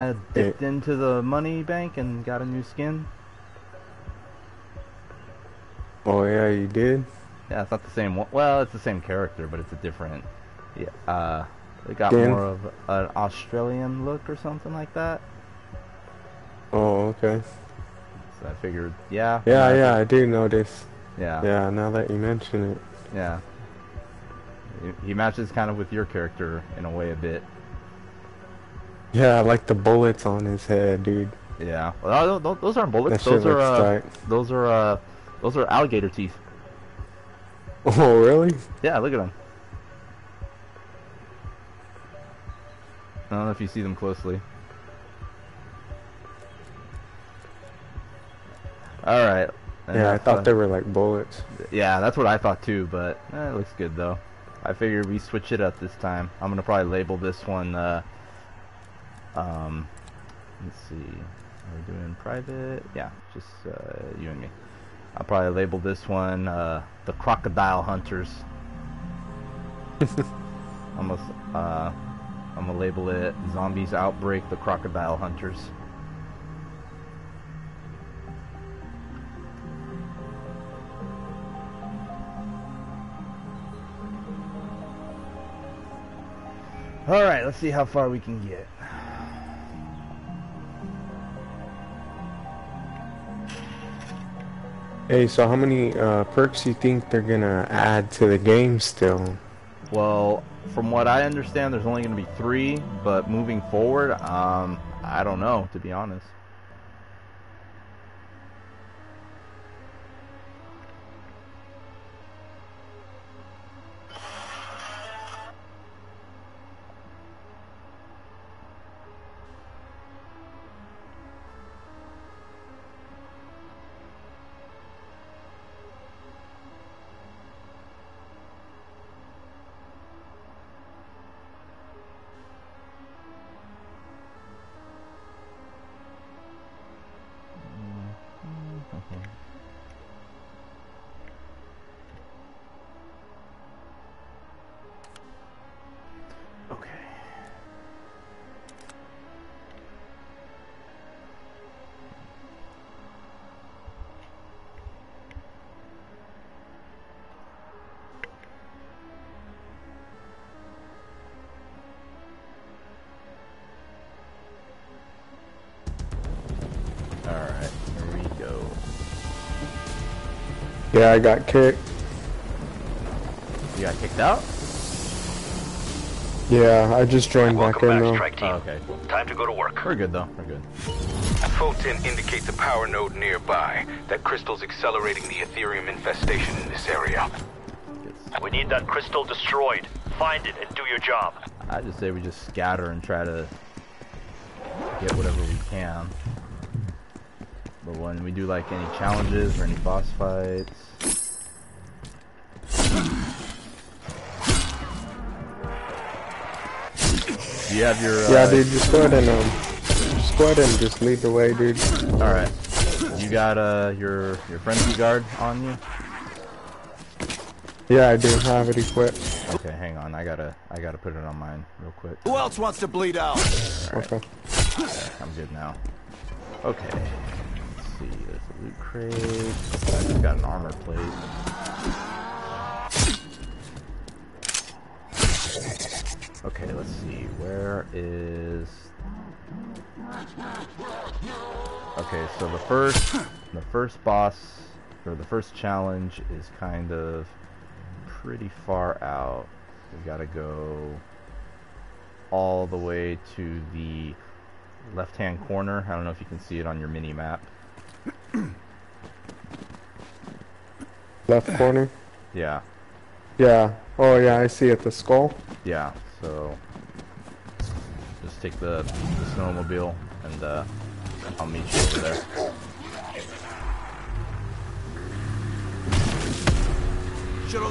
I dipped into the money bank and got a new skin. Oh yeah, you did. Yeah, it's not the same. one- Well, it's the same character, but it's a different. Yeah, uh, it got more of an Australian look or something like that. Oh okay. So I figured, yeah. Yeah, yeah, I do notice. yeah, Yeah, now that you mention it. yeah. He matches kind of with your character in a way a bit. Yeah, I like the bullets on his head, dude. Yeah. Well, tho- tho- those aren't bullets. Those are uh, those are uh, those are alligator teeth. Oh really? Yeah, look at them. I don't know if you see them closely. All right. Yeah, I thought they were like bullets. Yeah, that's what I thought too, but eh, it looks good though. I figured we switch it up this time. I'm gonna probably label this one. Uh, um, let's see. Are we doing private? Yeah, just uh, you and me. I'll probably label this one uh, the Crocodile Hunters. I'm gonna, uh, I'm gonna label it Zombies Outbreak: The Crocodile Hunters. All right, let's see how far we can get. Hey, so how many uh, perks do you think they're gonna add to the game still? Well, from what I understand, there's only going to be three, but moving forward, um, I don't know, to be honest. Yeah, I got kicked. You got kicked out? Yeah, I just joined back Welcome in back, though. strike team. Oh, okay. Time to go to work. We're good though, we're good. Photon indicates a power node nearby. That crystal's accelerating the Aetherium infestation in this area. We need that crystal destroyed. Find it and do your job. I just say we just scatter and try to get whatever we can. But when we do like any challenges or any boss fights, do you have your? Uh, Yeah, dude, just go ahead and um, just go ahead and just lead the way, dude. All right. You got uh your your frenzy guard on you? Yeah, I do have it equipped. Okay, hang on. I gotta I gotta put it on mine real quick. Who else wants to bleed out? Okay. I'm good now. Okay. Loot crate. I just got an armor plate. Okay, let's see. Where is? Okay, so the first, the first boss, or the first challenge is kind of pretty far out. We gotta go all the way to the left-hand corner. I don't know if you can see it on your mini map. Left corner. Yeah, Yeah. Oh yeah, I see it. The skull. yeah. So just take the, the snowmobile and uh, I'll meet you over there.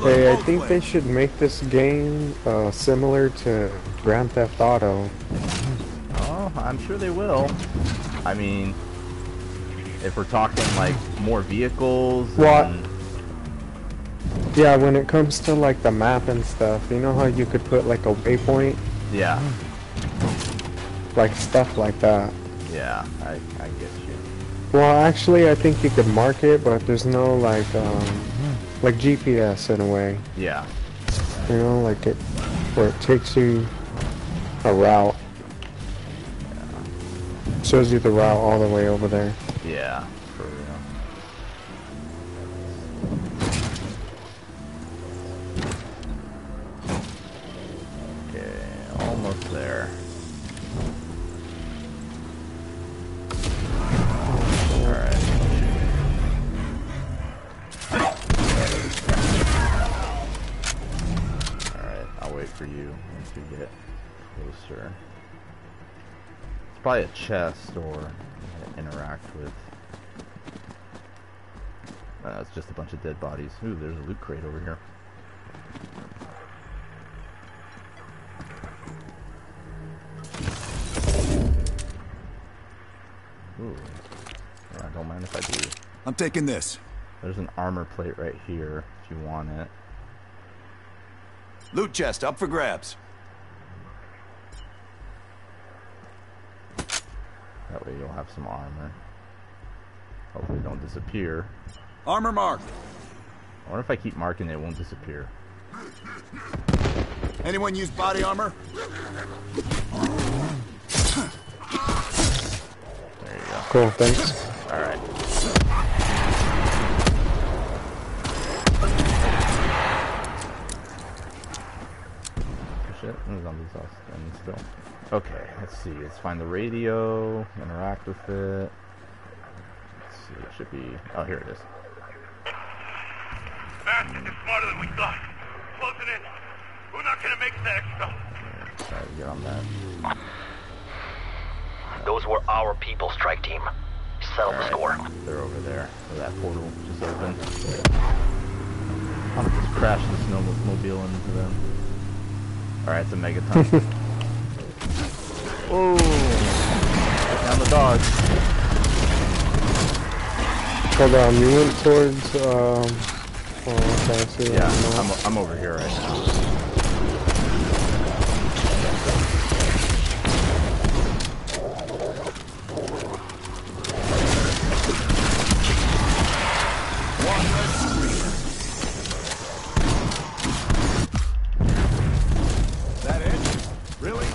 Hey, I think they should make this game uh, similar to Grand Theft Auto. Oh, I'm sure they will. I mean, if we're talking like more vehicles What? and Yeah, when it comes to like the map and stuff, you know how you could put like a waypoint? yeah, like stuff like that. Yeah, I, I get you. Well, actually, I think you could mark it, but there's no like um, like GPS in a way. Yeah, You know, like it where it takes you a route. Shows you the route all the way over there. yeah, for real. Okay, almost there. Alright, I'll wait for you once we get closer. It's probably a chest or interact with. Uh, it's just a bunch of dead bodies. Ooh, there's a loot crate over here. Ooh. Yeah, don't mind if I do. I'm taking this. There's an armor plate right here if you want it. Loot chest up for grabs. That way you'll have some armor. Hopefully don't disappear. Armor mark! I wonder if I keep marking it, it won't disappear. Anyone use body armor? There you go. Cool, thanks. Alright. Shit, the zombies all standing still. Okay, let's see. Let's find the radio, interact with it. Let's see, it should be. Oh, here it is. Bastards are smarter than we thought. Closing in. We're not gonna make that extra. Here, Try to get on that. Those were our people, strike team. Settle the score. They're over there, where that portal just opened. I'm gonna just crash the snowmobile into them. Alright, it's a megaton. oh! Down the dog. Hold on, you went towards um. Oh, okay. Yeah. I'm, I'm over here right now. One red screen. That it? Really?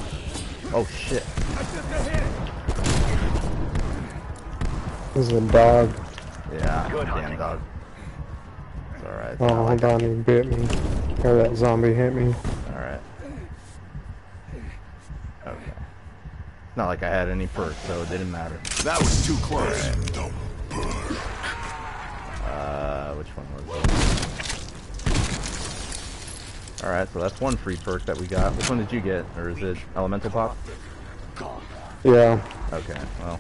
Oh shit. That's just a hit. This is a dog. Yeah, Good damn hunting. dog. It's alright. Oh, hold on, he bit me. Or that zombie hit me. Alright. Okay. Not like I had any perks, so it didn't matter. That was too close. Uh, which one was it? Alright, so that's one free perk that we got. Which one did you get? Or is it Elemental Pop? Yeah. Okay, well,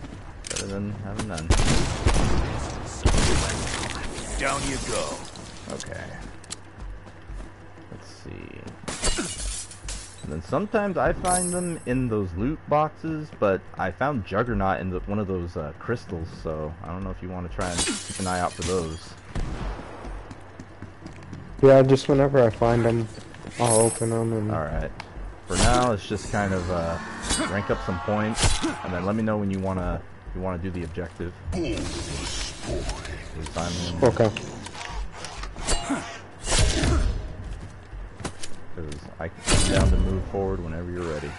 better than having none. Down you go. Okay. Let's see. And then sometimes I find them in those loot boxes, but I found Juggernaut in the, one of those uh, crystals, so I don't know if you want to try and keep an eye out for those. Yeah, just whenever I find them, I'll open them and. Alright. For now, it's just kind of uh, rank up some points, and then let me know when you wanna you wanna do the objective. At least I'm Okay. because I am down to move forward whenever you're ready.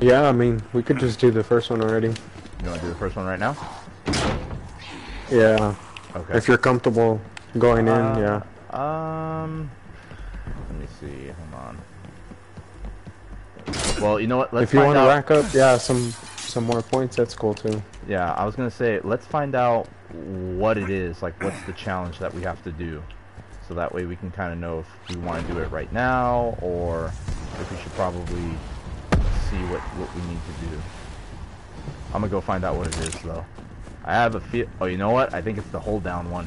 Yeah, I mean, we could just do the first one already. You wanna do the first one right now? Yeah. Okay. If you're comfortable going in, Uh, yeah. Um. Let me see. Hold on. Well, you know what? Let's If you find want to out. rack up, yeah, some some more points, that's cool too. Yeah, I was gonna say let's find out what it is. Like, what's the challenge that we have to do? So that way we can kind of know if we want to do it right now or if we should probably see what what we need to do. I'm gonna go find out what it is though. I have a feel. Oh, you know what? I think it's the hold down one.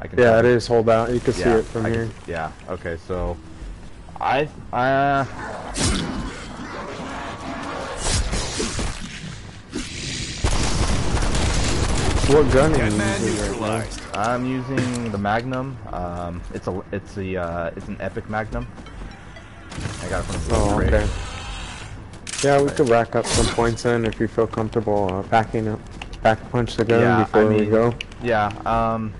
I can Yeah, it is. Hold out. You can see it from I here. can- yeah. Okay, so I uh What gun are you using right now? I'm using the Magnum. Um, it's a it's a uh, it's an Epic Magnum. I got it from the Oh, okay. Yeah, we could rack up some points in if you feel comfortable uh, backing up, back punch the gun Yeah, before I we go. Yeah. Um,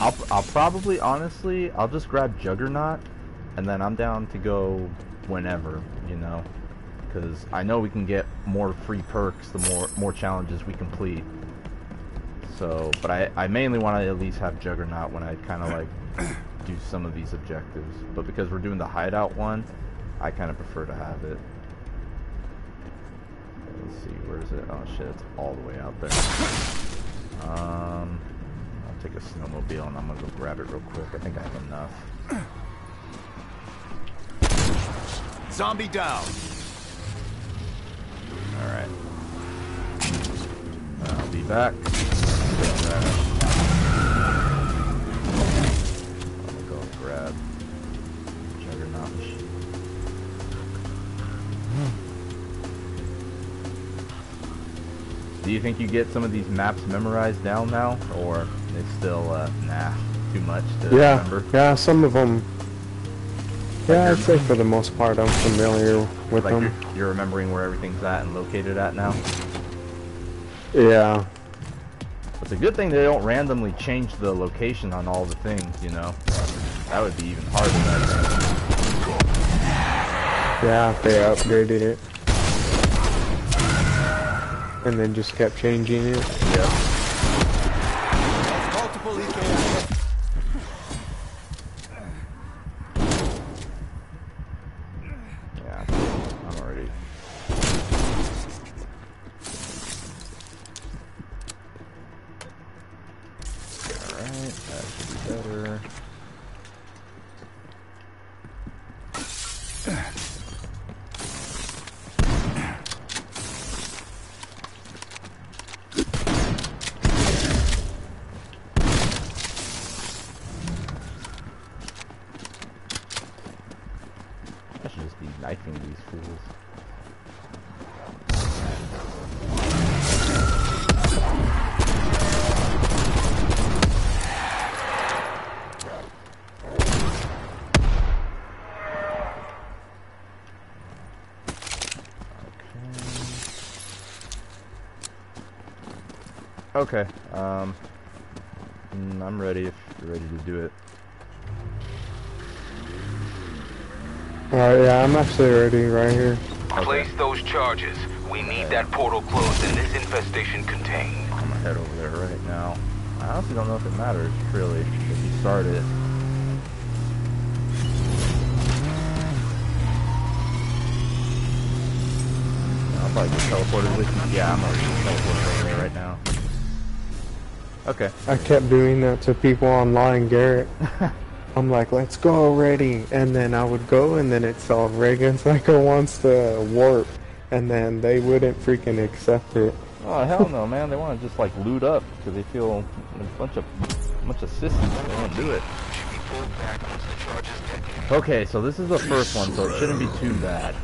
I'll I'll probably honestly I'll just grab Juggernaut, and then I'm down to go whenever you know, because I know we can get more free perks the more more challenges we complete. So, but I I mainly want to at least have Juggernaut when I kind of like do some of these objectives. But because we're doing the hideout one, I kind of prefer to have it. Let's see, where is it? Oh shit, it's all the way out there. Um, I'll take a snowmobile and I'm gonna go grab it real quick. I think I have enough. Zombie down. Alright. I'll be back. I'm gonna go grab Do you think you get some of these maps memorized down now, or it's still uh, nah too much to Yeah, remember? yeah, some of them. Yeah, I'd say for the most part I'm familiar with Like them. you're, you're remembering where everything's at and located at now. Yeah, It's a good thing they don't randomly change the location on all the things, you know. That would be even harder. Yeah, if they upgraded it. And then just kept changing it. Yep. Okay. Okay. Um. mm, I'm ready if you're ready to do it. Alright, yeah, I'm actually ready right here. Place those charges. We need that portal closed and this infestation contained. I'm gonna head over there right now. I honestly don't know if it matters, really, if you start it. I'll probably get teleported with you. Yeah, I'm already teleported over there right now. Okay. I kept doing that to people online, Garrett. I'm like, let's go already. And then I would go, and then it's all Reagan Psycho wants to warp. And then they wouldn't freaking accept it. Oh hell no, man! They want to just like loot up because they feel a bunch of bunch of sissies. They won't do it. Should be pulled back once the charges detonate. Okay, so this is the first one, so it shouldn't be too bad.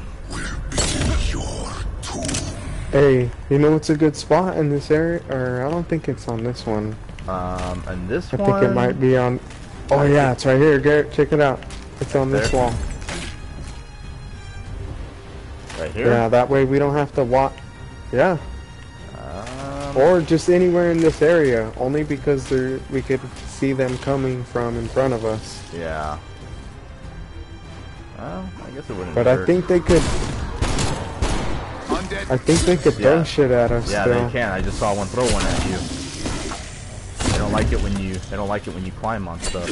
Hey, you know what's a good spot in this area? Or I don't think it's on this one. Um, and this I one. think it might be on. Oh yeah, it's right here, Garrett. Check it out. It's on this There? wall. right here. Yeah, that way we don't have to watch. Yeah, Um, or just anywhere in this area, only because there we could see them coming from in front of us. Yeah. Well, I guess it wouldn't. But I think they could. I think they could throw Yeah. shit at us. Yeah, still. they can. I just saw one throw one at you. They don't like it when you. They don't like it when you climb on stuff.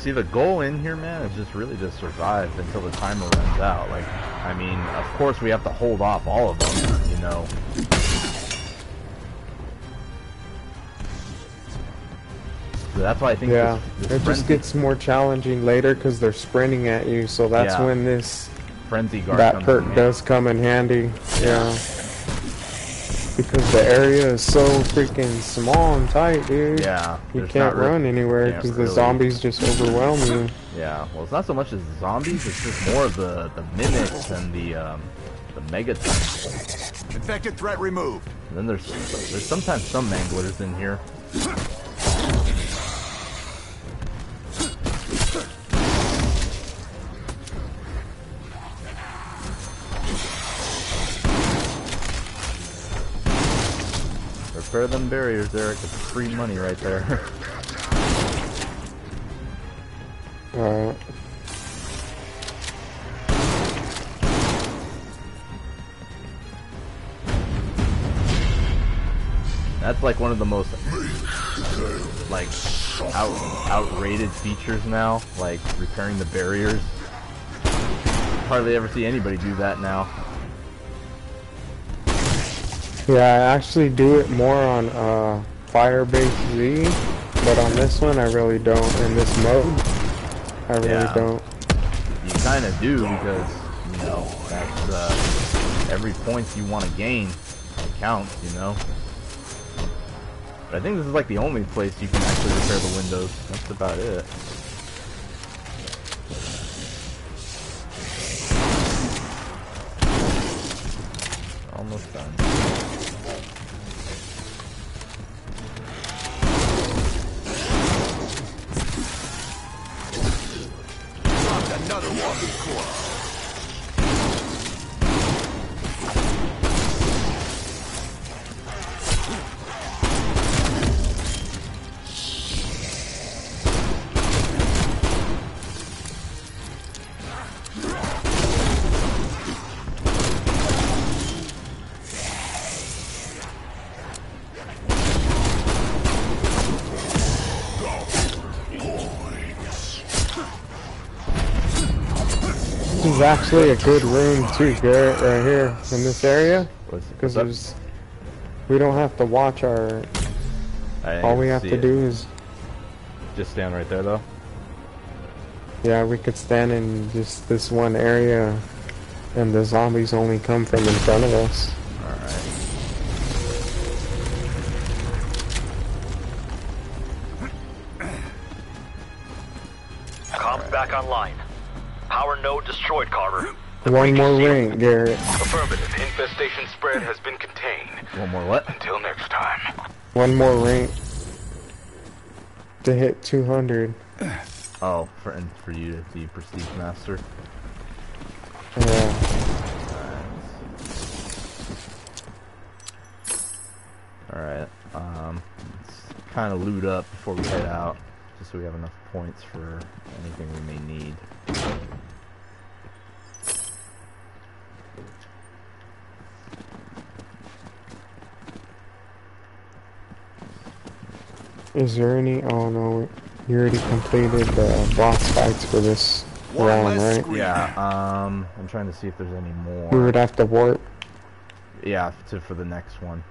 see, the goal in here, man, is just really just survive until the timer runs out. Like, I mean, of course we have to hold off all of them, you know. So that's why I think yeah, this, this it just gets more challenging later because they're sprinting at you. So that's yeah. when this frenzy guard that perk does come in handy. yeah. yeah. Because the area is so freaking small and tight, dude. Yeah, You can't run anywhere can't because the zombies just overwhelm you. Yeah, well, it's not so much as the zombies; it's just more of the the mimics and the um, the megatypes. Infected threat removed. And then there's there's sometimes some manglers in here. Repair them barriers, Eric. It's free money right there. Alright. That's like one of the most like out outrated features now, like repairing the barriers. Hardly ever see anybody do that now. Yeah, I actually do it more on uh, Firebase Z, but on this one I really don't. In this mode, I really Yeah. don't. You kind of do because you know that's uh, every point you want to gain counts, you know. But I think this is like the only place you can actually repair the windows. That's about it. Is actually a good room too, Garrett, right here in this area, because there's we don't have to watch our. All we have to it. do is, just stand right there though. yeah, we could stand in just this one area, and the zombies only come from in front of us. One more ring, Garrett. Affirmative. Infestation spread has been contained. One more what? Until next time. One more ring to hit 200. Oh, for and for you to be prestige master. Yeah. All right. Um, let's kind of loot up before we head out, just so we have enough points for anything we may need. Is there any? Oh no, you already completed the boss fights for this One round, less right? screen. Yeah. Um, I'm trying to see if there's any more. We would have to warp. Yeah, to for the next one.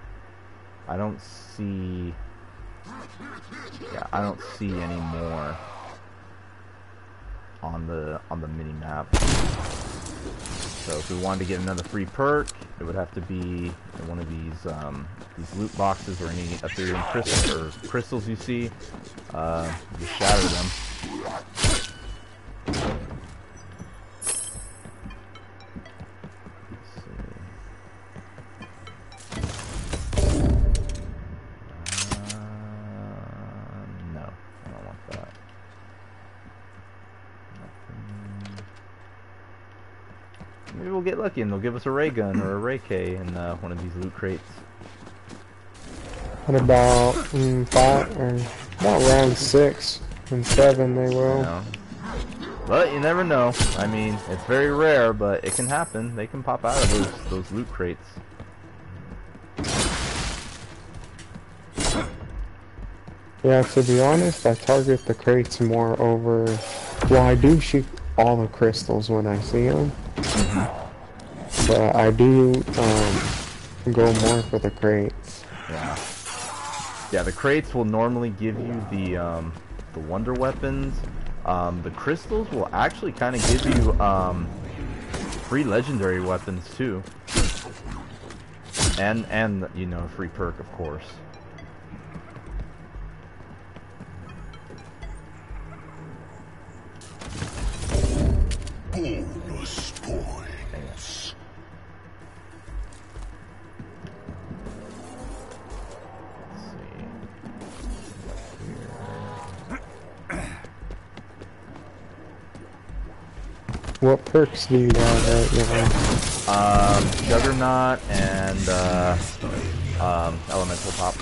I don't see. Yeah, I don't see any more on the on the mini map. So if we wanted to get another free perk, it would have to be one of these um, these loot boxes or any Aetherium or crystals you see. Uh, just shatter them. Maybe we'll get lucky and they'll give us a ray gun or a ray K in uh, one of these loot crates. What about mm, five or about round six and seven? They You will. know? But you never know. I mean, it's very rare, but it can happen. They can pop out of those those loot crates. Yeah, to be honest, I target the crates more over. Well, I do shoot all the crystals when I see them, but I do um, go more for the crates. Yeah. Yeah, the crates will normally give you the um, the wonder weapons. Um, the crystals will actually kind of give you um, free legendary weapons too, and and you know free perk of course. Bonus points. What perks do you have right now? Um, Juggernaut and uh, um, Elemental Pop.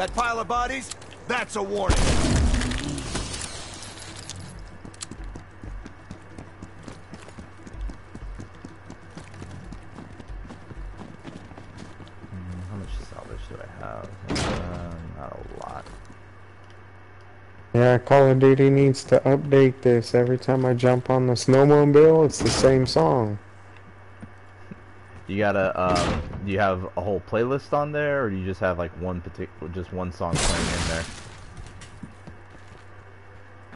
That pile of bodies? That's a warning. Hmm, how much salvage do I have? Um, not a lot. Yeah, Call of Duty needs to update this. Every time I jump on the snowmobile, it's the same song. You gotta, um, do you have a whole playlist on there, or do you just have like one particular, just one song playing in there?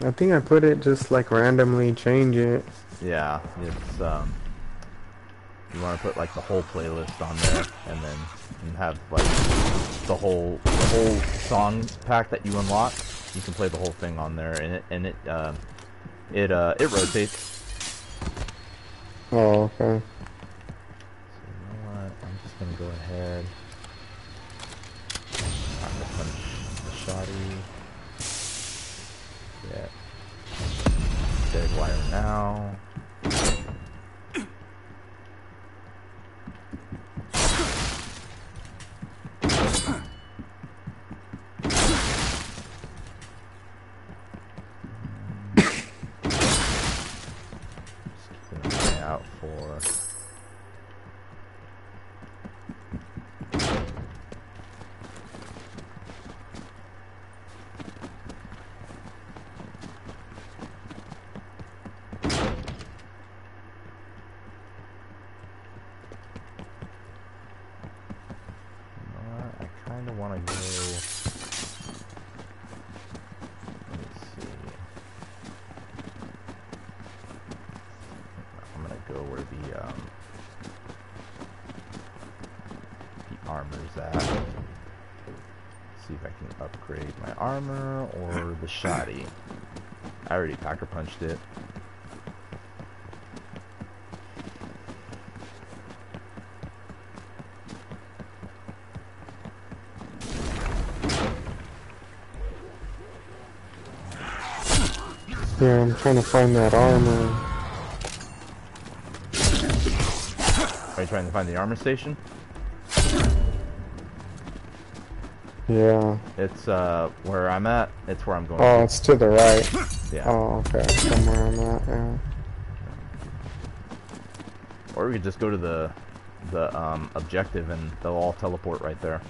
I think I put it just like randomly change it. Yeah, it's, um, you wanna put like the whole playlist on there, and then and have like the whole, the whole song pack that you unlock, you can play the whole thing on there, and it, and it, um, it, uh, it rotates. Oh, okay. So you know what? I'm just gonna go ahead. Shoddy. Yeah. Dead wire now. Just keeping an eye out for You know what? I kind of want to go. Let me see. I'm gonna go where the um the armor's at. See if I can upgrade my armor or the shoddy. I already packer punched it. Yeah, I'm trying to find that armor. Are you trying to find the armor station? Yeah. It's uh where I'm at. It's where I'm going. Oh, to. it's to the right. Yeah. Oh, okay. Somewhere I'm at, yeah. Or we could just go to the the um, objective and they'll all teleport right there.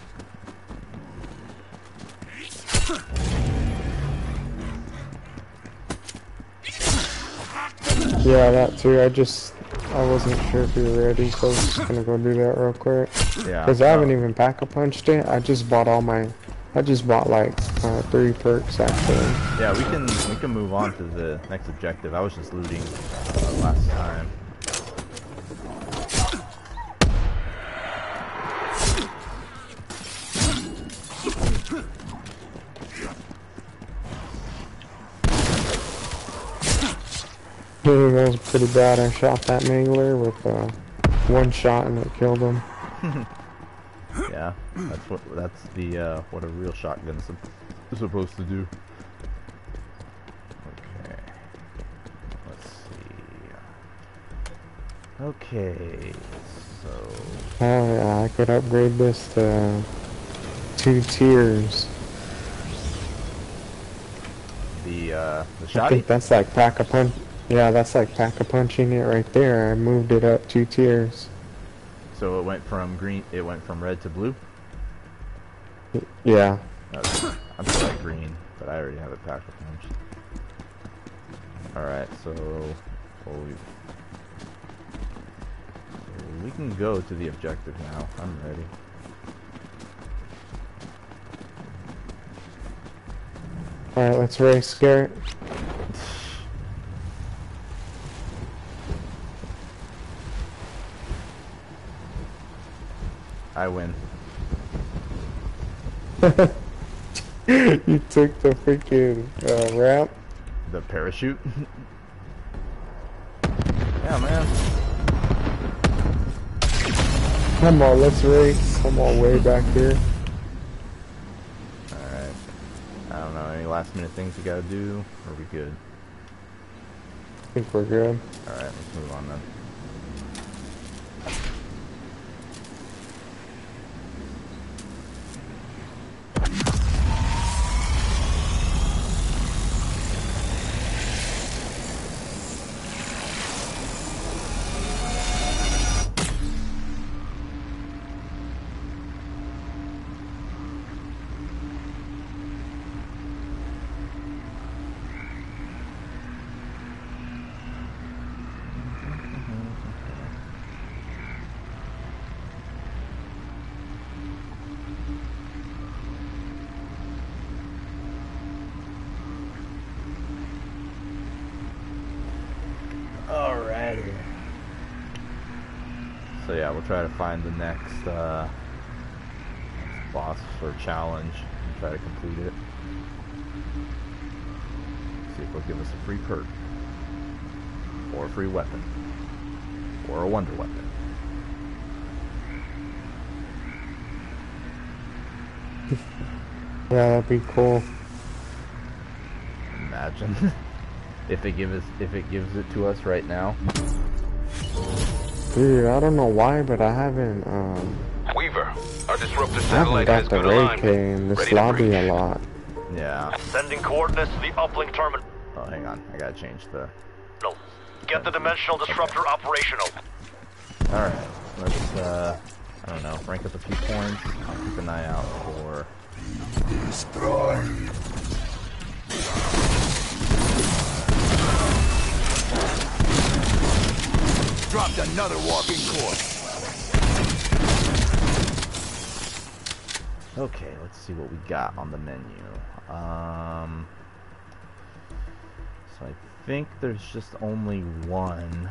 Yeah, that too. I just, I wasn't sure if you were ready, so I was just gonna go do that real quick. Yeah. Because I haven't even pack a punched it. I just bought all my, I just bought like uh, three perks actually. Yeah, we can we can move on to the next objective. I was just looting uh, last time. That was pretty bad. I shot that mangler with uh, one shot and it killed him. Yeah, that's what that's the uh, what a real shotgun's sup- supposed to do. Okay, let's see. Okay, so Oh yeah, I could upgrade this to two tiers. the uh, the I think that's like pack a punch. Yeah, that's like pack a punching it right there. I moved it up two tiers. So it went from green. It went from red to blue. Yeah. Okay. I'm sorry, green, but I already have a pack of punch. Alright, so, well, we, we can go to the objective now. I'm ready. Alright, let's race, Garrett. I win. you took the freaking uh, ramp. The parachute? yeah, man. Come on, let's race. Come on, way back here. Alright. I don't know, any last minute things we gotta do? Or are we good? I think we're good. Alright, let's move on then. So yeah, we'll try to find the next, uh, next boss or challenge and try to complete it. See if they'll give us a free perk. Or a free weapon. Or a wonder weapon. Yeah, that'd be cool. Imagine. if it give us if it gives it to us right now. Dude, I don't know why, but I haven't, um, Weaver, our disruptor I haven't satellite has got the good raid alignment. K in this lobby a lot. Yeah. Sending coordinates to the uplink terminal. Oh hang on, I gotta change the No. Get the dimensional disruptor operational. Alright, let's, uh, I don't know, rank up a few points. I'll keep an eye out for. Dropped another walking corpse. Okay, let's see what we got on the menu. Um, so I think there's just only one.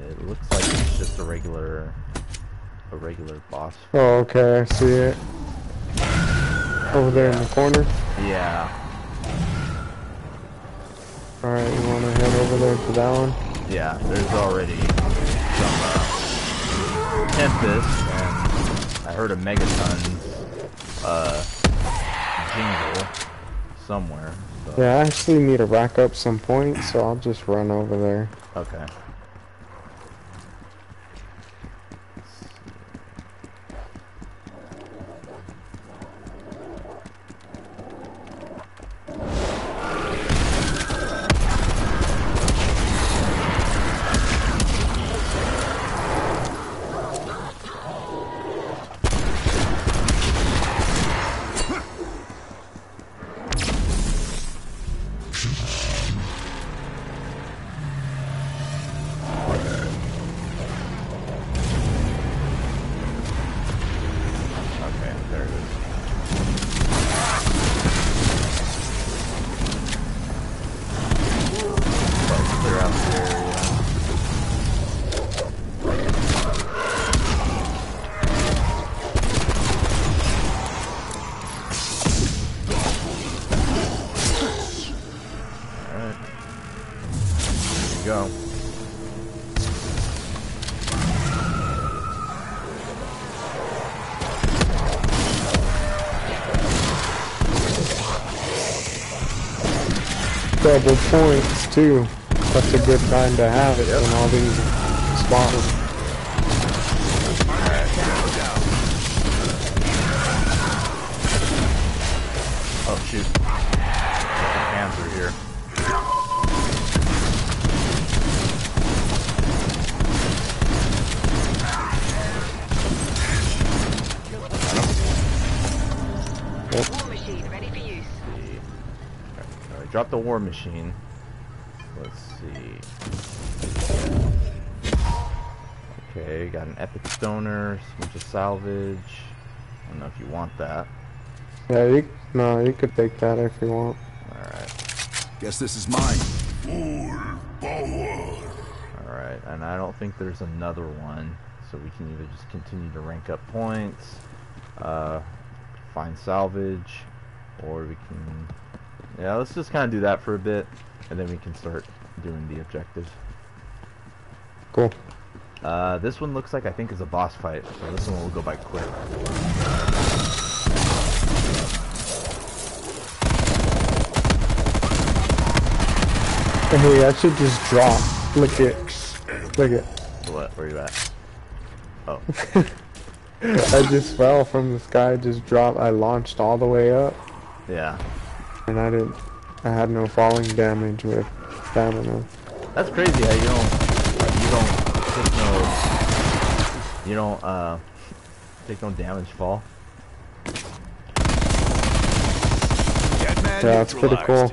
It looks like it's just a regular, a regular boss. Oh, okay, I see it. Over there in the corner. Yeah, Alright, you wanna head over there to that one? Yeah. There's already some uh, Tempest, and I heard a Megaton's uh, jingle somewhere. So. Yeah, I actually need to rack up some points, so I'll just run over there. Okay. Okay, Double points, too. That's a good time to have it in all these spots. The war machine. Let's see. Okay, got an epic stoner, bunch of salvage. I don't know if you want that. Yeah, you no, you could take that if you want. Alright. Guess this is mine. Alright, and I don't think there's another one. So we can either just continue to rank up points, uh, find salvage, or we can... Yeah, let's just kind of do that for a bit, and then we can start doing the objectives. Cool. Uh, this one looks like I think is a boss fight, so this one will go by quick. Hey, I should just drop. Look it. Look it. What? Where you at? Oh, I just fell from the sky, just dropped. I launched all the way up, yeah. And I didn't. I had no falling damage with stamina. That's crazy how you don't, you don't take no, you don't, uh, take no damage fall. Yeah, it's pretty cool.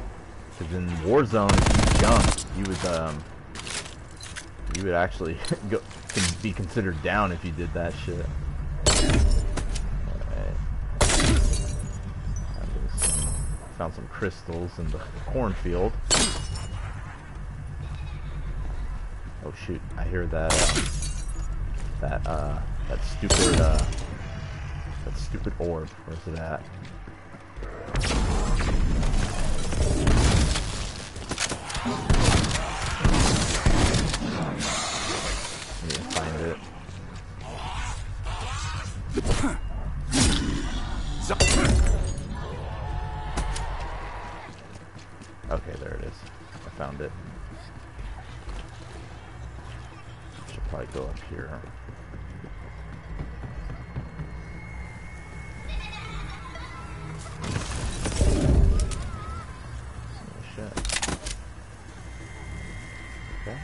Because in Warzone, if you jump, you would, um, you would actually go, be considered down if you did that shit. Found some crystals in the cornfield. Oh shoot, I hear that, uh, that, uh, that stupid, uh, that stupid orb. Where's it at? Here. Oh, shit. Okay.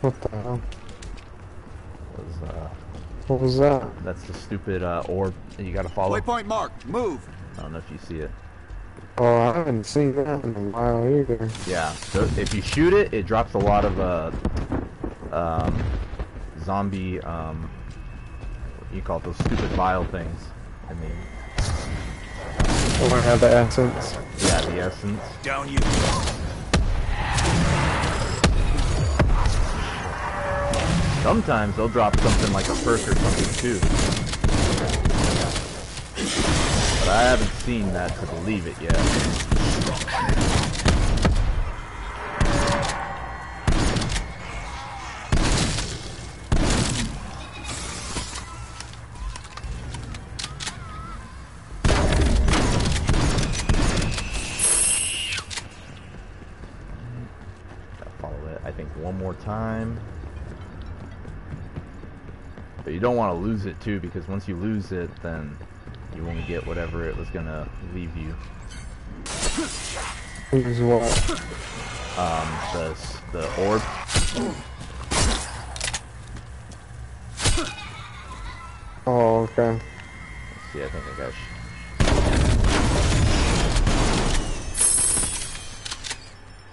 What the hell? Was, uh, What was that? that's the stupid uh, orb that you gotta follow. Waypoint marked. Move. I don't know if you see it. I haven't seen that in a while either. Yeah. So if you shoot it, it drops a lot of uh, um, zombie um, what you call it, those stupid vile things. I mean, I have the essence. yeah, the essence. Down you. Sometimes they'll drop something like a perk or something too. But I haven't seen that to believe it yet. Follow it, I think, one more time. But you don't want to lose it too, because once you lose it, then you won't get whatever it was gonna leave you. Here's what? Um, the the orb. Oh, okay. Let's see, I think I got. Sh-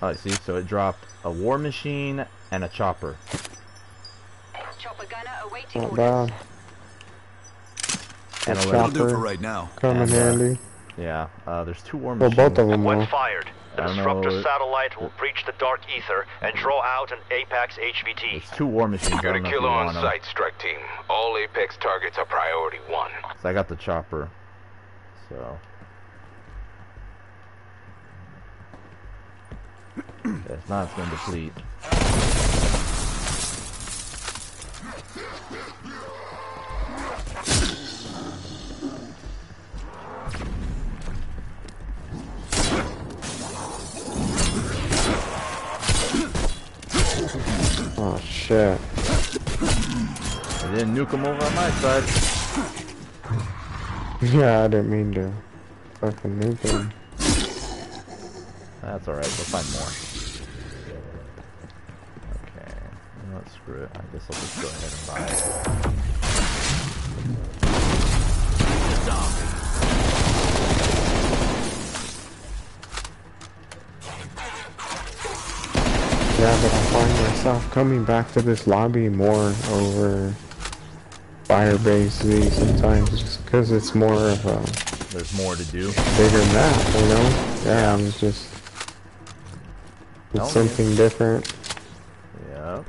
oh, see. So it dropped a war machine and a chopper. Chopper gunner awaiting Not orders. bad. And a That'll do Chopper. for right now. Come in And, uh, handy. Yeah. Uh, there's two war Well, machines. both of them When fired, the disruptor know. satellite will breach the dark ether and draw out an Apex HVT. There's two war machines. Got a don't know if you killer on want 'em. site, strike team. All Apex targets are priority one. So I got the chopper. So. If not, it's gonna deplete. Oh shit. I didn't nuke him over on my side. Yeah, I didn't mean to fucking nuke him. That's alright, we'll find more. Okay. You know screw it. I guess I'll just go ahead and buy it. Yeah, but I find myself coming back to this lobby more over Firebase Z sometimes just because it's more of a There's more to do. bigger map, you know? Yeah, I'm just... It's yeah. something different. Yep.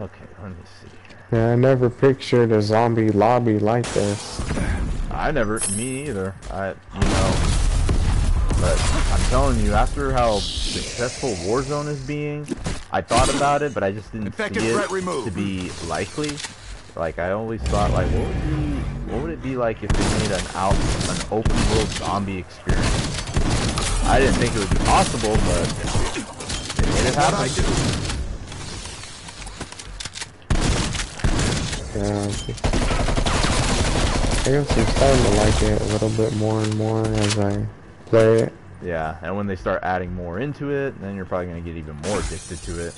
Okay, let me see here. Yeah, I never pictured a zombie lobby like this. I never, me either. I, you know, but I'm telling you, after how successful Warzone is being, I thought about it, but I just didn't Infected see it threat removed. to be likely. Like I always thought, like what would be, what would it be like if they made an out, an open world zombie experience? I didn't think it would be possible, but it made it What I do. Yeah, I think- I guess I'm starting to like it a little bit more and more as I play it. Yeah, and when they start adding more into it, then you're probably gonna get even more addicted to it.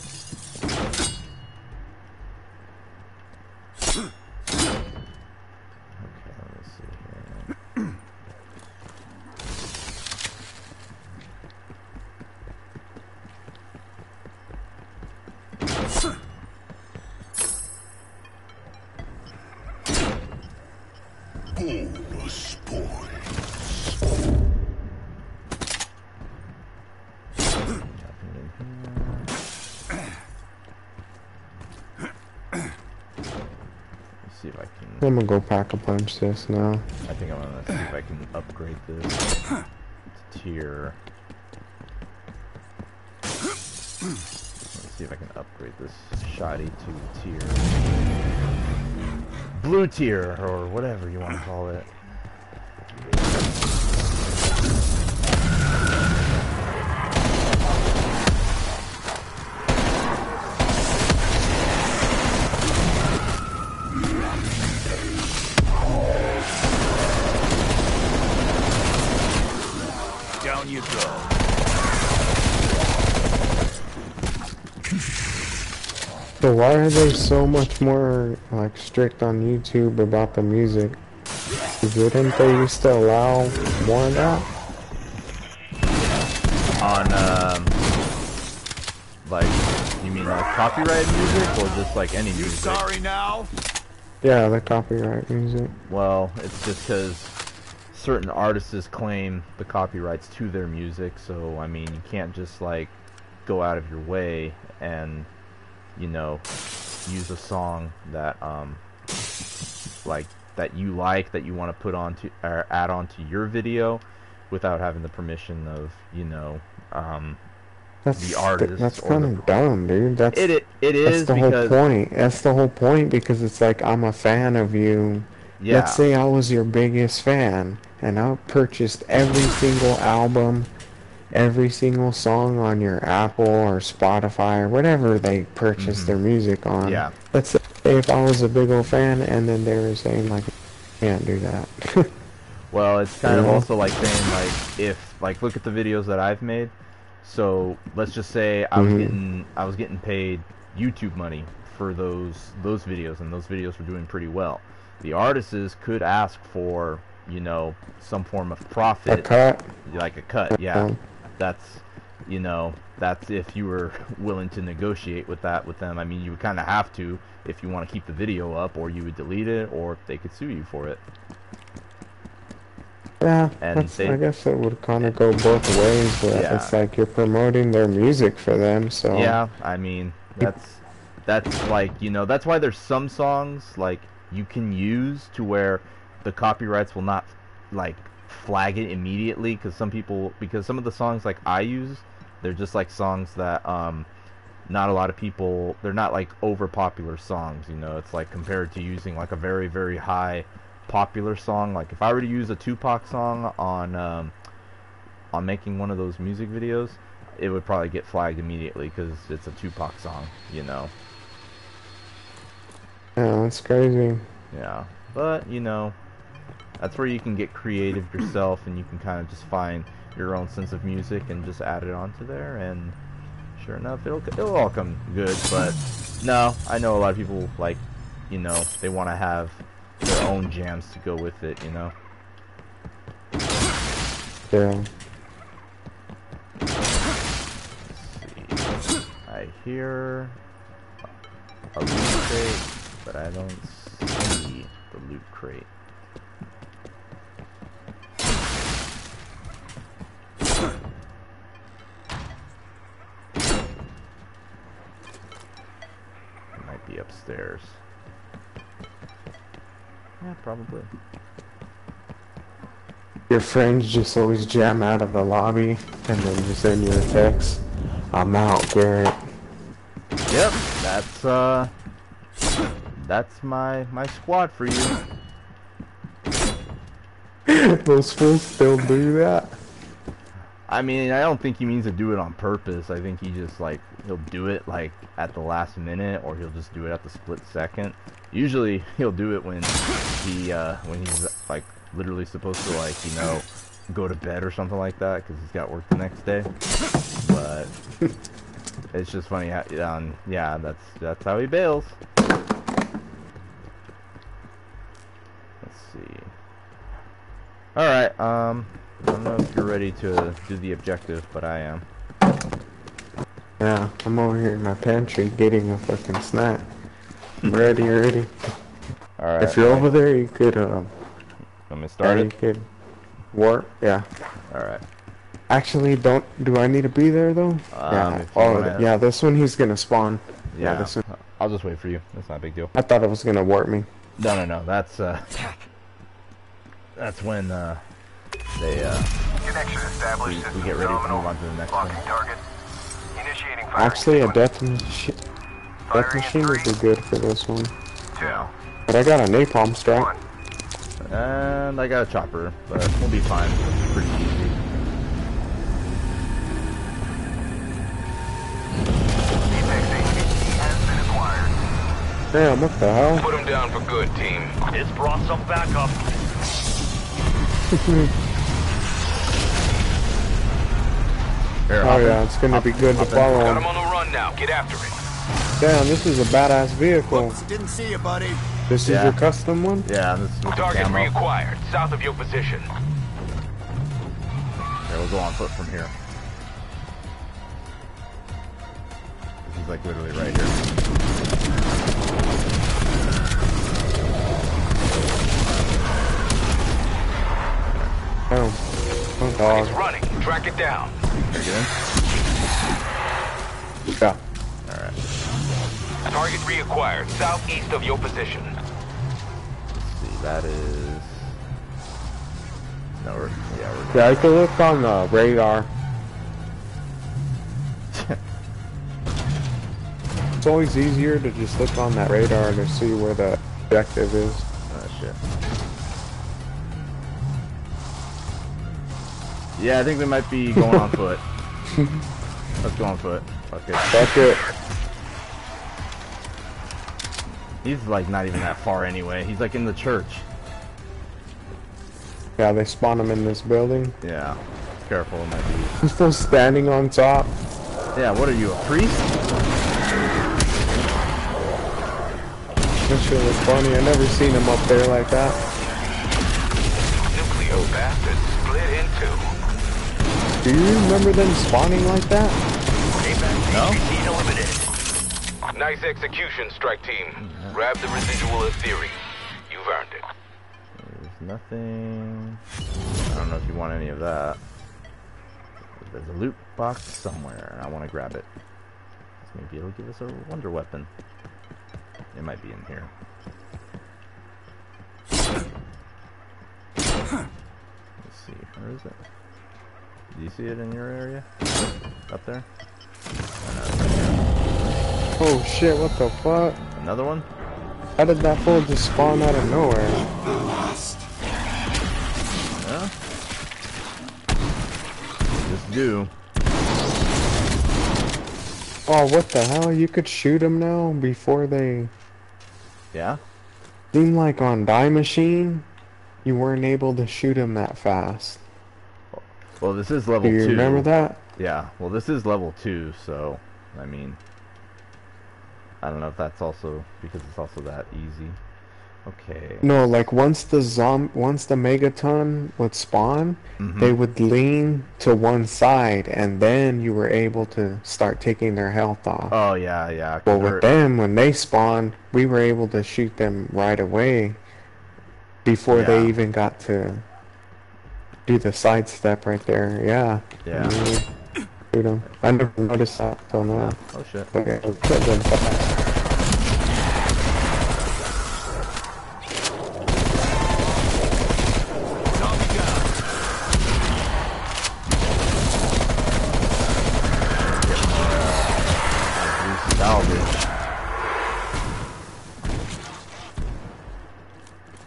I'm gonna go pack a punch this now. I think I'm gonna see if I can upgrade this to tier. Let's see if I can upgrade this shoddy to tier. Blue tier, or whatever you want to call it. So why are they so much more like strict on YouTube about the music? Didn't they used to allow more of that? On um, like you mean like copyright music or just like any music? You music? sorry now? Yeah, the copyright music. Well, it's just because certain artists claim the copyrights to their music, so I mean, you can't just like go out of your way and you know use a song that um like that you like that you want to put onto or add on to your video without having the permission of you know um That's The artist That's kind of dumb, dude. That's it it, it that's the whole point. That's the whole point because it's like I'm a fan of you. yeah Let's say I was your biggest fan and I purchased every single album, every single song on your Apple or Spotify or whatever they purchase their music on. Mm-hmm. Yeah. Let's say if I was a big old fan and then they were saying like, can't do that. Well, it's kind of also like saying like if like look at the videos that I've made. So let's just say I was Mhm. getting I was getting paid YouTube money for those those videos, and those videos were doing pretty well. The artists could ask for you know some form of a profit, cut. like a cut. Yeah, Um, that's you know that's if you were willing to negotiate with that with them. I mean, you would kind of have to if you want to keep the video up, or you would delete it, or they could sue you for it. Yeah, they- I guess it would kind of go both ways, but Yeah. it's like you're promoting their music for them, so Yeah, I mean that's that's like you know that's why there's some songs like you can use to where the copyrights will not like flag it immediately because some people because some of the songs like I use they're just like songs that um not a lot of people they're not like over popular songs you know it's like compared to using like a very very high popular song like if I were to use a Tupac song on um on making one of those music videos it would probably get flagged immediately because it's a Tupac song, you know. yeah, that's crazy. Yeah, but you know, that's where you can get creative yourself, and you can kind of just find your own sense of music and just add it onto there and sure enough, it'll it'll all come good. But no, I know a lot of people like, you know, they want to have their own jams to go with it. You know. Yeah. Let's see. I hear a loot crate, but I don't see the loot crate. Be upstairs. Yeah, probably. Your friends just always jam out of the lobby and then just send you a text. I'm out, Garrett. Yep, that's uh that's my my squad for you. Those fools still do that. I mean, I don't think he means to do it on purpose. I think he just like he'll do it like at the last minute, or he'll just do it at the split second. Usually, he'll do it when he uh, when he's like literally supposed to like you know go to bed or something like that because he's got work the next day. But it's just funny. How, um, yeah, that's that's how he bails. Let's see. All right. Um, I don't know if you're ready to do the objective, but I am. Yeah, I'm over here in my pantry getting a fucking snack. I'm ready already. All right. If you're over there, you could, um, let me yeah, start you it. could warp. Yeah. All right. Actually, don't. Do I need to be there though? Um, yeah. Oh, yeah. This one he's gonna spawn. Yeah. this one. I'll just wait for you. That's not a big deal. I thought it was gonna warp me. No, no, no. That's uh. That's when uh, they uh, Connection we, established. we System get ready to move on to the next one. Locking target. Initiating firing Actually, a death machine. Death machine would be good for this one. two, But I got a napalm strap. And I got a chopper, but we'll be fine. It's pretty easy. Apex HVT has been acquired. Damn, what the hell? Put him down for good, team. This brought some backup. Here, Oh hop in. yeah, it's gonna Hop- be good to hop in. follow Got him him. on the run now. Get after it. Damn, this is a badass vehicle. Whoops, didn't see you, buddy. This is your custom one? Yeah, this is with the Target camo. reacquired. South of your position. Here, we'll go on foot from here. This is like literally right here. Oh. Oh, He's dog. running. Track it down. Here, get in. Yeah. Alright. Target reacquired. Southeast of your position. Let's see, that is... No, we're... Yeah, we're Yeah, I can look on the radar. It's always easier to just look on that radar to see where the objective is. Yeah, I think we might be going on foot. Let's go on foot. Fuck it. Fuck it. He's like not even that far anyway. He's like in the church. Yeah, they spawn him in this building. Yeah. Careful, it might be. He's still standing on top. Yeah, what are you, a priest? That shit was funny. I never seen him up there like that. Nucleo bastard split in two. Do you remember them spawning like that? No? Nice execution, strike team. Grab the residual of theory. You've earned it. There's nothing. I don't know if you want any of that. There's a loot box somewhere. I want to grab it. Maybe it'll give us a wonder weapon. It might be in here. Let's see. Where is it? Do you see it in your area? Up there? Oh, no, it's right here. Oh shit, what the fuck? Another one? How did that fool just spawn out of nowhere? Yeah. Just do. Oh, what the hell? You could shoot them now before they... Yeah? Seemed like on Die Machine, you weren't able to shoot him that fast. Well, this is level Do you two. remember that? Yeah. Well, this is level two, so I mean, I don't know if that's also because it's also that easy. Okay. No, like once the zom once the megaton would spawn, Mhm. they would lean to one side, and then you were able to start taking their health off. Oh yeah, yeah. well, with them, when they spawned, we were able to shoot them right away before they even got to do the sidestep right there. Yeah. Yeah. Shoot 'em. I never noticed that till now. Oh shit. But yeah, it was good fast. Zombie down. Blue salvage.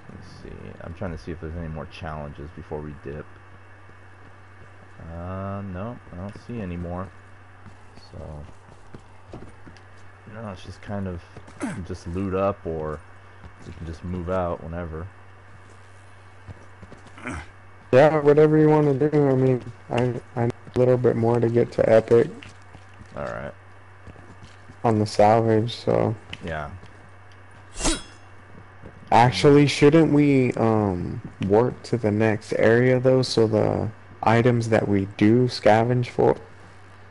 Let's see. I'm trying to see if there's any more challenges before we dip. Uh, no, I don't see any more. So, you know, it's just kind of just loot up, or we can just move out whenever. Yeah, whatever you want to do. I mean, I I need a little bit more to get to epic All right. on the salvage. So Yeah. Actually, shouldn't we um work to the next area though, so the items that we do scavenge for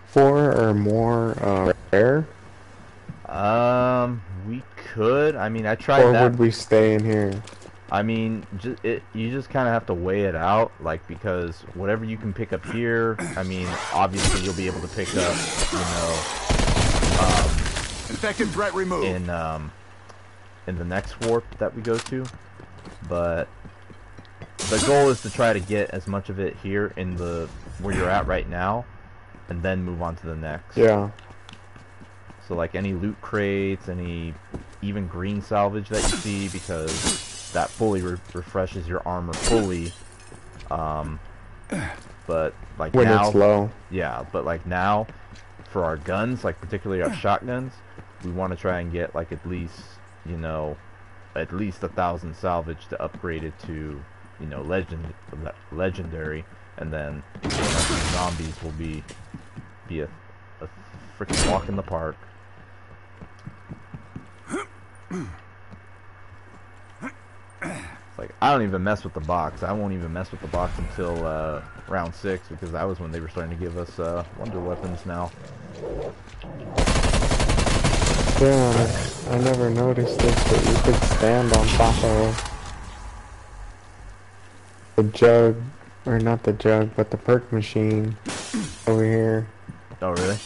for are more uh, rare, Um, we could. I mean, I tried or that. would we stay in here? I mean, ju- it, you just kind of have to weigh it out, like because whatever you can pick up here, I mean, obviously you'll be able to pick up, you know, Infected threat removed. in um, in the next warp that we go to. But the goal is to try to get as much of it here in the where you're at right now, and then move on to the next. Yeah. So like any loot crates, any even green salvage that you see, because that fully re- refreshes your armor fully. Um, but like When now, it's low. yeah, but like now, for our guns, like particularly our shotguns, we want to try and get like at least you know, at least a thousand salvage to upgrade it to you know legend le- legendary, and then zombies will be be a a freaking walk in the park. Like I don't even mess with the box. I won't even mess with the box until uh, round six because that was when they were starting to give us uh, wonder weapons. Now, Yeah, I never noticed this, but you could stand on top of the jug, or not the jug, but the perk machine over here. oh really?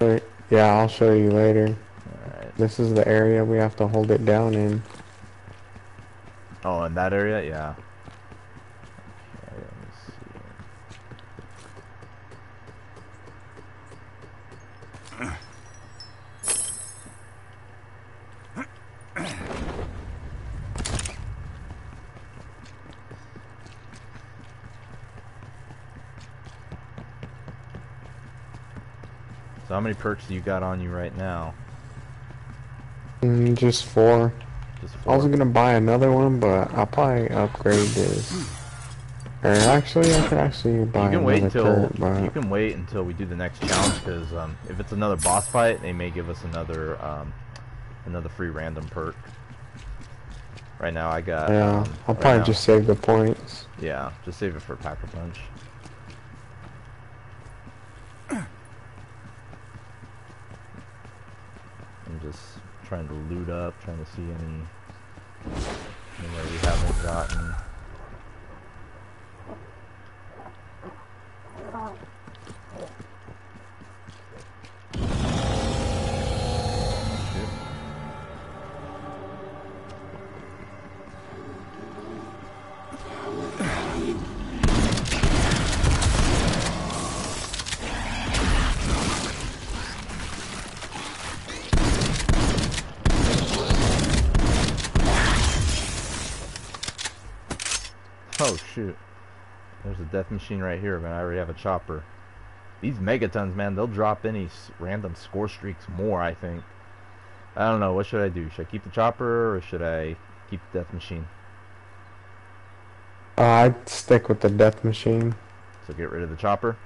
But yeah, I'll show you later. All right. This is the area we have to hold it down in. Oh, in that area, yeah. Many perks do you got on you right now? Mm, just four. Just I was gonna buy another one, but I'll probably upgrade this. Or actually, I could actually buy You can wait another until turret, but you can wait until we do the next challenge because um, if it's another boss fight, they may give us another um, another free random perk. Right now, I got. yeah, um, I'll right probably now- just save the points. Yeah, just save it for pack a punch. I'm just trying to loot up, trying to see any anywhere we haven't gotten. Death machine right here, man. I already have a chopper. These megatons, man, they'll drop any s- random score streaks more, I think. I don't know. What should I do? Should I keep the chopper or should I keep the death machine? Uh, I'd stick with the death machine. So get rid of the chopper.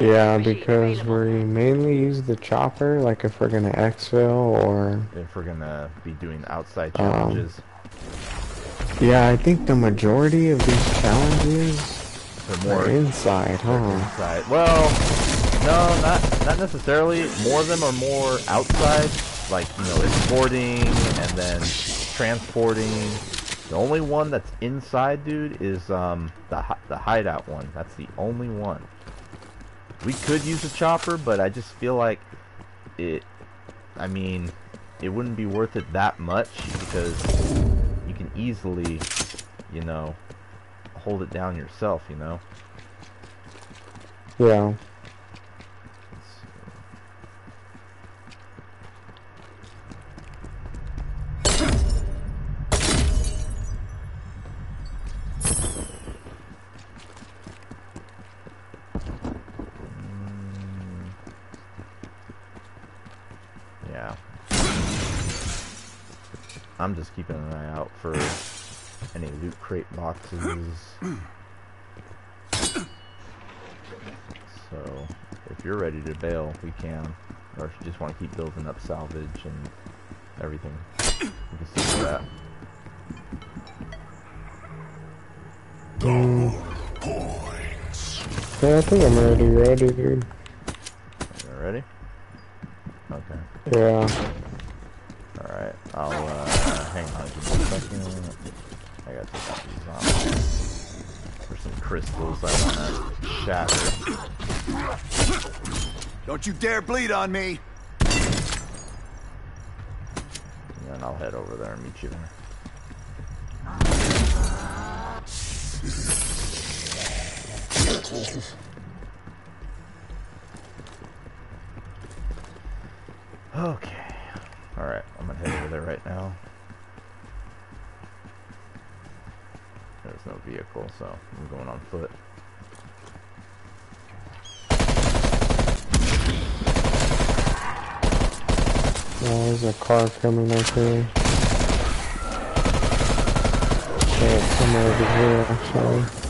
Yeah, because we mainly use the chopper, like if we're gonna exfil or... If we're gonna be doing outside Um, challenges, Yeah, I think the majority of these challenges they're more inside, huh? inside. Well, no, not not necessarily. More of them are more outside, like you know, exporting and then transporting. The only one that's inside, dude, is um the the hideout one. That's the only one. We could use a chopper, but I just feel like it. I mean, it wouldn't be worth it that much because easily, you know, hold it down yourself. You know. Yeah. I'm just keeping an eye out for any loot crate boxes. So, if you're ready to bail, we can. Or if you just want to keep building up salvage and everything, we can see that. Yeah, I think I'm ready, ready, dude. You ready? Okay. Yeah. Alright, I'll, uh, hang on just a second. I gotta take out these zombies. For some crystals I wanna shatter. Don't you dare bleed on me. And then I'll head over there and meet you there. Okay. Alright, I'm gonna head over there right now. There's no vehicle, so I'm going on foot. Oh, there's a car coming up here. Yeah, somewhere over here, actually.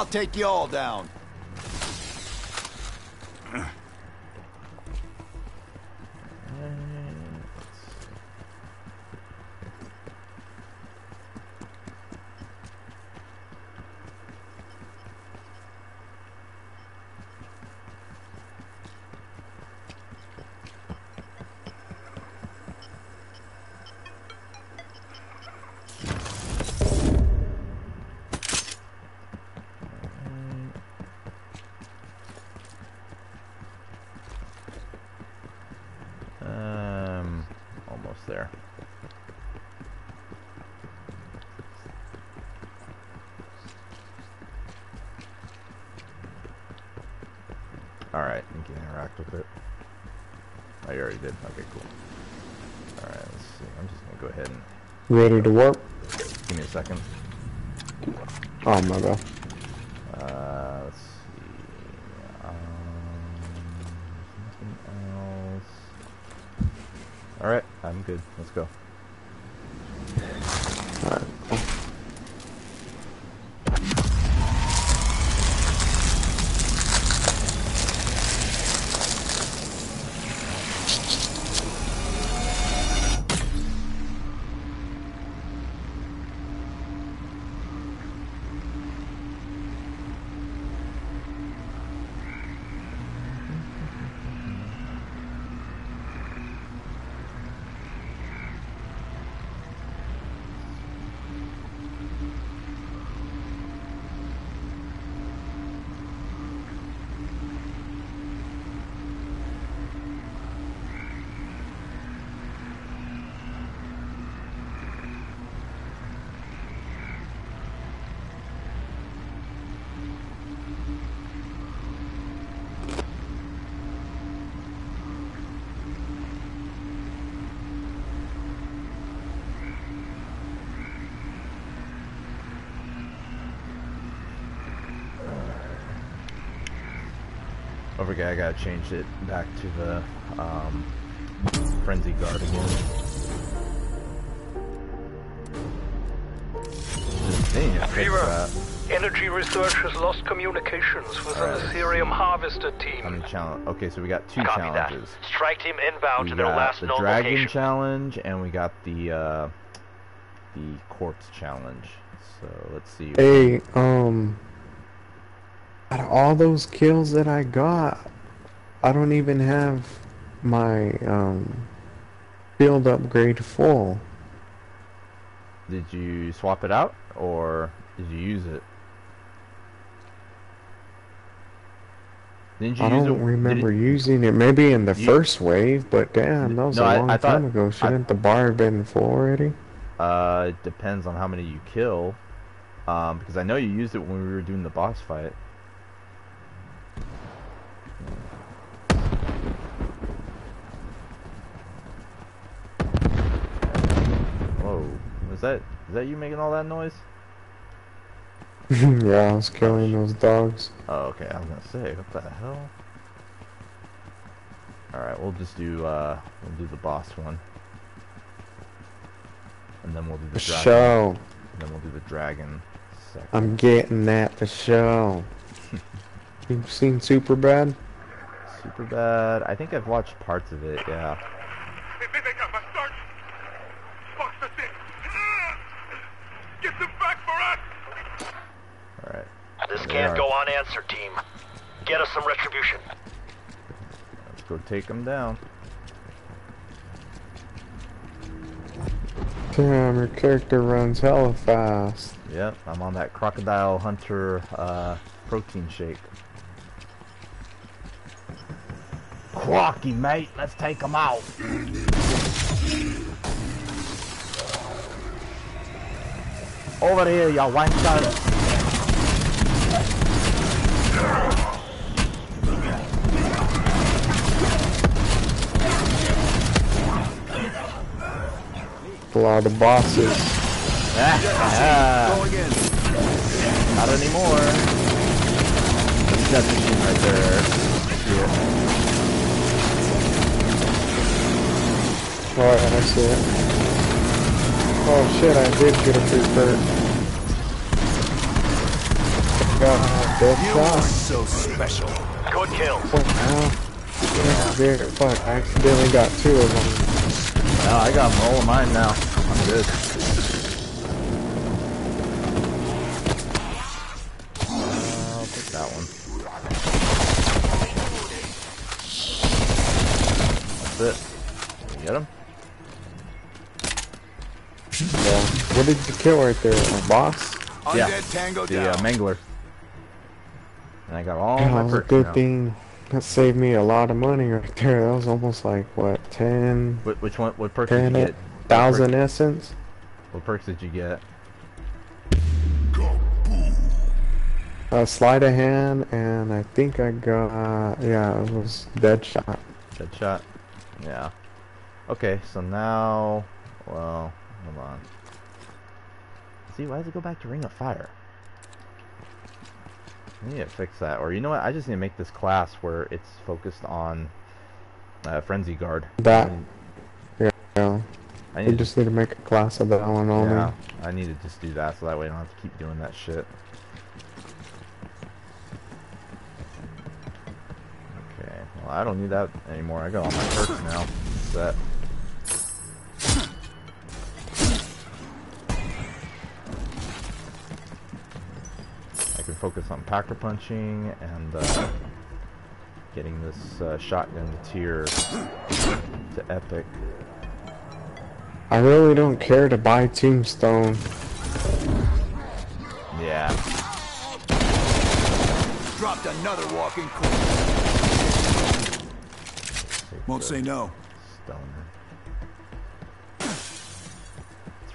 I'll take you all down. Um, almost there. Can interact with it. Oh, you already did. Okay, cool. Alright, let's see. I'm just gonna go ahead and Ready to warp? give me a second. Oh my god. Uh, let's see. Um, nothing else. Alright, I'm good. Let's go. Don't I gotta change it back to the um, Frenzy Guard again. Just need to fix Fever. Energy Research has lost communications with an Alright. Aetherium Harvester How team. many challenge? Okay, so we got two Copy that. challenges. Strike team inbound We to their got last the known Dragon location. challenge, and we got the uh, the Corpse challenge. So let's see. Hey, um, out of all those kills that I got, I don't even have my um field upgrade full. Did you swap it out, or did you use it? Didn't you I use don't it? remember it- using it. Maybe in the You- first wave, but damn, that was No, a I- long I thought- time ago. Shouldn't the bar have been full already? Uh, it depends on how many you kill. Um, because I know you used it when we were doing the boss fight. Whoa, was that is that you making all that noise? yeah, I was killing those dogs. Oh, okay. I was gonna say, what the hell? All right, we'll just do uh, we'll do the boss one, and then we'll do the The dragon. show. And then we'll do the dragon. Second. I'm getting that the show. You've seen Superbad? Super bad. I think I've watched parts of it. Yeah. Vivica, bastard! Fox the six! Get them back for us! All right. This They can't are. go unanswered, team. Get us some retribution. Let's go take them down. Damn, your character runs hella fast. Yep. I'm on that crocodile hunter uh, protein shake. Quacky, mate. Let's take them out. Over here, you wankers. A lot of bosses. Ah, not anymore. That's that machine right there. See it? Oh, I see it. Oh shit, I did get a free perk. Got a dead You are shot. so special. Good kill. What now? Yeah. Fuck, I accidentally got two of them. No, I got all of mine now. I'm good. I'll take that one. That's it. You get him? Yeah. What did you kill right there? A boss? Undead Yeah. Tango The uh, Mangler. And I got all that my was a perks good now. thing. That saved me a lot of money right there. That was almost like, what, 10, Wh- which one? What perks did you get? thousand essence? What perks did you get? A sleight of hand, and I think I got, yeah, it was dead shot. Dead shot. Yeah. Okay, so now, well, hold on. See, why does it go back to Ring of Fire? I need to fix that. Or you know what? I just need to make this class where it's focused on uh, Frenzy Guard. That, I yeah. need We to just need to make a class of that one only. Yeah, I need to just do that so that way I don't have to keep doing that shit. Okay, well I don't need that anymore. I got all my perks now. Set. Can focus on packer punching and uh, getting this uh, shotgun tier to epic. I really don't care to buy Tombstone. Yeah. Dropped another walking corpse. Won't say no. Stoner.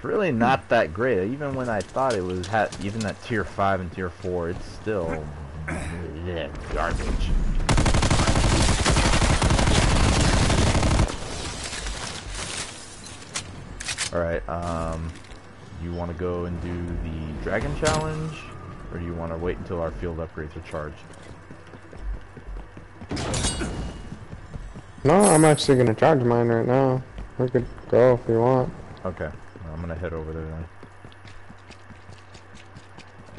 Really not that great. Even when I thought it was had even at tier five and tier four, it's still garbage. All right. Um, you want to go and do the dragon challenge, or do you want to wait until our field upgrades are charged? No, I'm actually gonna charge mine right now. We could go if you want. Okay, I'm gonna head over there then.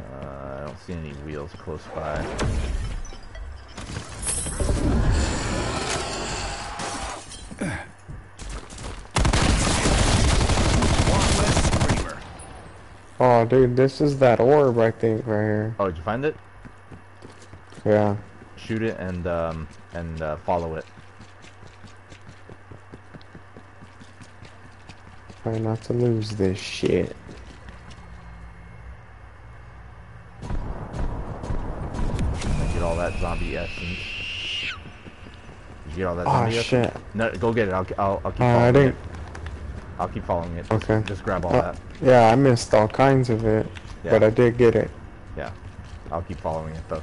Uh, I don't see any wheels close by. One less screamer. Oh, dude, this is that orb, I think, right here. Oh, did you find it? Yeah. Shoot it and um and uh, follow it. Try not to lose this shit. Get all that zombie essence. You get all that Oh zombie essence? shit. No, go get it. I'll I'll, I'll keep Uh, I following didn't. it. I'll keep following it. Just, Okay. Just grab all Uh, that. Yeah, I missed all kinds of it, Yeah. but I did get it. Yeah. I'll keep following it though.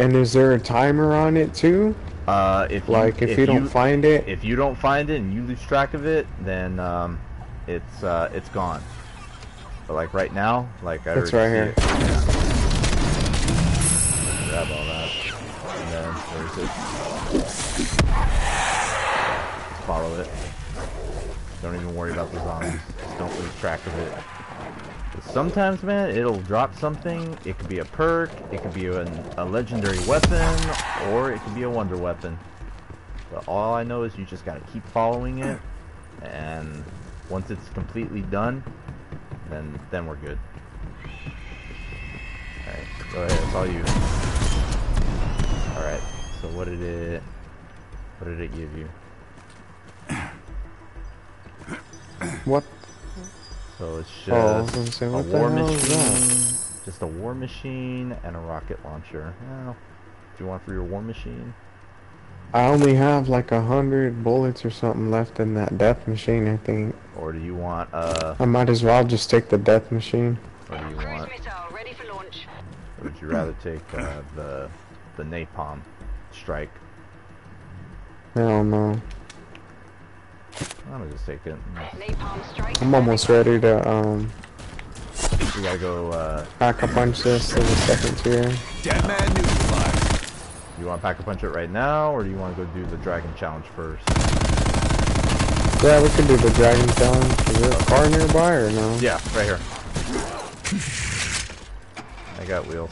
And is there a timer on it too? Uh, if you, Like, if, you don't find it? if you don't find it and you lose track of it, then um, it's uh, it's gone. But like right now, like I It's right here. it. Yeah. Grab all that, and then where's it? Follow it. Don't even worry about the zombies. Just don't lose track of it. Sometimes, man, it'll drop something. It could be a perk, it could be an, a legendary weapon, or it could be a wonder weapon. But all I know is you just gotta keep following it, and once it's completely done, then then we're good. Alright, go ahead, it's all you. Alright, so what did it what did it give you? What? So it's just Oh, I was gonna say, a war machine, just a war machine and a rocket launcher. Well, do you want for your war machine? I only have like a hundred bullets or something left in that death machine, I think. Or do you want uh I might as well just take the death machine. or do you Cruise want missile ready for launch. or would you rather take uh, the the napalm strike? Hell no. I'm gonna just take it. I'm almost ready to um We gotta go uh pack a punch this to the second tier. Dead man neutralized. you wanna pack a punch it right now or do you wanna go do the dragon challenge first? Yeah, we can do the dragon challenge. Is there a car nearby or no? Yeah, right here. I got wheels.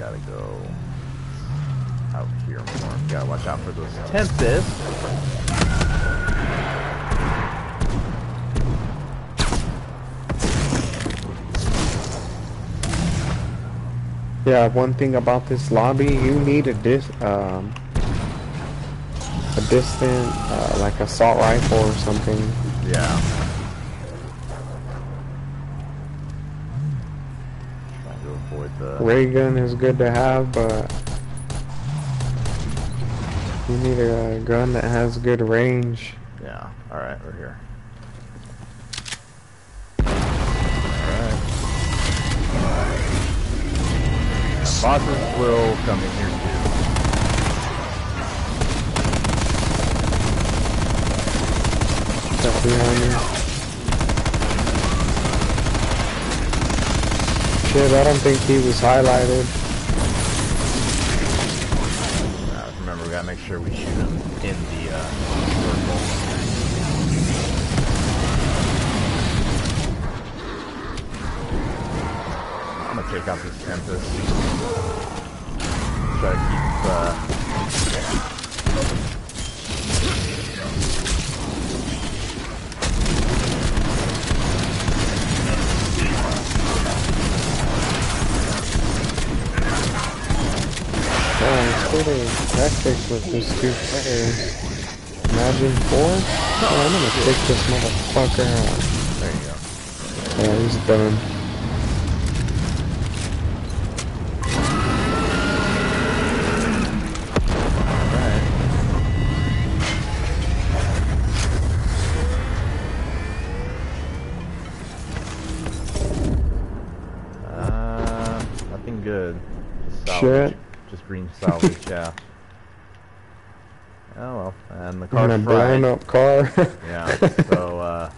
Gotta go out here more. Gotta watch out for those tempests. Yeah, one thing about this lobby, you need a dis um a distant uh, like assault rifle or something. Yeah. Trying to avoid the. Ray gun is good to have, but you need a gun that has good range. Yeah. All right, we're here. All right. Now, bosses will come in here too. Stuff behind you. Shit, I don't think he was highlighted. Uh, remember, we gotta make sure we shoot him in the uh, circle. I'm gonna take out this Tempest. Try to keep. Uh, Man, pretty hectic with these two players. Imagine four? Oh, I'm gonna take this motherfucker out. there you go. Yeah, he's done. Uh, nothing good. Salvage. Shit. Just green salvage, yeah. Oh well, and the In a car's blown up car. Yeah. So uh,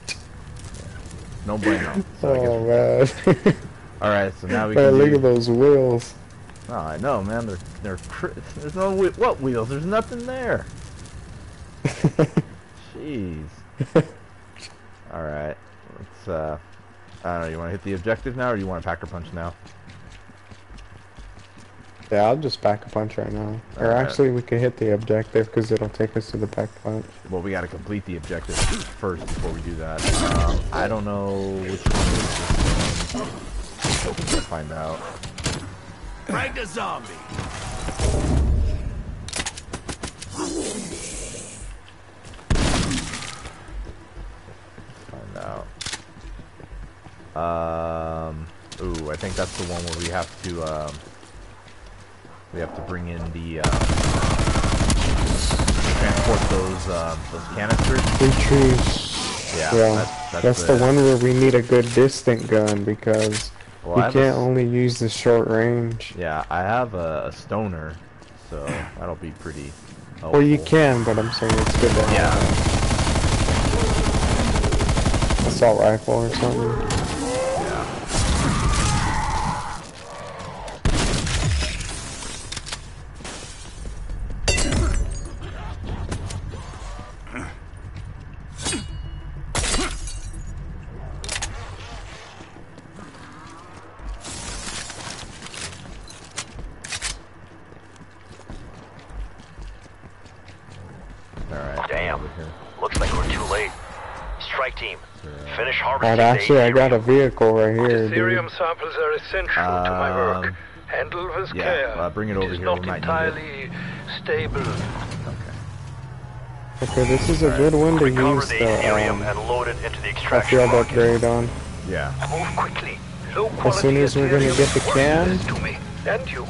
no bueno. So oh man. all right. So now we Man, can. look do- at those wheels. Oh, I know, man. They're they're cr- there's no whe- what wheels. There's nothing there. Jeez. All right. Let's uh. I don't know. You want to hit the objective now, or do you want to pack a punch now? Yeah, I'll just pack a punch right now. Or Alright. actually, we could hit the objective because it'll take us to the pack punch. Well, we got to complete the objective first before we do that. Um, I don't know which one is this one. We'll find out. Frag the zombie. Find out. Um. Ooh, I think that's the one where we have to um. We have to bring in the um, transport those um, those canisters. Yeah, Yeah, that's, that's, the one where we need a good distant gun because Well, we can't s- only use the short range. Yeah, I have a, a stoner, so that'll be pretty. Helpful. Well, you can, but I'm saying it's good to have Yeah. assault rifle or something. Finish But harvesting actually, I got a vehicle right here, dude. Samples are essential to my work. Um, Handle with yeah, care. uh, bring it over is here, not we might need it. entirely stable. Okay. Okay, this is a good one to Recover use the the Aetherium um, and load it into the extraction field rocket. upgrade on. Yeah. Move quickly. Low As soon as we're gonna get the can- to me and you.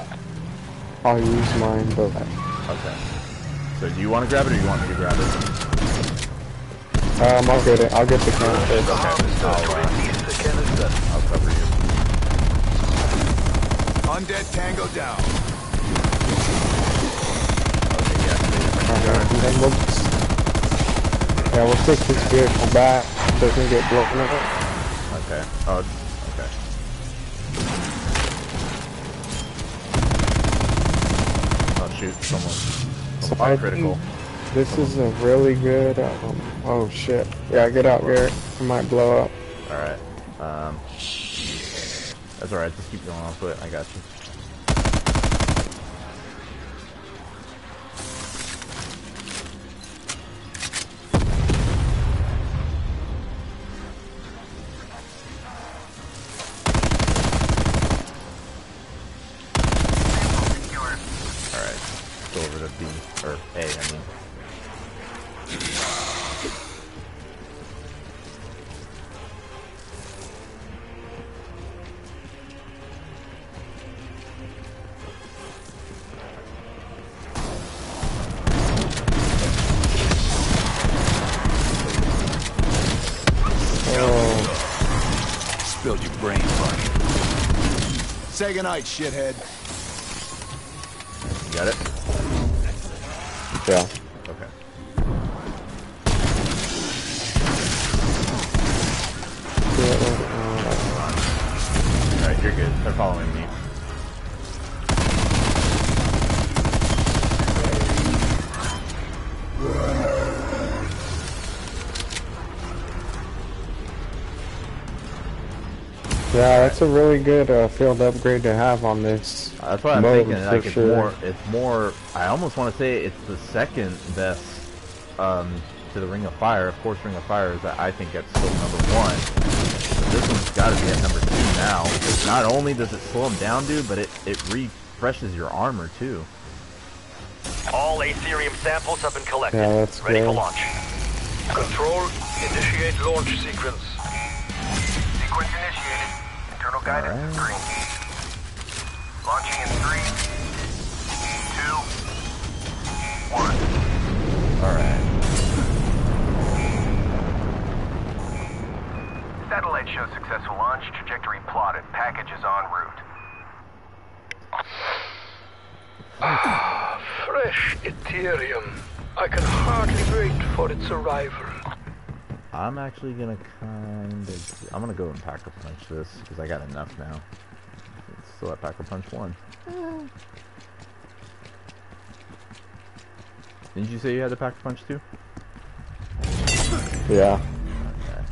I'll use mine, but Okay. So do you want to grab it or do you want me to grab it? Um, I'll get it. I'll get the can. Okay. I'll, To release the canister. I'll cover you. Undead Tango down. Okay, yeah. Alright, and then we'll yeah, we'll take this vehicle back so it can get blown up. Okay. Oh, okay. Oh shoot, someone. So critical. think this is a really good. Um, oh shit! Yeah, get out, Garrett. It might blow up. Alright. Um, that's alright, just keep going on foot. I got you. Say goodnight, shithead. Got it? yeah. A really good uh, field upgrade to have on this. That's what I'm mode thinking. Like it's sure. more, it's more. I almost want to say it's the second best um, to the Ring of Fire. Of course, Ring of Fire is I think that's still number one. But this one's got to be at number two now. Because not only does it slow them down, dude, but it it refreshes your armor too. All Aetherium samples have been collected. Yeah, that's Ready for launch. Control, initiate launch sequence. Sequence initiated. Internal guidance is green. Launching in three, two, one. All right. Satellite shows successful launch. Trajectory plotted. Package is en route. Ah, Fresh Aetherium. I can hardly wait for its arrival. I'm actually gonna kind of. I'm gonna go and pack a punch this because I got enough now. Still at pack a punch one. Didn't you say you had to pack a punch too? Yeah. Okay.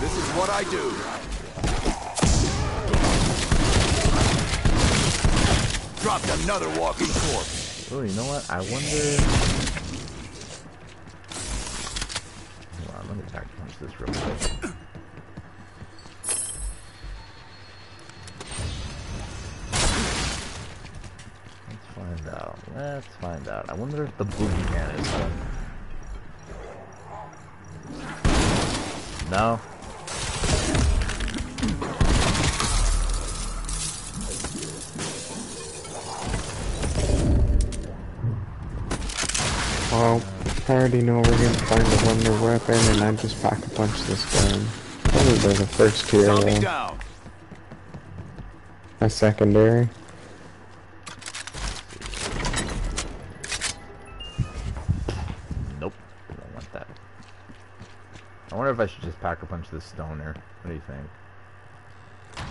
This is what I do. Dropped another walking corpse. Oh, you know what? I wonder. Hold on, let me pack punch this real quick. Let's find out. Let's find out. I wonder if the boogeyman is one. No. Well, I already know we're gonna find a wonder weapon, and I just pack a punch this gun. Probably by the first tier, though. down. A secondary. Nope. I don't want that. I wonder if I should just pack a punch this stoner. What do you think? Mm,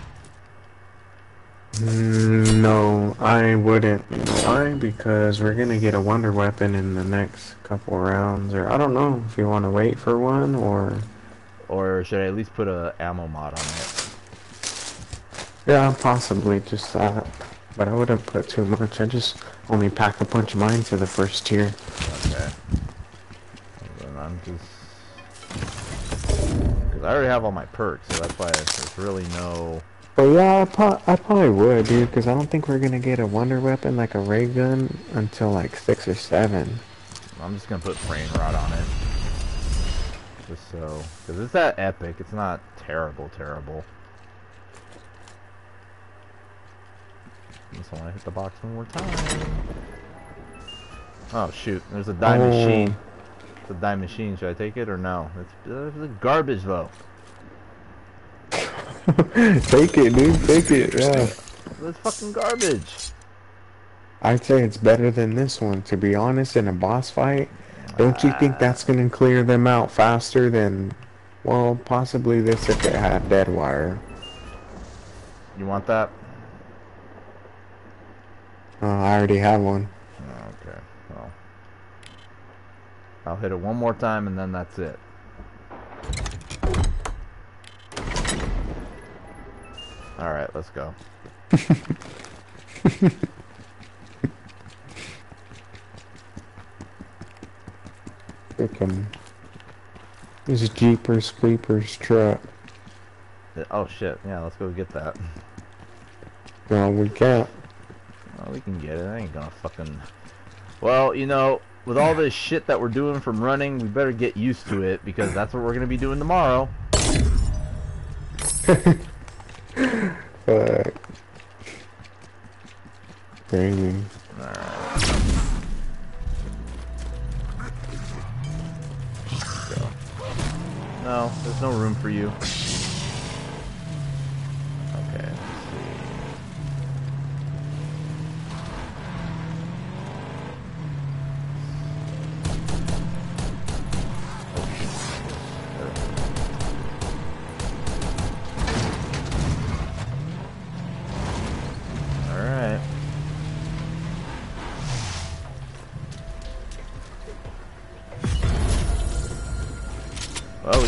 no, I wouldn't. Why? Because we're gonna get a wonder weapon in the next couple rounds, or I don't know if you want to wait for one, or Or should I at least put a ammo mod on it? yeah, possibly just that. But I wouldn't put too much. I just only pack a punch of mine for the first tier. Okay. Then I'm just... Because I already have all my perks, so that's why there's really no... But yeah, I, pro- I probably would, dude, because I don't think we're gonna get a wonder weapon like a ray gun until like six or seven. I'm just going to put brain rot on it. Just so... Because it's that epic. It's not terrible, terrible. Just want to hit the box one more time. Oh, shoot. There's a die Oh. machine. It's a die machine. Should I take it or no? It's, uh, it's garbage, though. Take it, dude. Take it. Yeah. It's fucking garbage. I'd say it's better than this one, to be honest, in a boss fight. Don't you think that's gonna clear them out faster than, well, possibly this if it had dead wire? You want that? Uh, I already have one. Okay, well. I'll hit it one more time and then that's it. Alright, let's go. Freaking. This is Jeepers Creepers truck. Oh shit, yeah, let's go get that. No, we can't. Well, we can get it. I ain't gonna fucking. Well, you know, with all this shit that we're doing from running, we better get used to it because that's what we're gonna be doing tomorrow. But. Crazy. No, there's no room for you.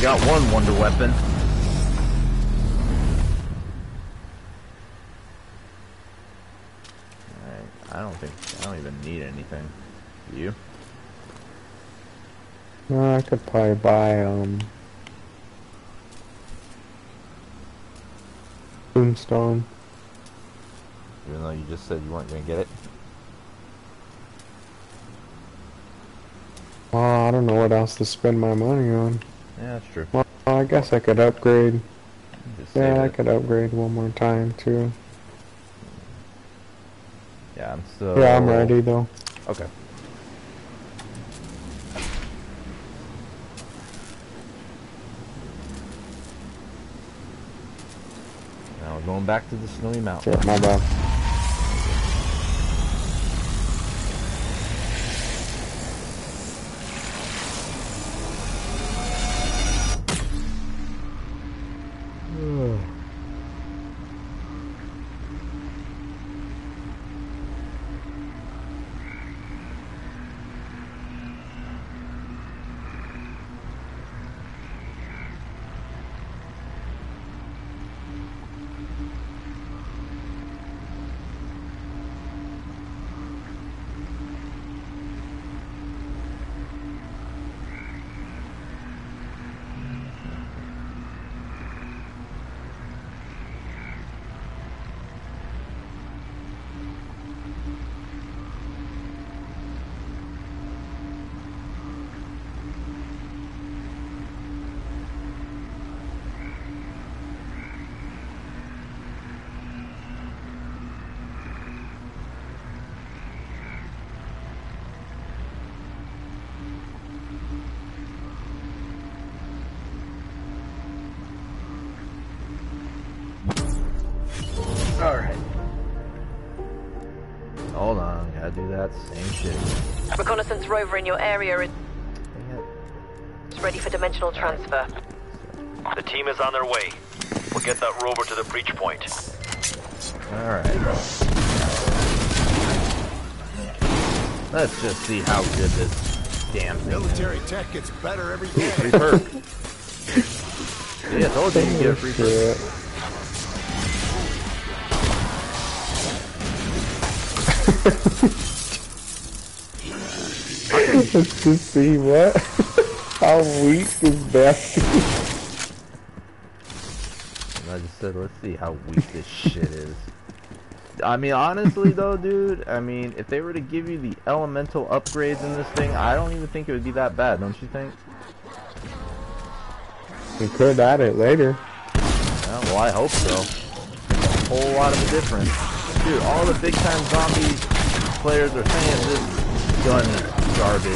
Got one wonder weapon. Alright, I don't think, I don't even need anything. You? No, I could probably buy, um. Tombstone. Even though you just said you weren't gonna get it? Well, I don't know what else to spend my money on. Yeah, that's true. Well, I guess I could upgrade. Yeah, I could upgrade one more time too. Yeah, I'm still. Yeah, I'm ready though. Okay. Now we're going back to the snowy mountain. My bad. Rover in your area is it. ready for dimensional transfer. The team is on their way. We'll get that rover to the breach point. Alright. Let's just see how good this damn thing is. Military tech gets better every day. Free perk. yeah, I told you you get a free perk. Let's just see what. How weak is Basti? And I just said, let's see how weak this shit is. I mean, honestly though, dude, I mean, if they were to give you the elemental upgrades in this thing, I don't even think it would be that bad, don't you think? We could add it later. Yeah, well, I hope so. A whole lot of a difference. Dude, all the big time zombie players are saying this gun is garbage.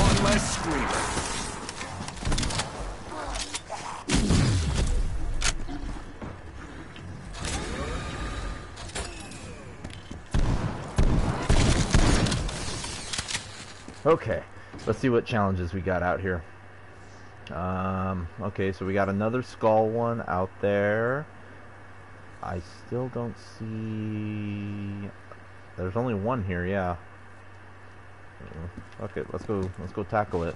One less screamer. Okay, let's see what challenges we got out here. Um, okay, so we got another skull one out there. I still don't see. There's only one here, yeah. Uh, Okay, let's go. Let's go tackle it.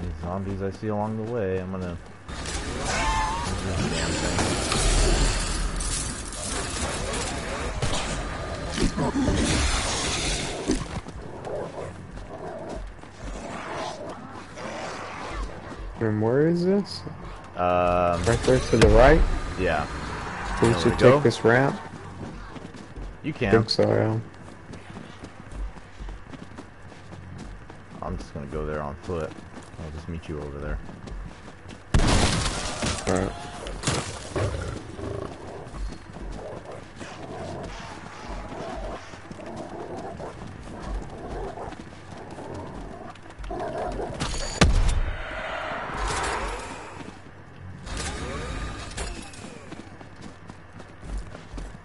These zombies I see along the way, I'm gonna. This damn thing. And where is this? Um, Right there to the right? yeah. We should we go. take this ramp? You I can. think so, yeah. I'm just gonna go there on foot. I'll just meet you over there. Alright.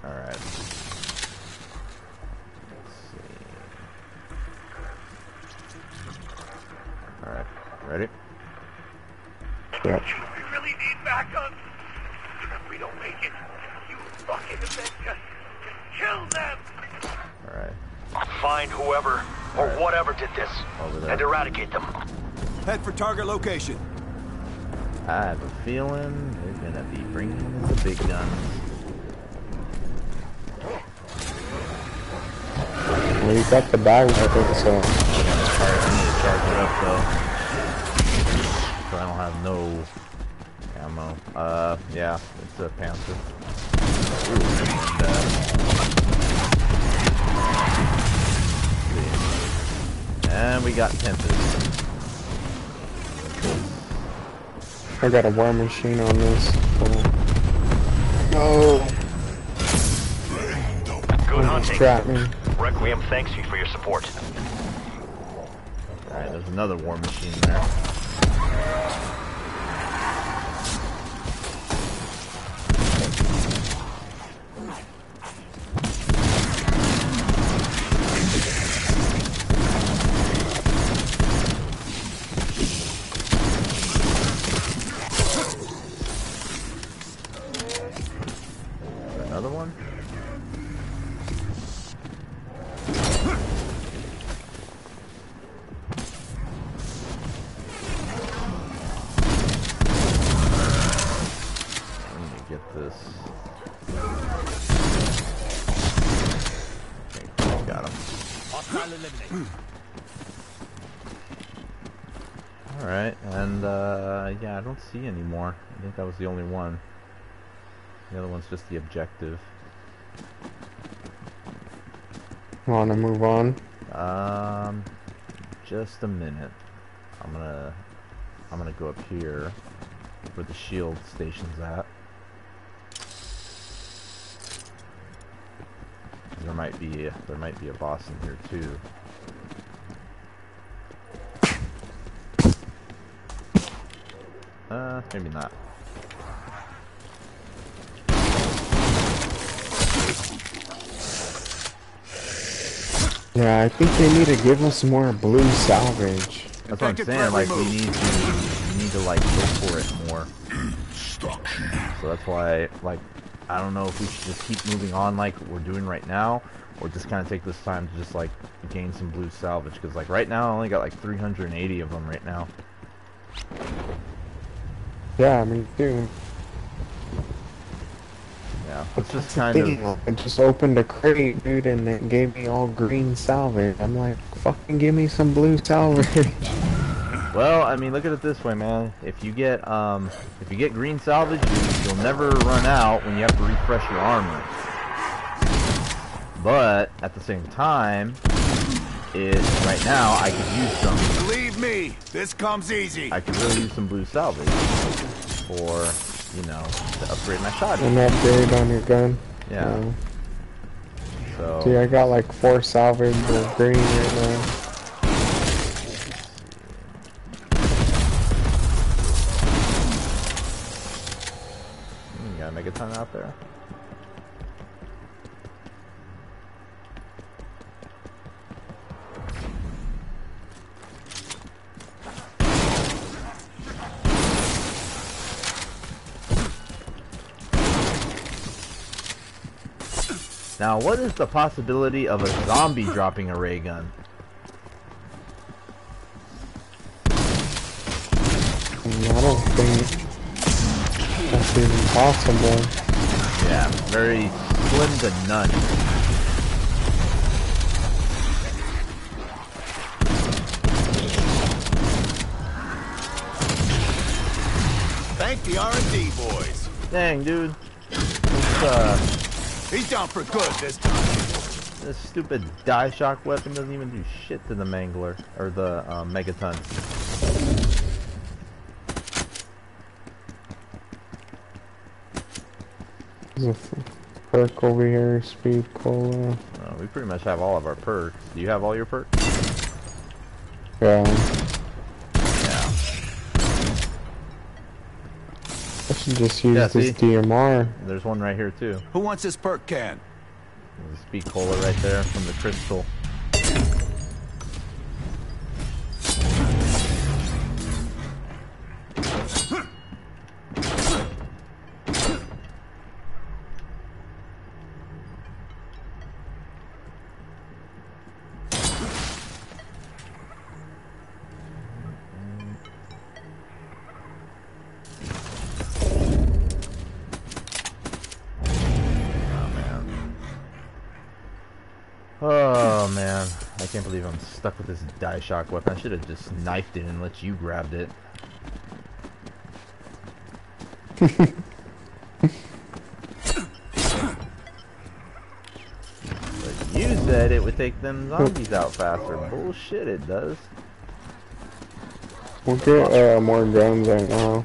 Alright. Let's see. Alright. Ready? Yep. We really need backup. If we don't make it, you fucking Avengers, kill them! Alright. Find whoever or whatever did this Over there. and eradicate them. Head for target location. I have a feeling they're gonna be bringing in the big guns. Well, you got the bag, I think so. Alright, I need to charge it up though. So I don't have no ammo. Uh, yeah, it's a Panther. Ooh, and, uh, and we got Tempest. I got a war machine on this. No! Good Almost hunting. trapped me. Requiem thanks you for your support. Alright, Alright, there's another war machine there. See any more. I think that was the only one. The other one's just the objective. Want to move on? Um, just a minute. I'm gonna, I'm gonna go up here where the shield station's at. There might be, there might be a boss in here too. Uh, maybe not. Yeah, I think they need to give us more blue salvage. That's what I'm saying. Like we need to, we need to like go for it more. So that's why, like, I don't know if we should just keep moving on like we're doing right now, or just kind of take this time to just like gain some blue salvage. Because like right now, I only got like 380 of them right now. Yeah, I mean, dude. Yeah, But it's just kind thing, of. I just opened a crate, dude, and it gave me all green salvage. I'm like, fucking give me some blue salvage. Well, I mean, look at it this way, man. If you get um, if you get green salvage, you, you'll never run out when you have to refresh your armor. But at the same time, is right now I could use some Believe me, this comes easy. I could really use some blue salvage for, you know, to upgrade my shotgun. An upgrade on your gun. Yeah. Um, So see, I got like four salvage of green right now. you got a ton out there. Now, what is the possibility of a zombie dropping a ray gun? I don't think that's even possible. Yeah, very slim to none. Thank the R&D boys. Dang, dude. This, uh, He's down for good this time. this stupid die shock weapon doesn't even do shit to the Mangler, or the um, Megaton. There's a f- perk over here, speed cola. Uh, we pretty much have all of our perks. Do you have all your perks? Yeah. Yeah. I should just use Yeah, this? DMR. There's one right here too. Who wants this perk can? There's a speed cola right there from the crystal. Stuck with this die shock weapon. I should have just knifed it and let you grabbed it. but you said it would take them zombies out faster. Bullshit, it does. We'll get uh, more guns right now.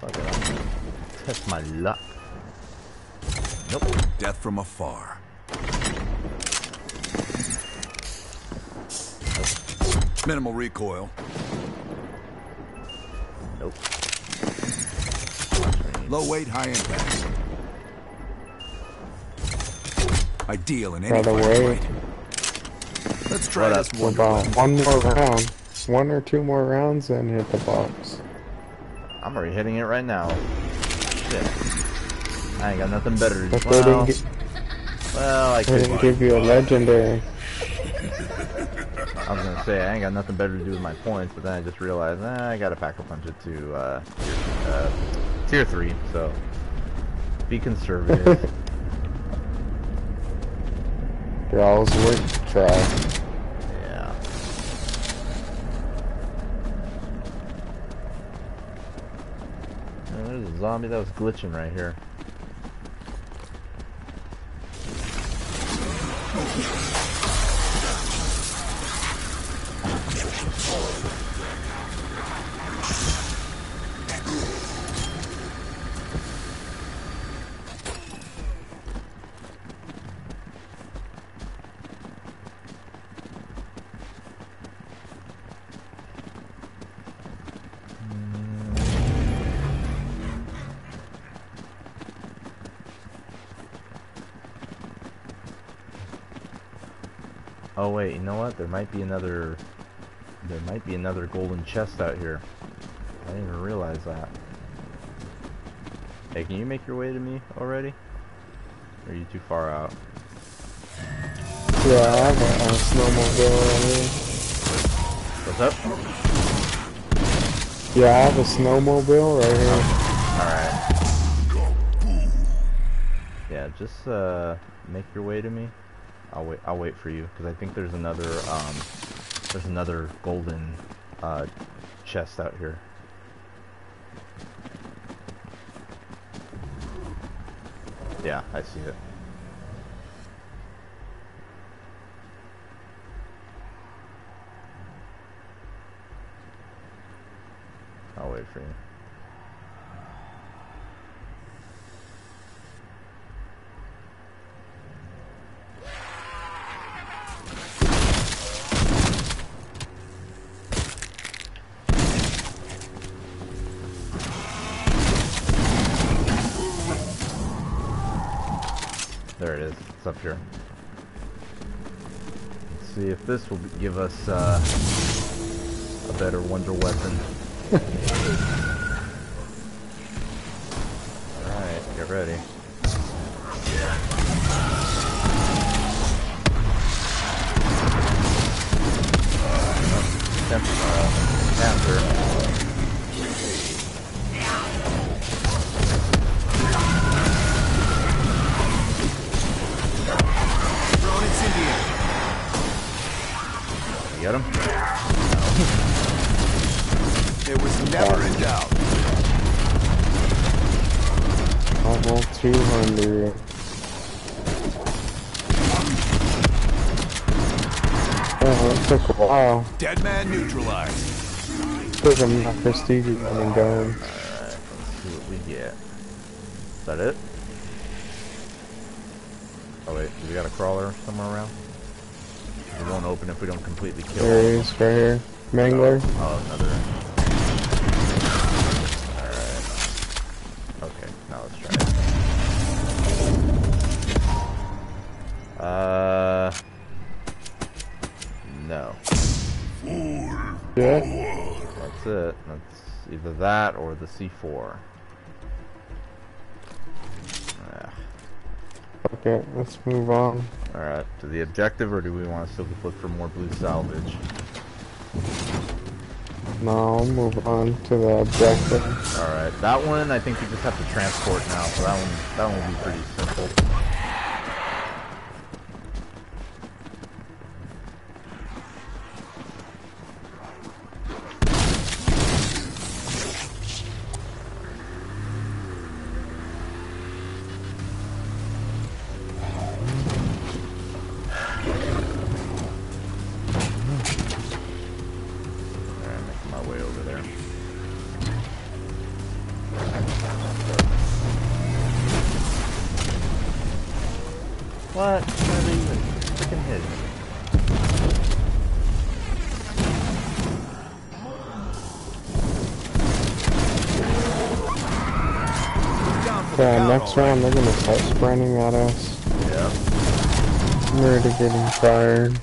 Fuck it, test my luck. Nope death from afar. Minimal recoil. Nope. Low weight, high impact. Ideal in any way. Let's try this one. One more round. One or two more rounds and hit the box. I'm already hitting it right now. Shit. I ain't got nothing better to But do. they Well, didn't, gi- well, I they didn't give you a legendary. I was gonna say I ain't got nothing better to do with my points, but then I just realized eh, I gotta pack a punch it to uh, tier, uh, tier three. So be conservative. You're always worth a try. yeah. Uh, There's a zombie that was glitching right here. Know what? There might be another. There might be another golden chest out here. I didn't even realize that. Hey, can you make your way to me already? Or are you too far out? Yeah, I have a, a snowmobile right What's up? here. Yeah, I have a snowmobile right here. Alright. Yeah, just uh make your way to me. I'll wait I'll wait for you because I think there's another um there's another golden uh chest out here. Yeah, I see it. Give us uh, a better wonder weapon. neutralized. Took a my prestige running gun. Alright, let's see what we get. Is that it? Oh wait, we got a crawler somewhere around? It won't open if we don't completely kill There he it. is, right here. Mangler. Oh, another. Alright. Either that or the C4. Ah, Okay, let's move on. Alright, to the objective, or do we want to still look for more blue salvage? No, I'll move on to the objective. Alright, that one I think we just have to transport now, so that one that one will be pretty simple. What? Why they freaking hit? Yeah, next round they're gonna start sprinting at us. Yeah. I'm already getting fired.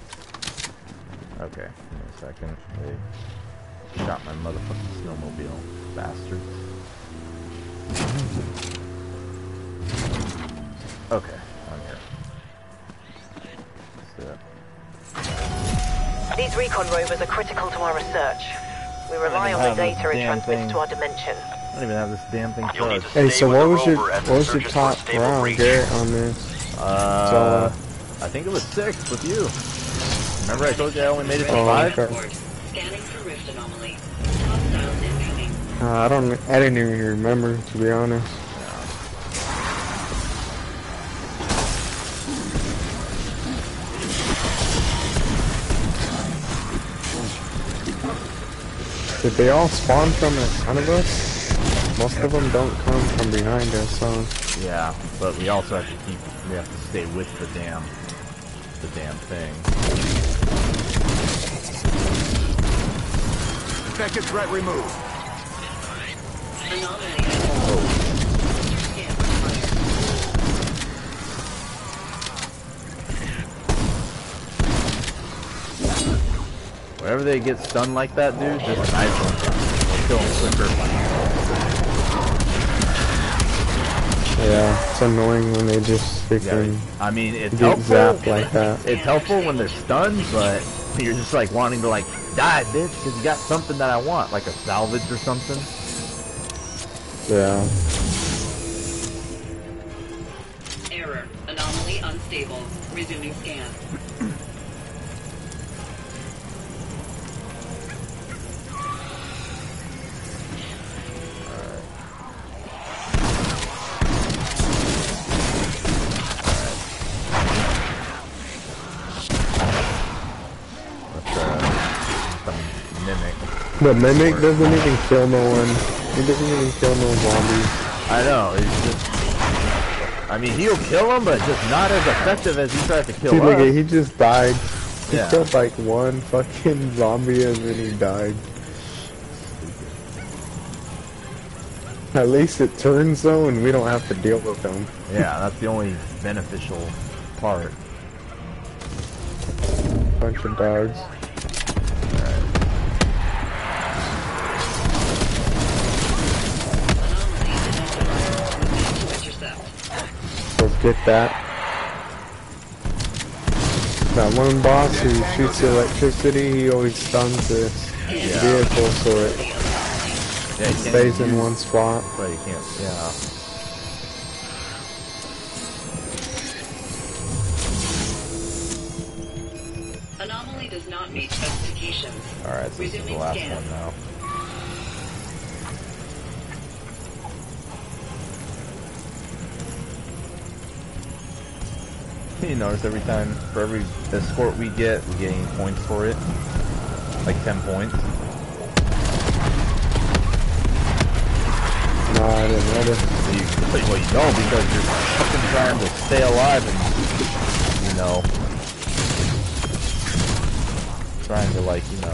Critical research. We rely on the data it transmits thing. to our dimension. I don't even have this damn thing You'll charged. Hey, so what was your rover as it what was your searches for a top stable round. Garrett, on this? Uh, I think it was six with you. Remember I told you I only made it to Oh, five? okay. Scanning for rift anomaly. Uh, I don't. I didn't even remember to be honest. Did they all spawn from in front of us? Most of them don't come from behind us, so Yeah, but we also have to keep, we have to stay with the damn, the damn thing. Infected threat removed. Anomaly Whenever they get stunned like that, dude, just knife them. We'll kill them quicker. yeah, it's annoying when they just Yeah, I mean, it's get helpful. zapped like that. It's helpful when they're stunned, but you're just like wanting to like die, bitch, because you got something that I want, like a salvage or something. Yeah. Error. Anomaly unstable. Resuming scan. The mimic doesn't even kill no one. He doesn't even kill no zombies. I know. He's just. I mean, he'll kill them, but just not as effective as he tried to kill See, us. he just died. He Yeah. killed like one fucking zombie and then he died. At least it turns though and we don't have to deal with them. Yeah, that's the only beneficial part. Bunch of dogs. Get that. That one boss who shoots the electricity, he always stuns the vehicle so it Yeah, you stays in one spot. But you can't. Yeah. Anomaly does not meet specifications. All right, so this is the last scan. one now. You notice every time, for every escort we get, we gain points for it. Like 10 points. No, I didn't notice. Well, you, well, you don't because you're fucking trying to stay alive and, you know, trying to, like, you know,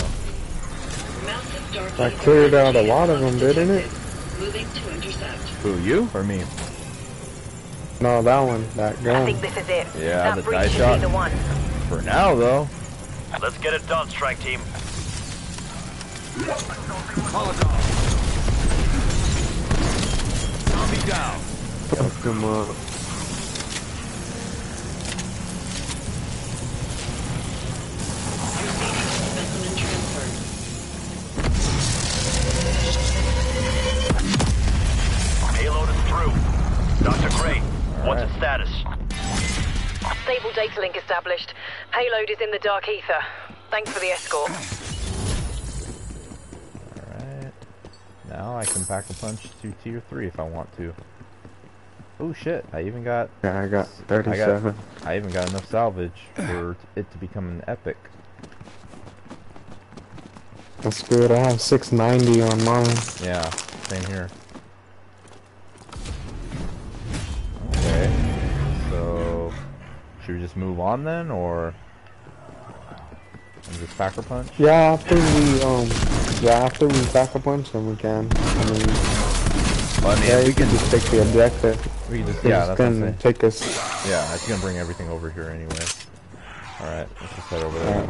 Massive dark That cleared out a lot of them, didn't it? Moving to intercept. who, you or me? No, that one, that gun. I think this is it. Yeah, that the breach die should shot. be the one. For now, though. Let's get it done, strike team. Molotov. Zombie down. Fuck 'em up. Gray, what's its status? Stable data link established. Payload is in the dark aether. Thanks for the escort. Alright. Now I can pack a punch to tier 3 if I want to. Oh shit, I even got Yeah, I got I got 37. I even got enough salvage for it to become an epic. That's good. I have 690 on mine. Yeah, same here. Should we just move on then or and just pack a punch? Yeah, after we, um, yeah, after we pack a punch, then we can. I mean, Well, I mean, Yeah, we can just take the objective. we can just Yeah, it's that's gonna take us. Yeah, it's gonna bring everything over here anyway. All right, let's just head over there.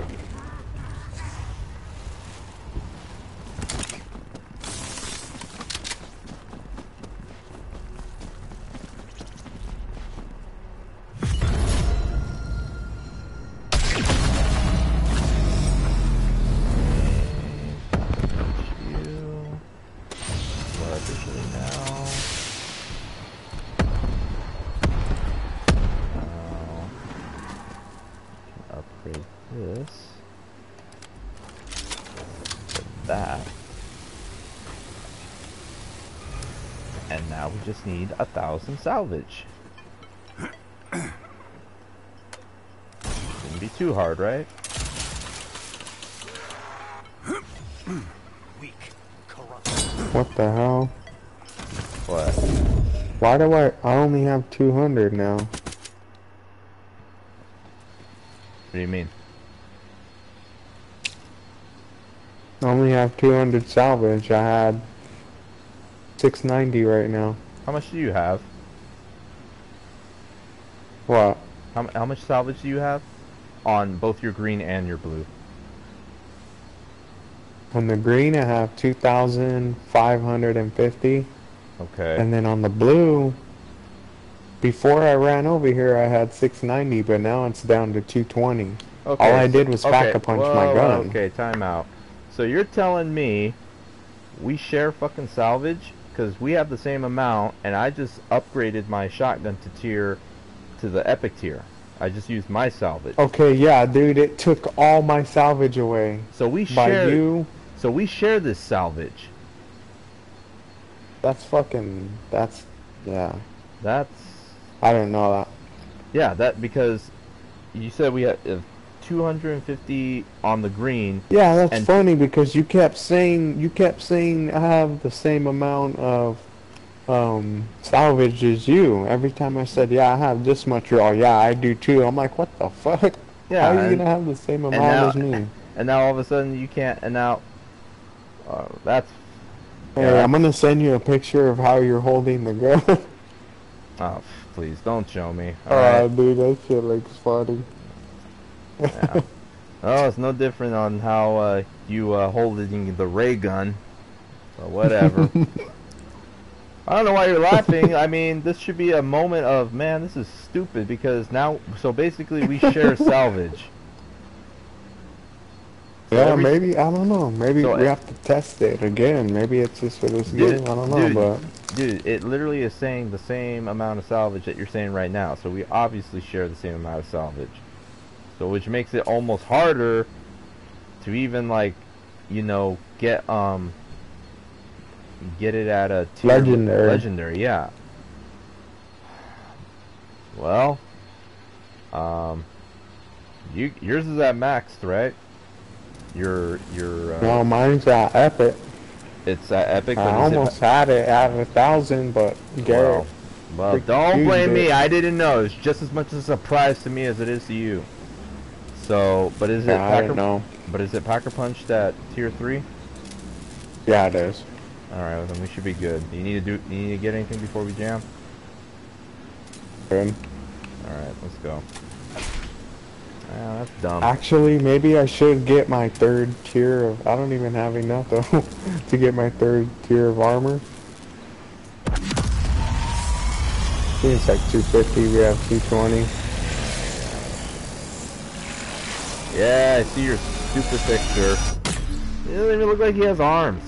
Just need a thousand salvage. Shouldn't be too hard, right? What the hell? What? Why do I? I only have 200 now. What do you mean? I only have 200 salvage. I had 690 right now. How much do you have? What? How, how much salvage do you have? On both your green and your blue. On the green, I have 2,550. Okay. And then on the blue, before I ran over here, I had 690, but now it's down to 220. Okay, All I did was okay, pack a punch whoa, my gun. Okay, time out. So you're telling me we share fucking salvage because we have the same amount, and I just upgraded my shotgun to tier to the epic tier. I just used my salvage. Okay, yeah, dude, it took all my salvage away. So we By share. you, So we share this salvage. that's fucking, that's, yeah. That's I didn't know that. yeah. That because you said we had 250 on the green. Yeah, that's And- funny because you kept saying you kept saying I have the same amount of um, salvage as you. Every time I said, "Yeah, I have this much," you're all, "Yeah, I do too." I'm like, "What the fuck? Yeah, How are you and- gonna have the same amount now- as me?" And now all of a sudden you can't. And now uh, that's Hey, Yeah. I'm gonna send you a picture of how you're holding the gun. oh please don't show me. Oh, Alright. dude, that shit looks funny. Yeah. Oh, it's no different on how uh, you uh, holding the ray gun. So whatever. I don't know why you're laughing. I mean, this should be a moment of man. This is stupid because now. So basically, we share salvage. So Yeah, every- maybe I don't know. Maybe So, we have to test it again. Maybe it's just for this Dude, game. I don't know, dude, but Dude, it literally is saying the same amount of salvage that you're saying right now. So we obviously share the same amount of salvage. So which makes it almost harder to even like, you know, get um get it at a tier Legendary. Legendary, yeah. Well, um you yours is at maxed, right? Your your uh, no, mine's at epic. it's at epic. I but is it- almost had it at a thousand, but Garrett. Well, freaking don't blame it. me. I didn't know. It's just as much a surprise to me as it is to you. So, but is it Yeah, I Packer? didn't know. But is it Pack a Punch that tier three? Yeah, it is. All right, well, then we should be good. You need to do. You need to get anything before we jam. Good. All right, let's go. Ah, that's dumb. Actually, maybe I should get my third tier of. I don't even have enough though to get my third tier of armor. I it's like 250. We have 220. Yeah, I see your stupid picture. It doesn't even look like he has arms.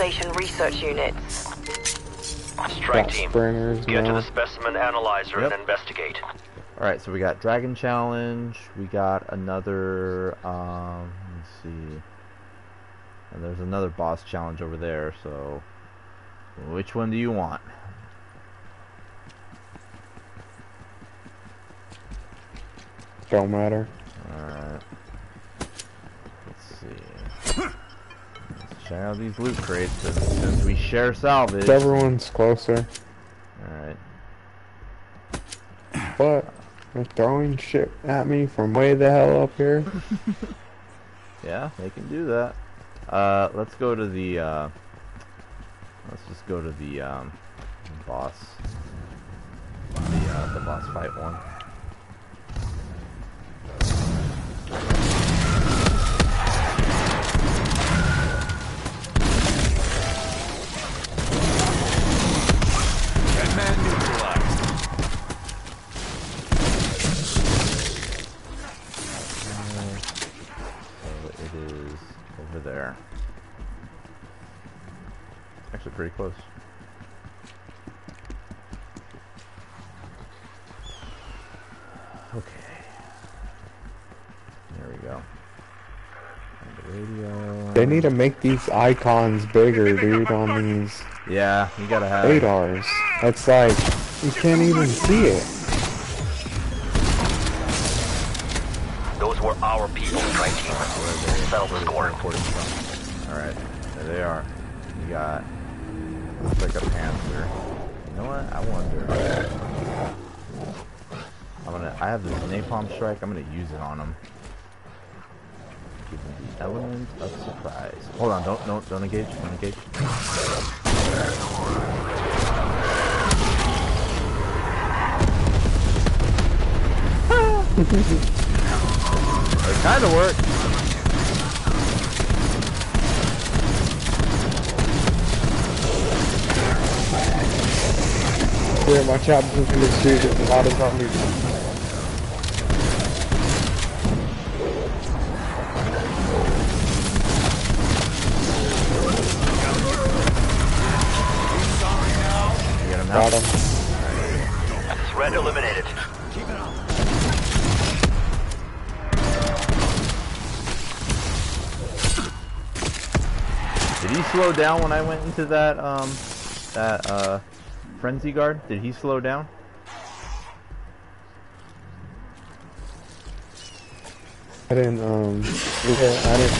Station research units. Strike Got team. sprinters Get to the specimen analyzer Yep. and investigate. Alright, so we got Dragon Challenge, we got another, um, let's see. And there's another boss challenge over there, so. Which one do you want? Don't matter. Alright. Let's see. Let's check out these loot crates since, since we share salvage. Everyone's closer. Alright. But they're throwing shit at me from way the hell up here. Yeah, they can do that. Uh, let's go to the, uh, let's just go to the, um, boss. The, uh, the boss fight one. Over there. Actually pretty close. Okay. There we go. And the radio. They need to make these icons bigger, dude, on these Yeah, you gotta have. radars. That's like, you can't even see it. Those were our people, strike team. Settle the score. recording from. Alright, there they are. You got looks like a panther. You know what? I wonder. I'm gonna I have this napalm strike, I'm gonna use it on them. Give them the element of surprise. Hold on, don't don't don't engage, don't engage. it kinda worked. Yeah, my chop's in the street with a lot of zombies. You get him now? Got him. Threat eliminated. Did he slow down when I went into that um that uh frenzy guard? Did he slow down? I didn't, um, yeah, I didn't,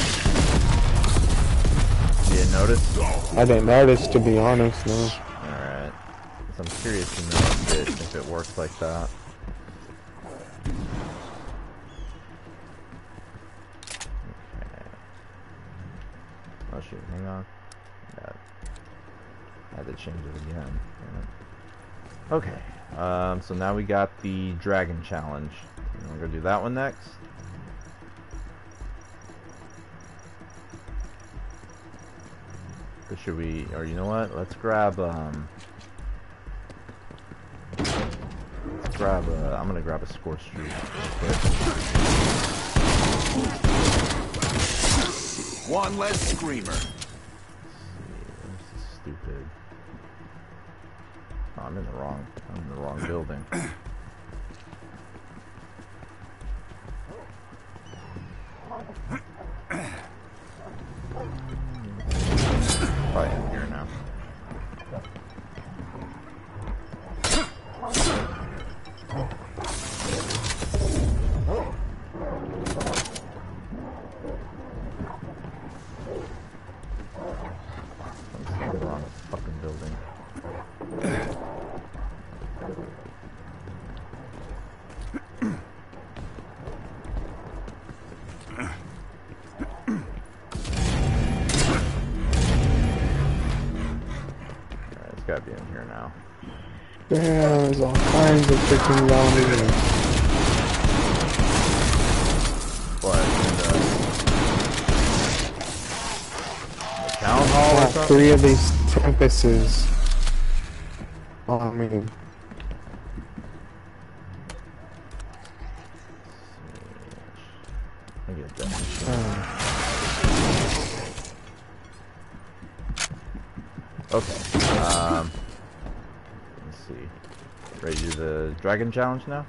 You didn't notice? I didn't notice, to be honest, no. Alright. So I'm curious to know if it, if it works like that. Okay. Oh shoot, hang on. Yeah. I had to change it again. Damn it. Okay. Um, so now we got the dragon challenge. We're gonna do that one next. Or should we, or you know what? Let's grab, um, let's grab a, I'm gonna grab a score streak real quick. One less screamer. Oh, I'm in the wrong, I'm in the wrong building. In there's all kinds of freaking zombies. What? In the, town hall three of these tempests. I mean, dragon challenge now?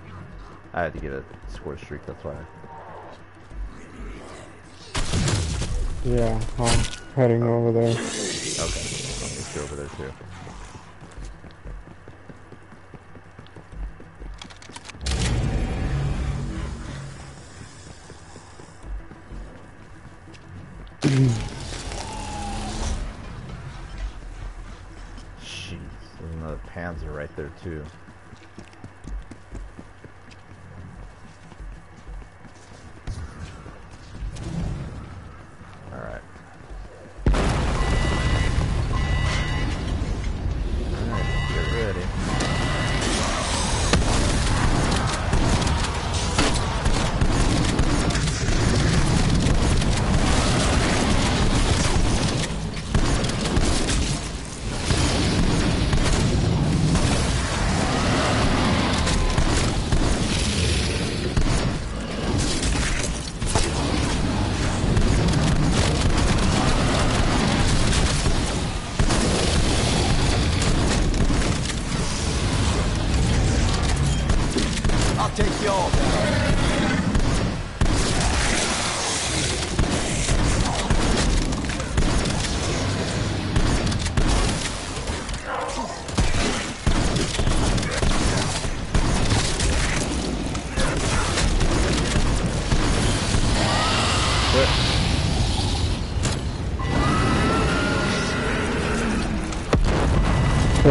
I had to get a score streak, that's why. Yeah, I'm heading over there. Okay. Let's go over there too. Jeez, there's another Panzer right there too.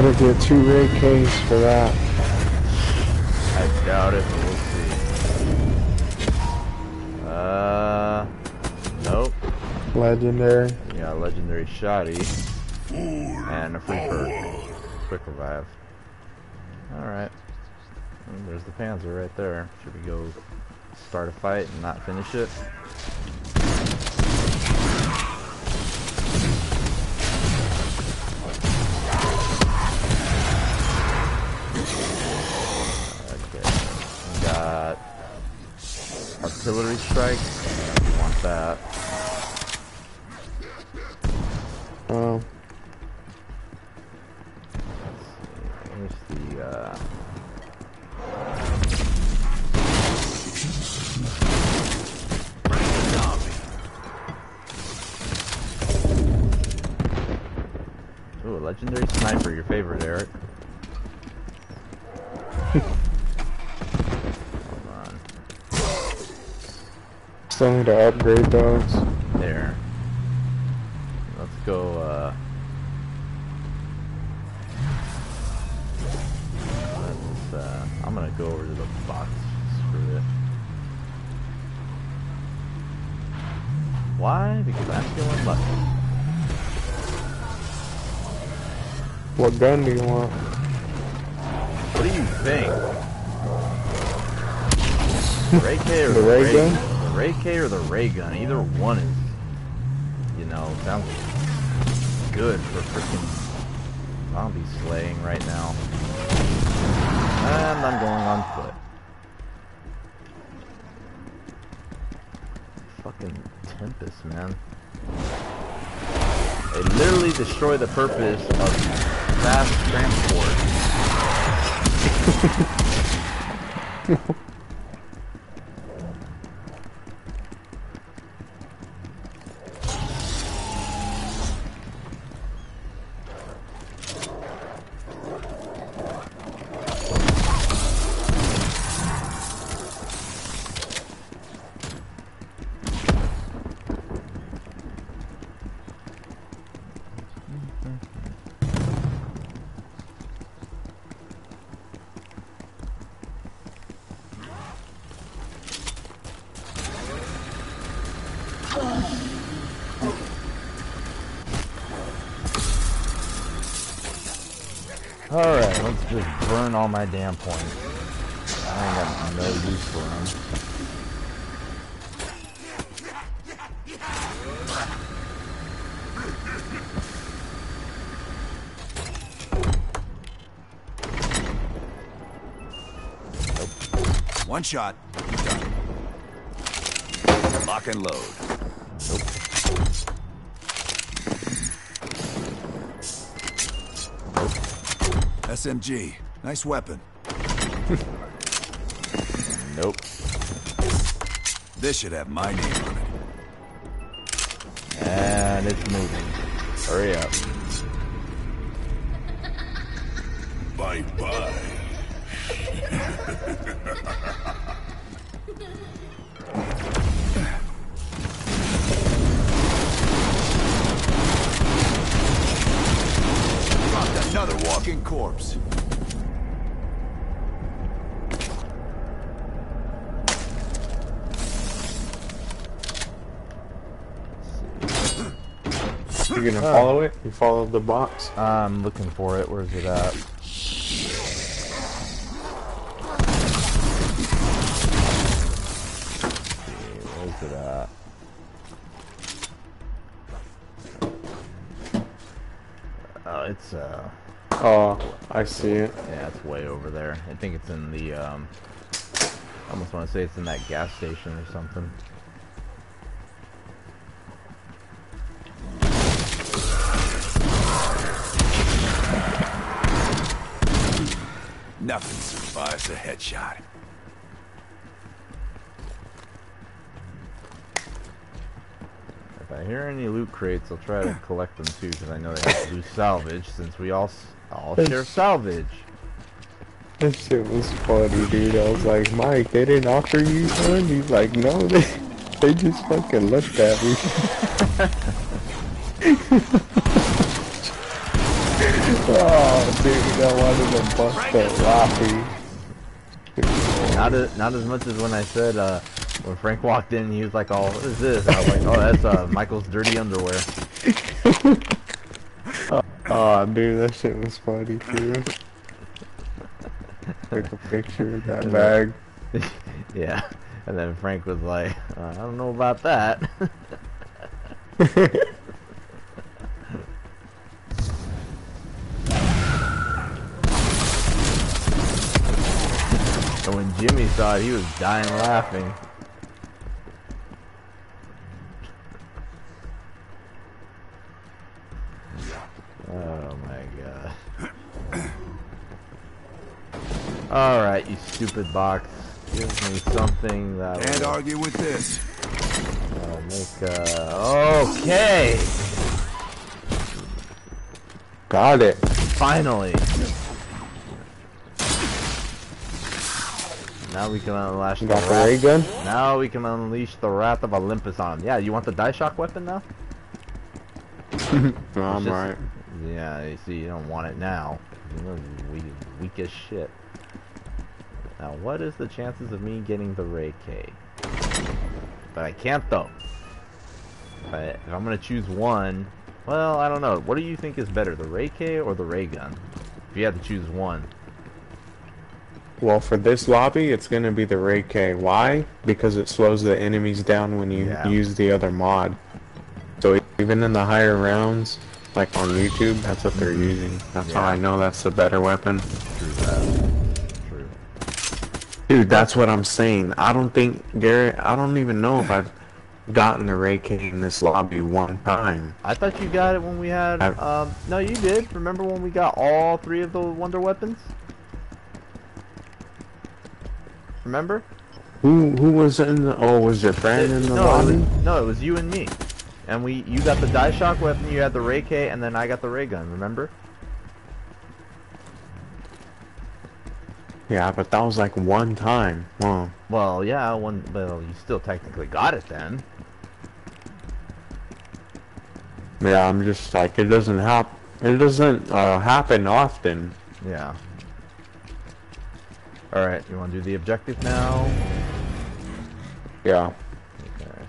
Better get two Ray K's for that. I doubt it, but we'll see. Uh, nope. Legendary. Yeah, legendary shoddy and a free perk, quick revive. All right, there's the Panzer right there. Should we go start a fight and not finish it? Need to upgrade those. There. Let's go, uh... Let's, uh... I'm gonna go over to the box. Screw it. Why? Because I'm feeling lucky. What gun do you want? Ray K or the ray gun? Either one is, you know, sounds good for freaking zombie slaying right now. And I'm going on foot. Fucking Tempest, man. They literally destroy the purpose of fast transport. Alright, let's just burn all my damn points. I ain't got no use for them. One shot. Lock and load. SMG. Nice weapon. Nope. This should have my name on it. Ah, and it's moving. Hurry up. Bye bye. You gonna follow it? You follow the box? I'm looking for it. Where's it at? Where's it at? Oh, it's uh, Oh, I see it. yeah, it's way over there. I think it's in the um, I almost want to say it's in that gas station or something. Nothing survives a headshot. If I hear any loot crates, I'll try to collect them too, because I know they have to do salvage, since we all s- all share salvage. This shit was funny, dude. I was like, Mike, they didn't offer you one? He's like, no, they, they just fucking looked at me. oh, dude, I wanted to bust up laughing. Not as not as much as when I said uh, when Frank walked in, he was like, "Oh, what is this?" And I was like, "Oh, that's uh, Michael's dirty underwear." Oh, dude, that shit was funny, too. Took a picture of that bag. yeah, and then Frank was like, uh, "I don't know about that." and when Jimmy saw it, he was dying laughing. Oh my god. Alright, you stupid box. Give me something that Can't will argue with this. uh, make uh Okay! Got it. Finally! Now we can unleash the Got the wrath- ray gun? Now we can unleash the wrath of Olympus on him. Yeah, you want the die shock weapon now? No, I'm just- right. Yeah, you see, you don't want it now. You you're weak, weak as shit. Now, what is the chances of me getting the Ray K? But I can't though. If, I, if I'm gonna choose one, well, I don't know. What do you think is better, the Ray K or the Ray Gun? If you had to choose one. Well, for this lobby, it's gonna be the Ray K. Why? Because it slows the enemies down when you Yeah. use the other mod. So even in the higher rounds, like on YouTube, that's what they're using. That's how I know that's the better weapon. True that. True. Dude, that's what I'm saying. I don't think, Garrett, I don't even know if I've gotten the Ray K in this lobby one time. I thought you got it when we had. I- Um, no, you did. Remember when we got all three of the Wonder Weapons? Remember? Who who was in the, oh, was your friend in the no, it lobby? was, no, it was you and me. And we, you got the die shock weapon, you had the Ray K, and then I got the ray gun. Remember? Yeah, but that was like one time. Wow. Well, yeah, one. Well, you still technically got it then. Yeah, I'm just like, it doesn't hap- it doesn't uh, happen often. Yeah. All right, you want to do the objective now? Yeah. Okay.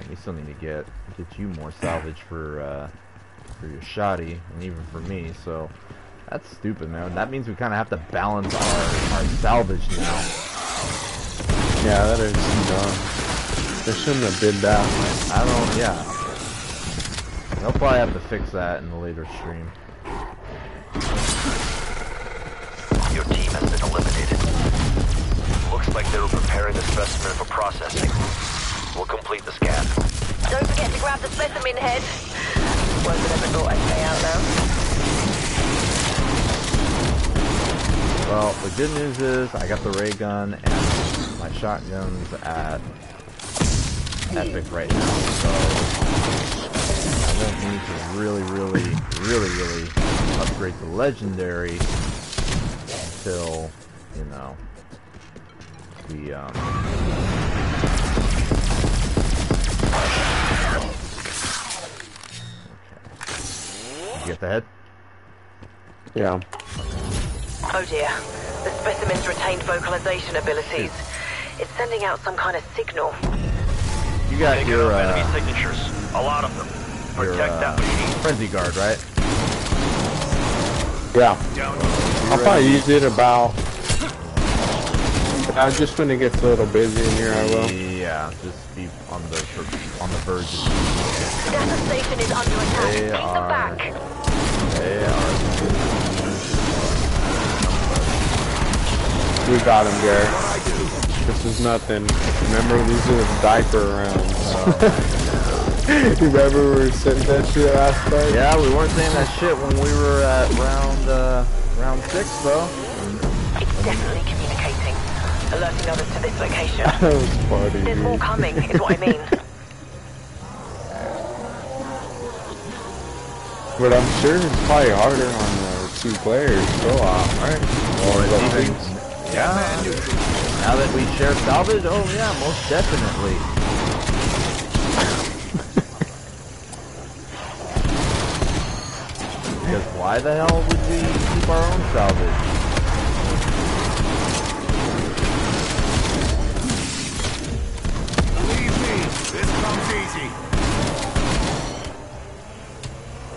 And we still need to get get you more salvage for uh, for your shoddy, and even for me. So that's stupid, man. That means we kind of have to balance our our salvage now. Yeah, that is dumb. They shouldn't have did that. I don't. Yeah. They'll probably have to fix that in the later stream. Looks like they were preparing the specimen for processing. We'll complete the scan. Don't forget to grab the specimen head. Won't have ever thought I'd stay out now. Well, the good news is I got the ray gun and my shotgun's at epic right now, so I won't need to really, really, really, really upgrade the legendary until, you know, the, um... Okay. You get the head? Yeah. Oh dear. The specimen's retained vocalization abilities. It's sending out some kind of signal. You got Picking your, up uh, enemy signatures. A lot of them. your, uh, that machine. frenzy guard, right? Yeah. I'll probably use it about. Uh, just when it gets a little busy in here, I will. Yeah, just be on the on the verge. of- Data station is under attack. They Take them are- back. They are. We got him, Garrett. This is nothing. Remember, these are the diaper rounds. Remember we were sitting that shit last fight? Yeah, we weren't saying that shit when we were at round uh, round six, though. It's definitely communicating. Alerting others to this location. That was funny, There's more coming, is what I mean. But I'm sure it's probably harder on the two players. Go out, right? Or it's even- Yeah. Now that we share salvage, oh yeah, most definitely. because why the hell would we keep our own salvage? Easy.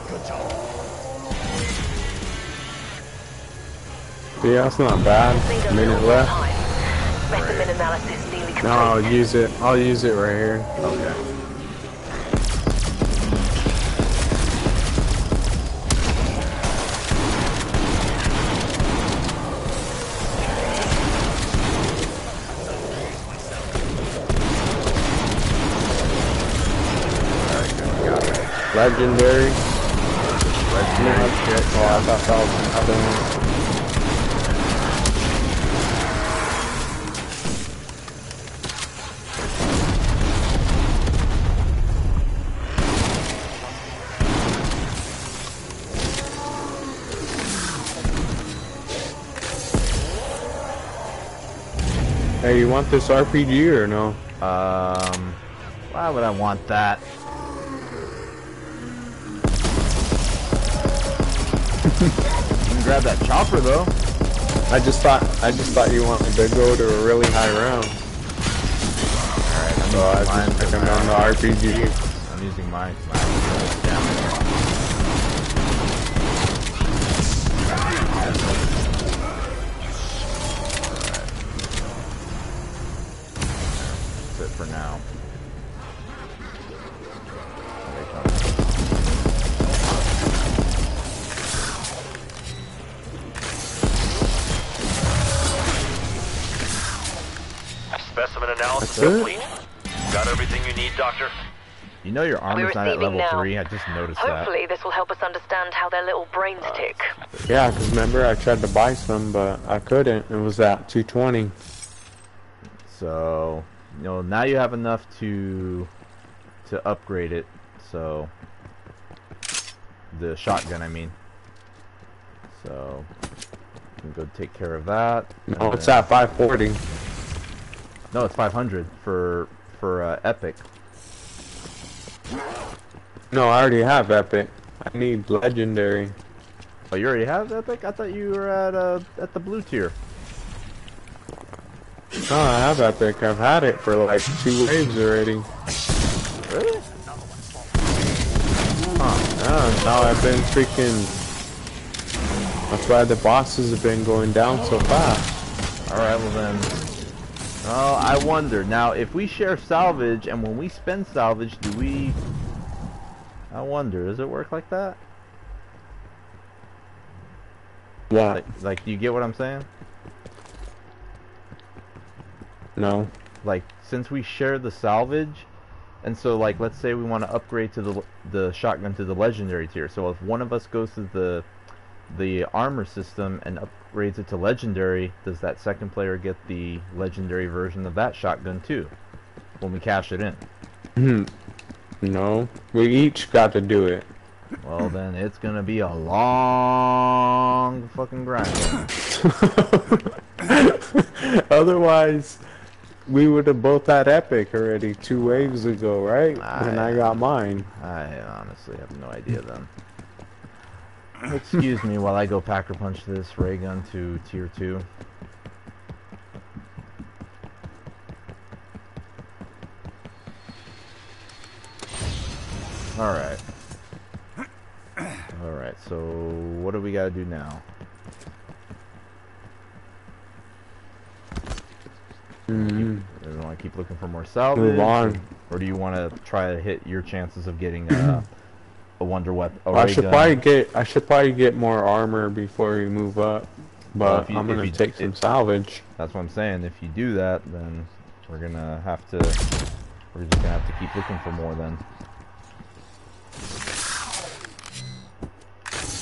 Good job. Yeah, that's not bad. Need a A minute left. time. Specimen analysis nearly complete. No, I'll use it. I'll use it right here. Okay. Legendary. Legendary shit. Oh, I thought that was one. Hey, you want this RPG or no? Um, why would I want that? Grab that chopper though. I just thought I just thought you wanted to go to a really high round. Alright, I'm So I took on the RPG. I'm using mine know your armor's not at receiving level now. 3, I just noticed that. Hopefully this will help us understand how their little brains tick. Yeah, because remember I tried to buy some, but I couldn't. It was at 220. So, you know, now you have enough to to upgrade it. So, the shotgun, I mean. So, you can go take care of that. No, it's at 540. No, it's 500 for for uh, epic. No, I already have epic. I need legendary. Oh, you already have epic? I thought you were at uh at the blue tier. No, I have epic. I've had it for like two waves already. Really? Yeah, now I've been freaking. That's why the bosses have been going down so fast. All right, well then. Oh, I wonder now if we share salvage and when we spend salvage, do we? I wonder, does it work like that? What? Like, like, you get what I'm saying? No. Like, since we share the salvage, and so like, let's say we want to upgrade to the the shotgun to the legendary tier. So if one of us goes to the the armor system and upgrades it to legendary, does that second player get the legendary version of that shotgun too? When we cash it in. Hmm. No, we each got to do it. Well, then it's gonna be a long fucking grind. Otherwise, we would have both had epic already two waves ago, right? and I I- got mine. I honestly have no idea then. Excuse me while I go pack a punch this ray gun to tier 2. Alright. Alright, so what do we gotta do now? Mhm. Do we want to keep looking for more salvage? Move on. Or do you want to try to hit your chances of getting uh, wonder weapon? I should gun? probably get I should probably get more armor before we move up. But if you- I'm gonna you- take some if- salvage. That's what I'm saying. If you do that, then we're gonna have to. We're just gonna have to keep looking for more then.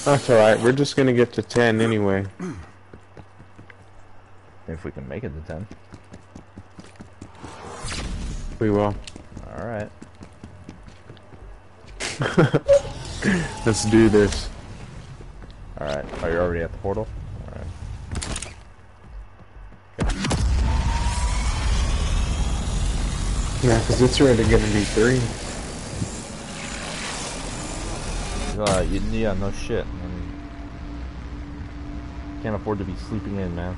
That's alright, we're just gonna get to ten anyway. If we can make it to ten. We will. All right. Let's do this. All right. Are you already at the portal? All right. Yeah, because it's already gonna be three. Uh, y- yeah, no shit. I mean, can't afford to be sleeping in, man.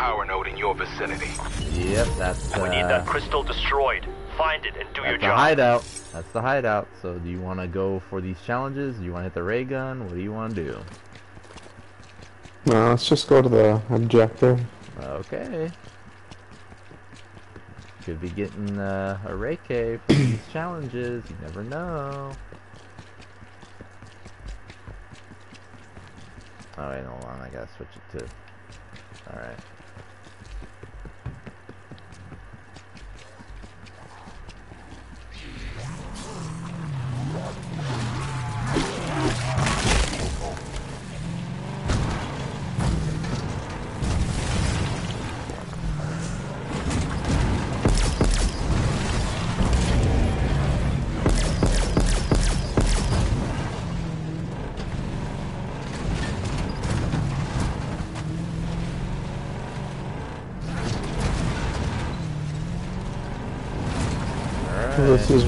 Power node in your vicinity. Yep, that's. Uh, We need that crystal destroyed. Find it and do your That's the job. hideout. That's the hideout. So, do you want to go for these challenges? Do you want to hit the ray gun? What do you want to do? No, let's just go to the objective. Okay. Could be getting uh, a ray K for these challenges. You never know. Oh wait, hold on. I gotta switch it to. All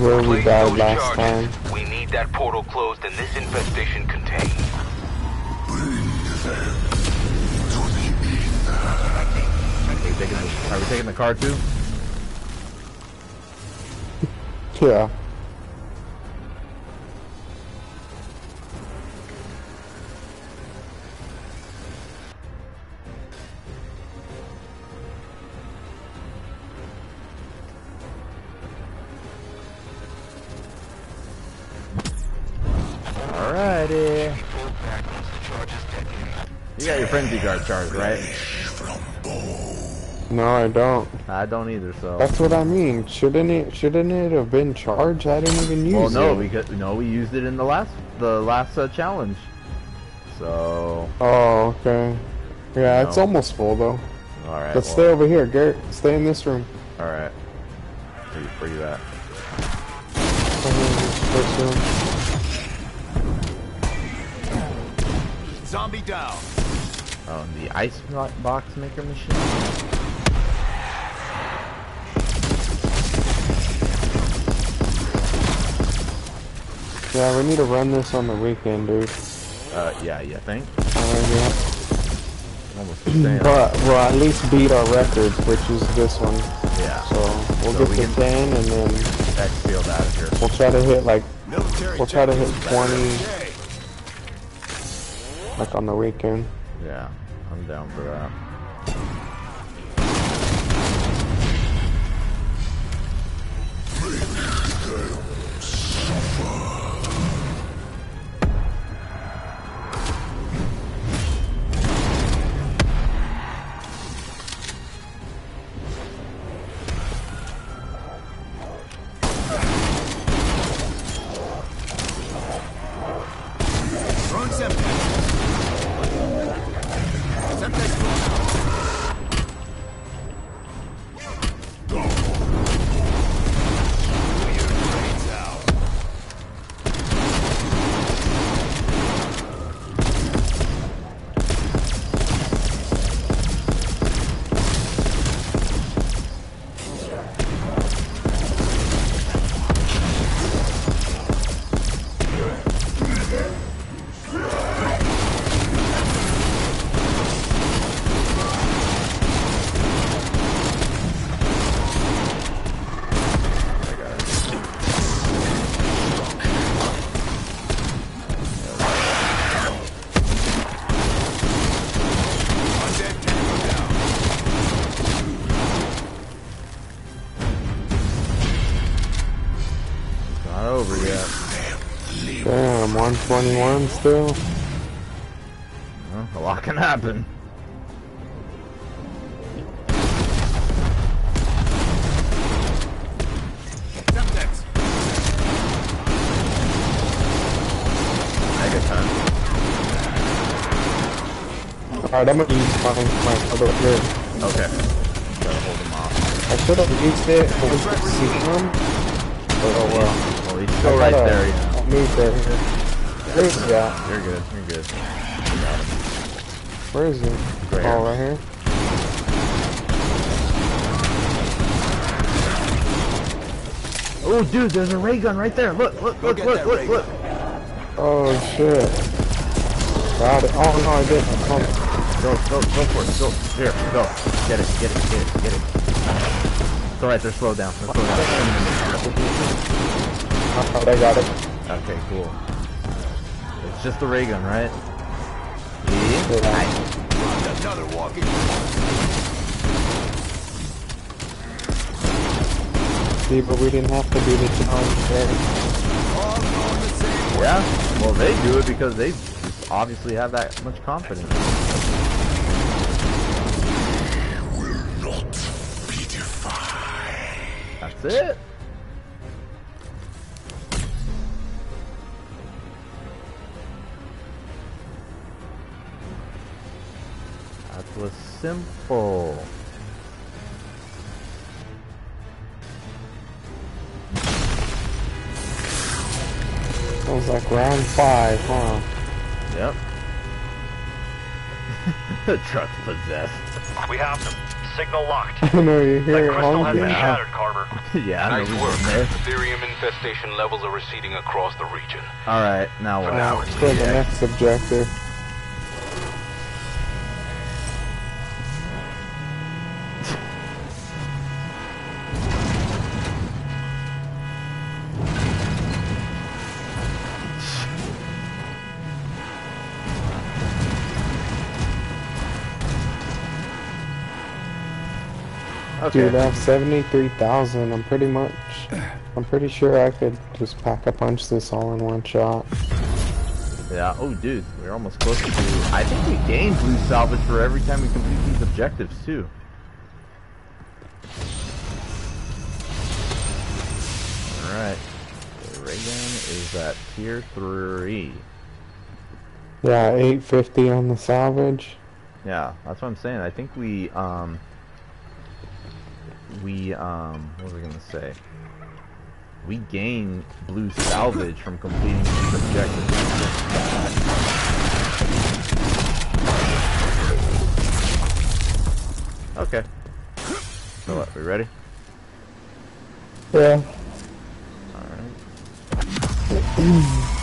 where we died last charges. time. We need that portal closed and this infestation contained. Are we taking the, are we taking the car too? Yeah. Frenzy guard right? No, I don't. I don't either. So. That's what I mean. Shouldn't it? Shouldn't it have been charged? I didn't even use Well, no, it. because no, we used it in the last the last uh, challenge. So, Oh, okay. Yeah, it's almost full though. all right. Let's well, stay over here, Garrett. Stay in this room. All right. Where you, where you at? Over in this first room. Zombie down. Oh, the ice box maker machine. Yeah, we need to run this on the weekend, dude. Uh, yeah, you think? Uh, yeah. Almost the. But we'll at least beat our record, which is this one. yeah. So we'll So get we to can- 10 and then Exfield out of here. we'll try to hit like, Military We'll try to hit 20. like on the weekend. Yeah, I'm down for that. Damn, 121 still? Well, a lot can happen. Alright, I'm gonna use my, my other here. Okay. Gotta hold him off. I should have used it with the serum. Oh well. Well, he's still I right gotta there, yeah. Move there. Where is he at? You're good, you're good. Where is he? Right oh, here. right here? Oh, dude, there's a ray gun right there. Look, look, Go look, look, look, look. Oh shit. Got it. Oh no, I didn't. Oh, Go, go, go for it. Go. Here, go. Get it, get it, get it, get it. It's alright, they're slowed down. They're slowed down. alright, I got it. Okay, cool. It's just the ray gun, right? See? Yeah. Another walking. See, but we didn't have to do the challenge there. All going the same way. Yeah. Well, they do it because they obviously have that much confidence. That's it. Simple. That was like round five, huh? Yep. the truck's possessed. We have them. Signal locked. I know you That hear it crystal has been honking. shattered, Carver. yeah, Nice we work. were there. Aetherium infestation levels are receding across the region. Alright, now what? Now, for the next objective. Okay. Dude, I have 73,000. I'm pretty much, I'm pretty sure I could just pack a punch this all in one shot. Yeah, oh dude, we're almost close to... I think we gain blue salvage for every time we complete these objectives too. Alright. The ray gun is at tier 3. Yeah, 850 on the salvage. Yeah, that's what I'm saying. I think we, um we um what was I gonna say? We gain blue salvage from completing objectives. Okay. So what, we ready? Yeah. Alright.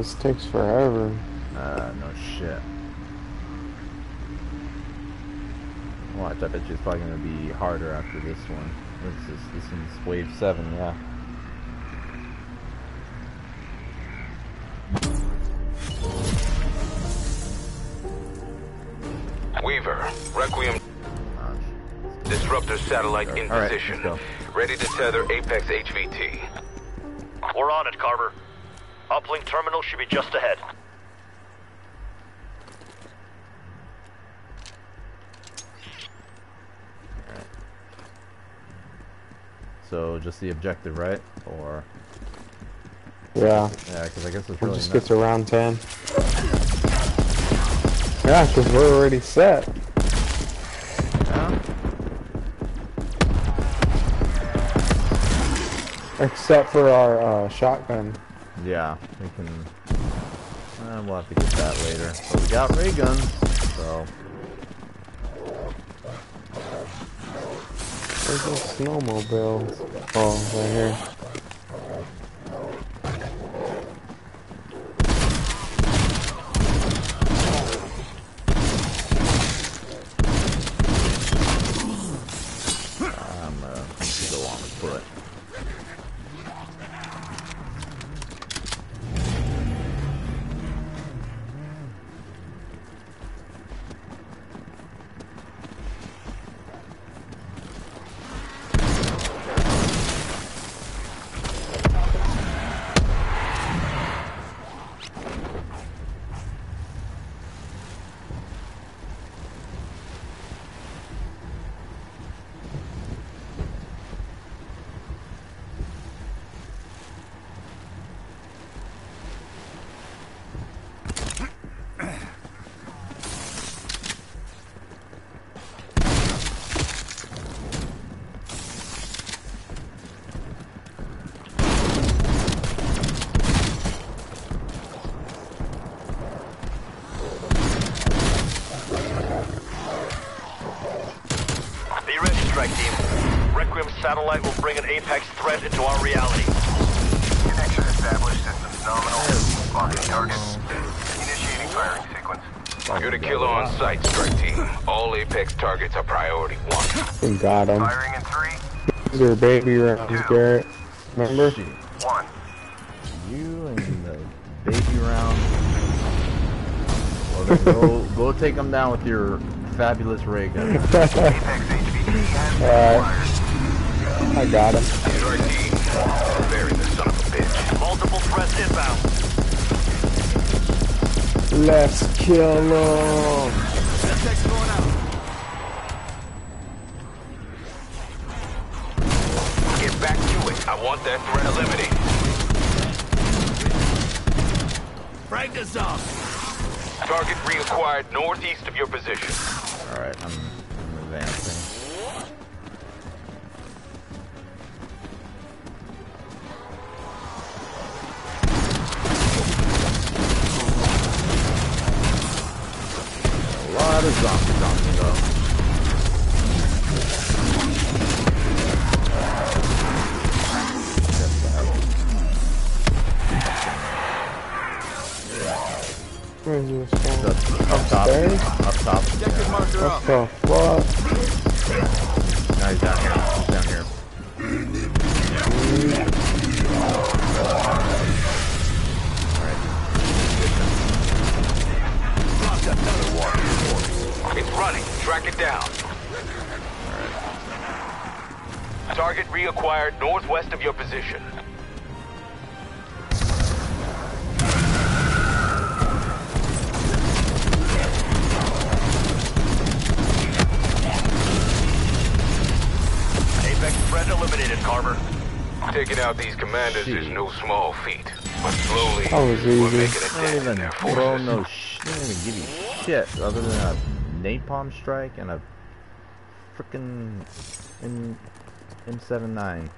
This takes forever. Uh, no shit. Watch, I bet you it's probably gonna be harder after this one. This is this one's wave seven, yeah. Weaver, Requiem disruptor satellite in All right, position. let's Ready to tether Apex HVT. We're on it, Carver. Uplink terminal should be just ahead. So just the objective, right? Or Yeah. yeah, because I guess it's It really just not- gets around 10. Yeah, because we're already set. Yeah? Except for our uh, shotgun. Yeah, we can. Uh, we'll have to get that later. But we got ray guns, so Where's the snowmobile? Oh, right here. I'm uh, go on foot. Be ready, strike team. Requiem satellite will bring an Apex threat into our reality. Connection established. Systems nominal. Locking targets. Initiating firing sequence. You're the killer on site, strike team. All Apex targets are priority one. We got him. Firing in three, These are baby rounds, Garrett. Remember? Shit. one. You and the baby round. Go go take them down with your fabulous ray gun. Apex HVT has been Alright. I got him. Strike team, bury the son of a bitch. Multiple threats inbound. Let's kill him. Get back to it. I want that threat eliminated. Frag us up. Target reacquired northeast of your position. Alright, I'm, I'm advancing. A lot of zombies on me though. Where's this one? Up, up top. Upstairs? Up top. What the fuck? No, he's down here. It's running. Track it down. Target reacquired northwest of your position. Apex threat eliminated, Carver. Taking out these commanders is no small feat. But slowly, That was we're easy. making a dent in even their forces. no sh- don't even give you shit other than a napalm strike and a frickin' M M79.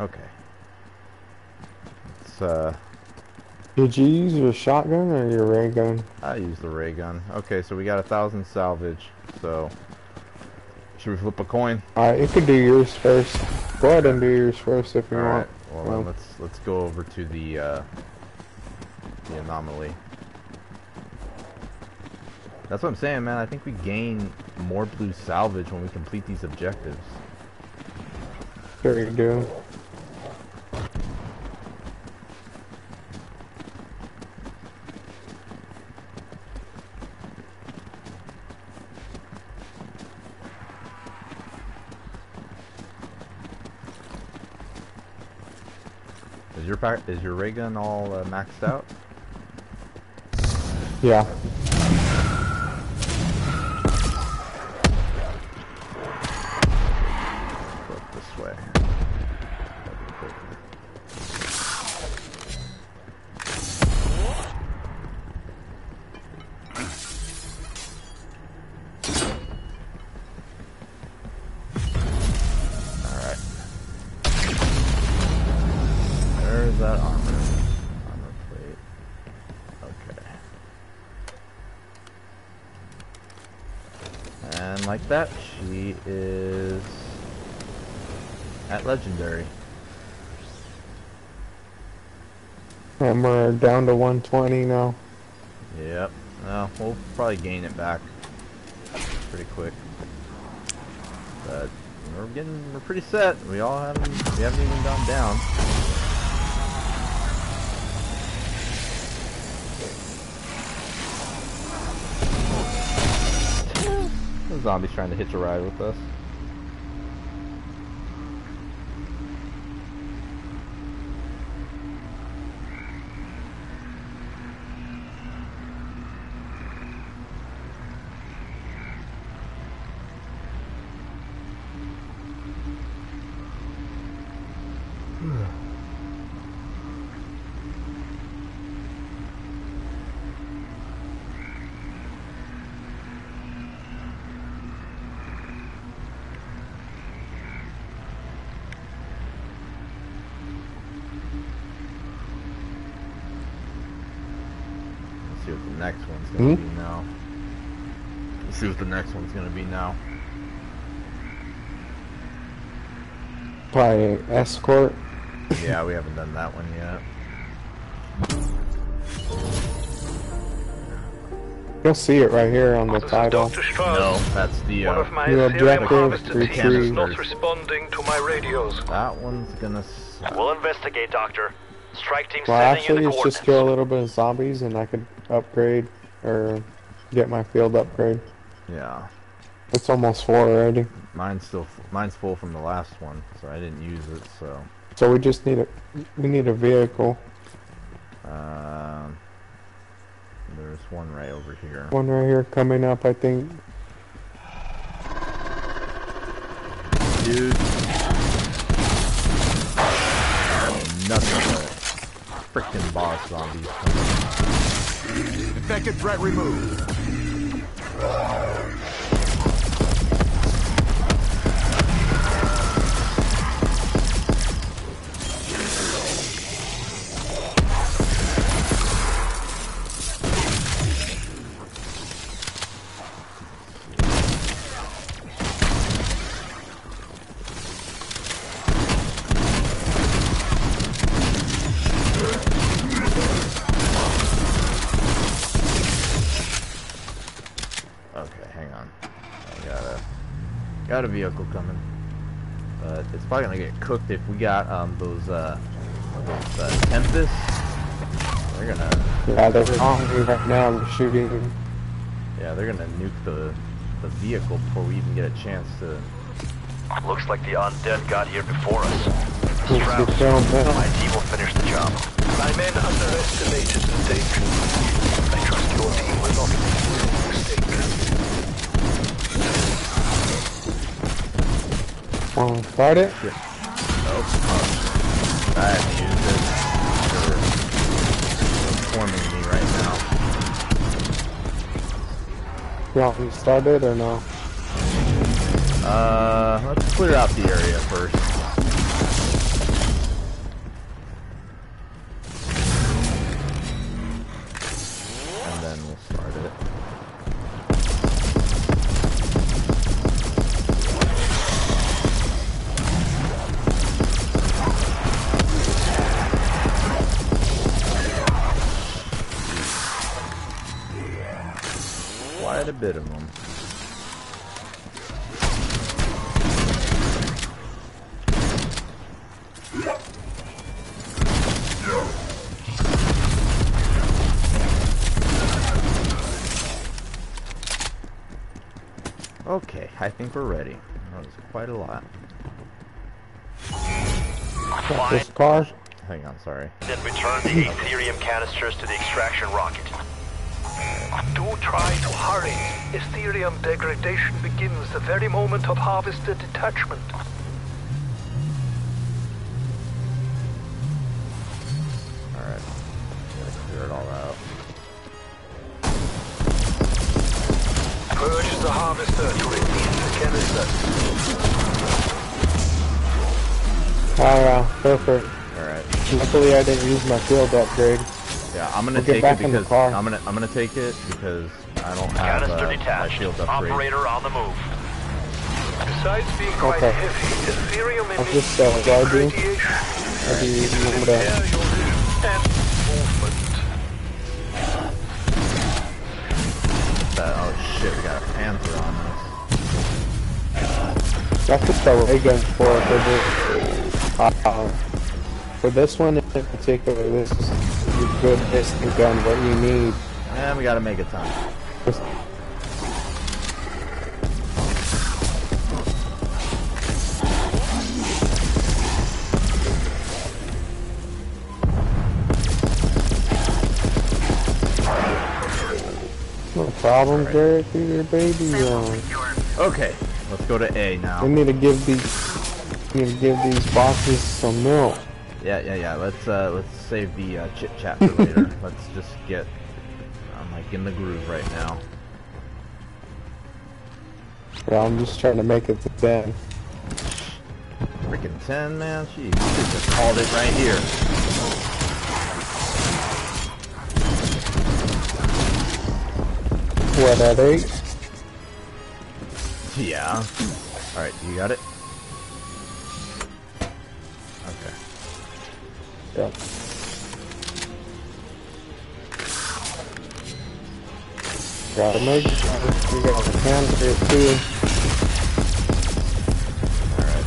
Okay. It's uh Did you use your shotgun or your ray gun? I use the ray gun. Okay, so we got a thousand salvage. So should we flip a coin? Alright, you could do yours first. Go ahead and do yours first if you All want. right. Well, Well- then let's let's go over to the uh, the anomaly. That's what I'm saying, man. I think we gain more blue salvage when we complete these objectives. There you go. Is your pack, is your ray gun all uh, maxed out? Yeah. Like that, she is at legendary. And we're down to 120 now. Yep. No, we'll probably gain it back pretty quick. But we're getting we're pretty set. We all haven't we haven't even gone down. Zombie's trying to hitch a ride with us. Next one's gonna be now. Probably escort. yeah, we haven't done that one yet. You'll see it right here on the title. Dr. No, that's the One uh, of my Your objective, harvester retrieve- not responding to my radios. that one's gonna. Suck. We'll investigate, Doctor. Strike team Well, sending actually, you the it's just kill a little bit of zombies and I could upgrade or get my field upgrade. Yeah, It's almost full already. mine's still mine's full from the last one, so I didn't use it. So, So we just need a we need a vehicle. um, there's one right over here. One right here coming up, I think. Dude, nothing but freaking boss zombies. Infected threat removed. Rise! Got a vehicle coming. But it's probably gonna get cooked if we got um those uh those uh, Tempest. They're gonna Yeah, they're on me right now. I'm shooting. yeah they're gonna nuke the the vehicle before we even get a chance to. Looks like the undead got here before us. Let's Strauss, down my team will finish the job. My men underestimated the danger. I trust your team will not Want to start it? Nope. I haven't used it. Forming me right now. You want me start it or no? Uh, let's clear out the area first. Think we're ready. That was quite a lot. This car? Hang on, sorry. Then return the Aetherium canisters to the extraction rocket. Do try to hurry. Aetherium degradation begins the very moment of harvested detachment. Alright. Gotta clear it all out. Purge the harvester to release the canister. Alright, perfect. Alright. Luckily I didn't use my field upgrade. Yeah, I'm gonna We'll take it back in the because. I'm gonna I'm gonna take it because I don't have Canister uh, my detached. shield upgrade. Operator on the move. Besides being quite Okay. heavy, Aetherium I'll emits just, uh, guide you. radiation. Maybe you remember Impair that. your vision and movement. That, oh shit, we got a panther on us. That's what the ray gun's for, for this. Uh, for this one in particular, this is a good distance gun, what you need. And we gotta make a ton. Just- No problem, Garrett. Do your baby on. Okay, let's go to A now. We need to give these, we need to give these boxes some milk. Yeah, yeah, yeah. Let's uh, let's save the uh, chit chat for later. let's just get. I'm like in the groove right now. Yeah, I'm just trying to make it to 10. Freaking ten, man. Jeez, you just called it right here. What, at 8? Yeah. All right, you got it. Okay. Yeah. Gotta make sure we got the candidate too. All right.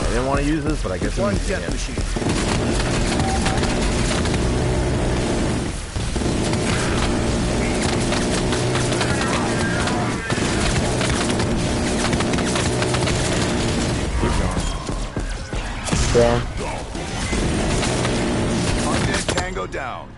I didn't want to use this, but I guess I'm using it. Keep Down. Tango down.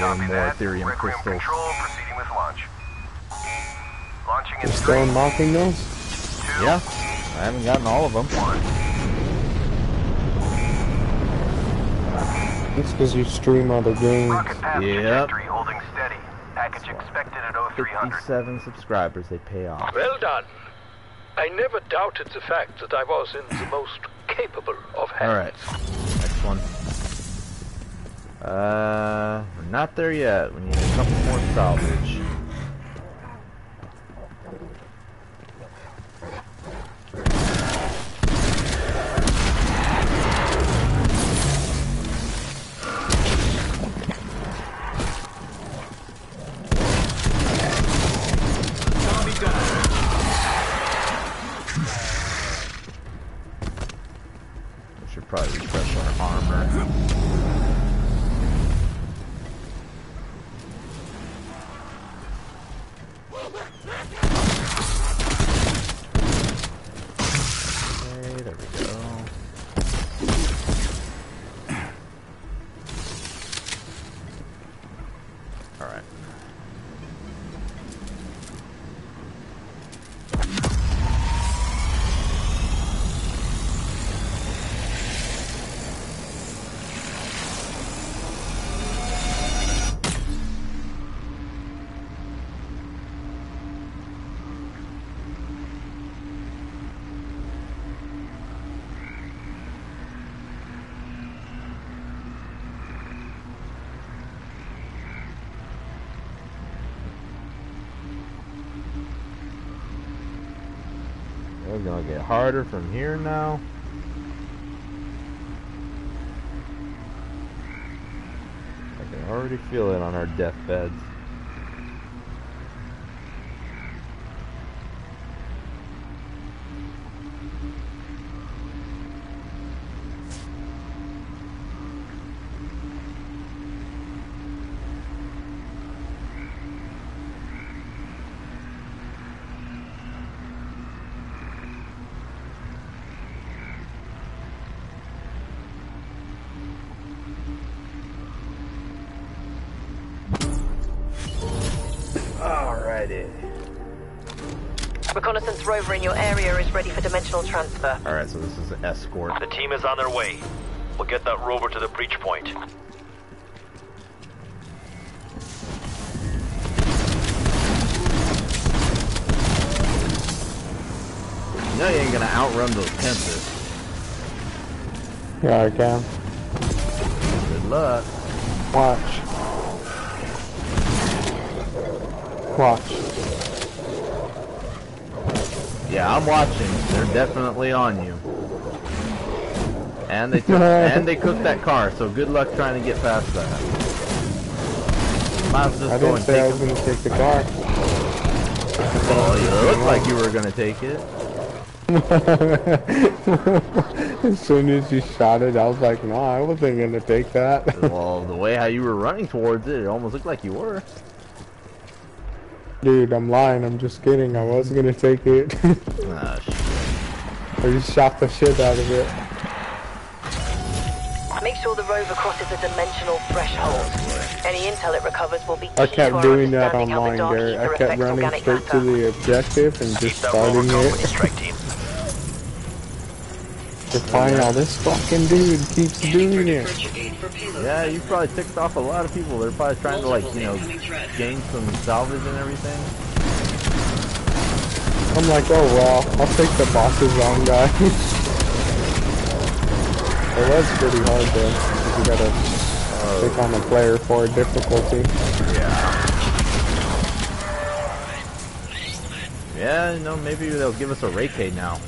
Copy getting more that. Aetherium Requiem crystals. control proceeding with launch. Launching in Still three, unlocking those? two, Yeah, I haven't gotten all of them. one. It's because you stream other games. Rocket path Yep. holding steady. Package expected at 0300. 57 subscribers, they pay off. Well done. I never doubted the fact that I was in the most capable of hands. Alright. Next one. Uh, we're not there yet. We need a couple more salvage. Should probably refresh our armor. Okay, there we go. Harder from here now. I can already feel it on our deathbeds. Alright, so this is an escort. The team is on their way. We'll get that rover to the breach point. You know you ain't gonna outrun those Tempests. Yeah, I can. Good luck. Watch. Watch. Yeah, I'm watching. They're definitely on you. And they took, and they cooked that car, so good luck trying to get past that. Might as well I go didn't and say I was gonna take the car. Oh, well, you looked like you were gonna take it. as soon as you shot it, I was like, no, I wasn't gonna take that. Well, the way how you were running towards it, it almost looked like you were. Dude, I'm lying. I'm just kidding. I was gonna take it. Ah, shit. I just shot the shit out of it. Make sure the rover crosses a dimensional threshold. Any intel it recovers will be key I to kept our doing that understanding how the online, dark Garrett. aether I kept running organic straight to the objective and just starting it. the strike team. To find out this fucking dude keeps doing it. Aid for payload. Yeah, you probably ticked off a lot of people. They're probably trying to like, you know, gain some salvage and everything. I'm like, oh well, I'll take the boss's own guy. it was pretty hard though, 'cause you gotta oh. take on a player for a difficulty. Yeah, you know, maybe they'll give us a Reiki now.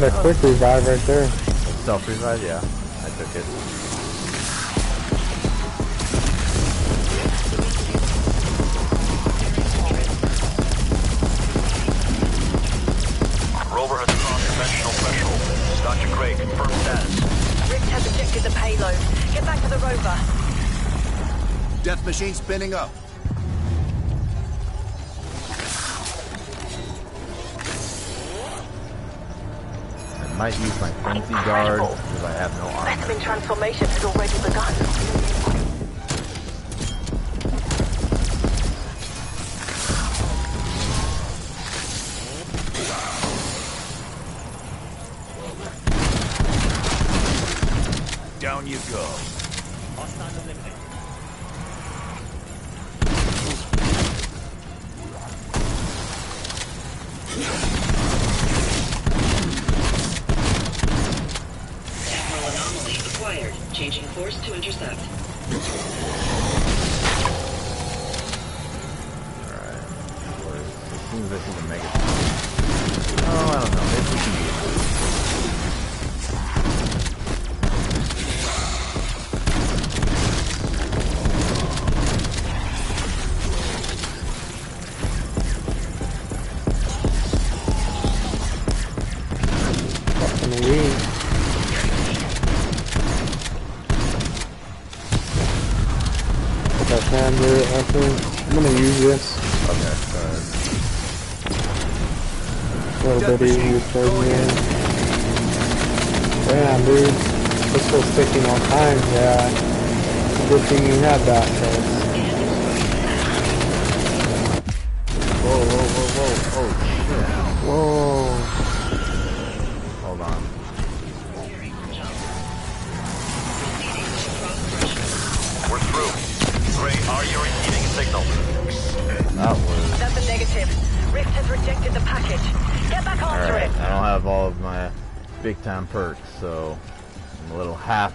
Got a quick revive right there. Self revive, yeah. I took it. Rover has crossed Conventional threshold. Dr. Gray, confirm status. Rift has ejected the payload. Get back to the rover. Death machine spinning up. Might use my Frenzied Guard because I have no armor. Specimen transformation has already begun.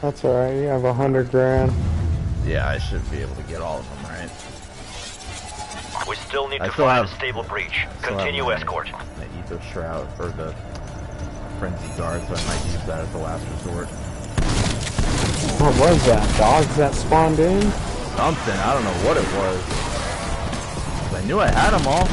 That's alright, you have a hundred grand. Yeah, I should be able to get all of them, right? We still need I to still find have- a stable breach. Continue escort. My Aether Shroud, or the Frenzied Guard, so I might use that as a last resort. What was that? Dogs that spawned in? Something, I don't know what it was. I knew I had them all.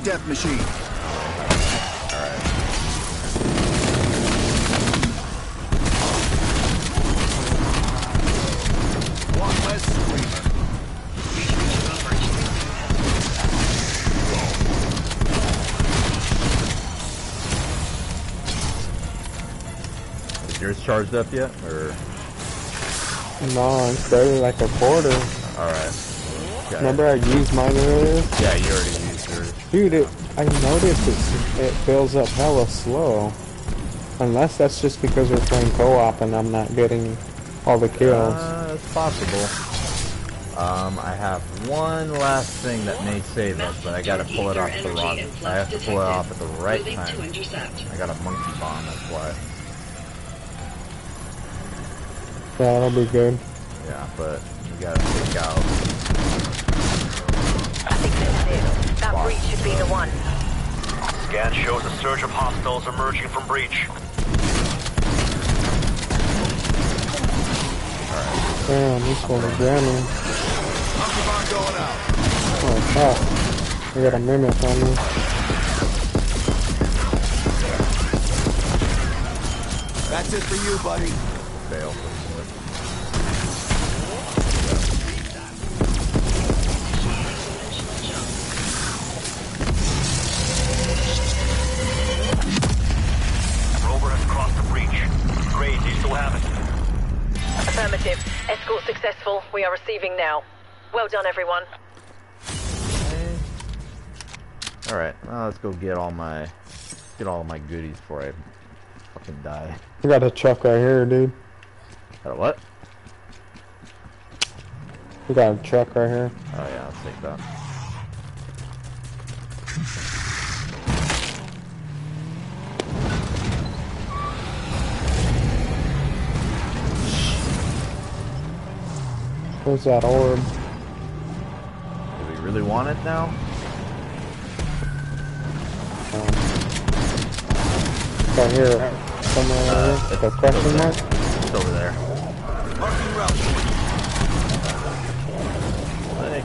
Using death machine. One less screamer. Is yours charged up yet? Or No, it's barely like a quarter. alright. Okay. Remember I used mine earlier? Yeah, you already used yours. Dude, it, I noticed it's, it fills up hella slow. Unless that's just because we're playing co-op and I'm not getting all the kills. Uh, it's possible. Um, I have one last thing that may save us, but I gotta pull it off the wrong. I have to pull it off at the right time. I got a monkey bomb, that's why. yeah, that'll be good. Yeah, but you gotta take out. I think this is it. That breach should be the one. Scan shows a surge of hostiles emerging from breach. Damn, this one's jamming. Monkey bomb. Oh, fuck. I got a mimic on me. That's it for you, buddy. Fail. We are receiving now. Well done, everyone. Alright, well, let's go get all my get all my goodies before I fucking die. I got a truck right here, dude. Got a what? We got a truck right here. Oh yeah, I'll take that. Where's that orb? Do we really want it now? Um, right here, somewhere Uh, over it's there. Question over there. mark? It's over there. Marking route. Hey.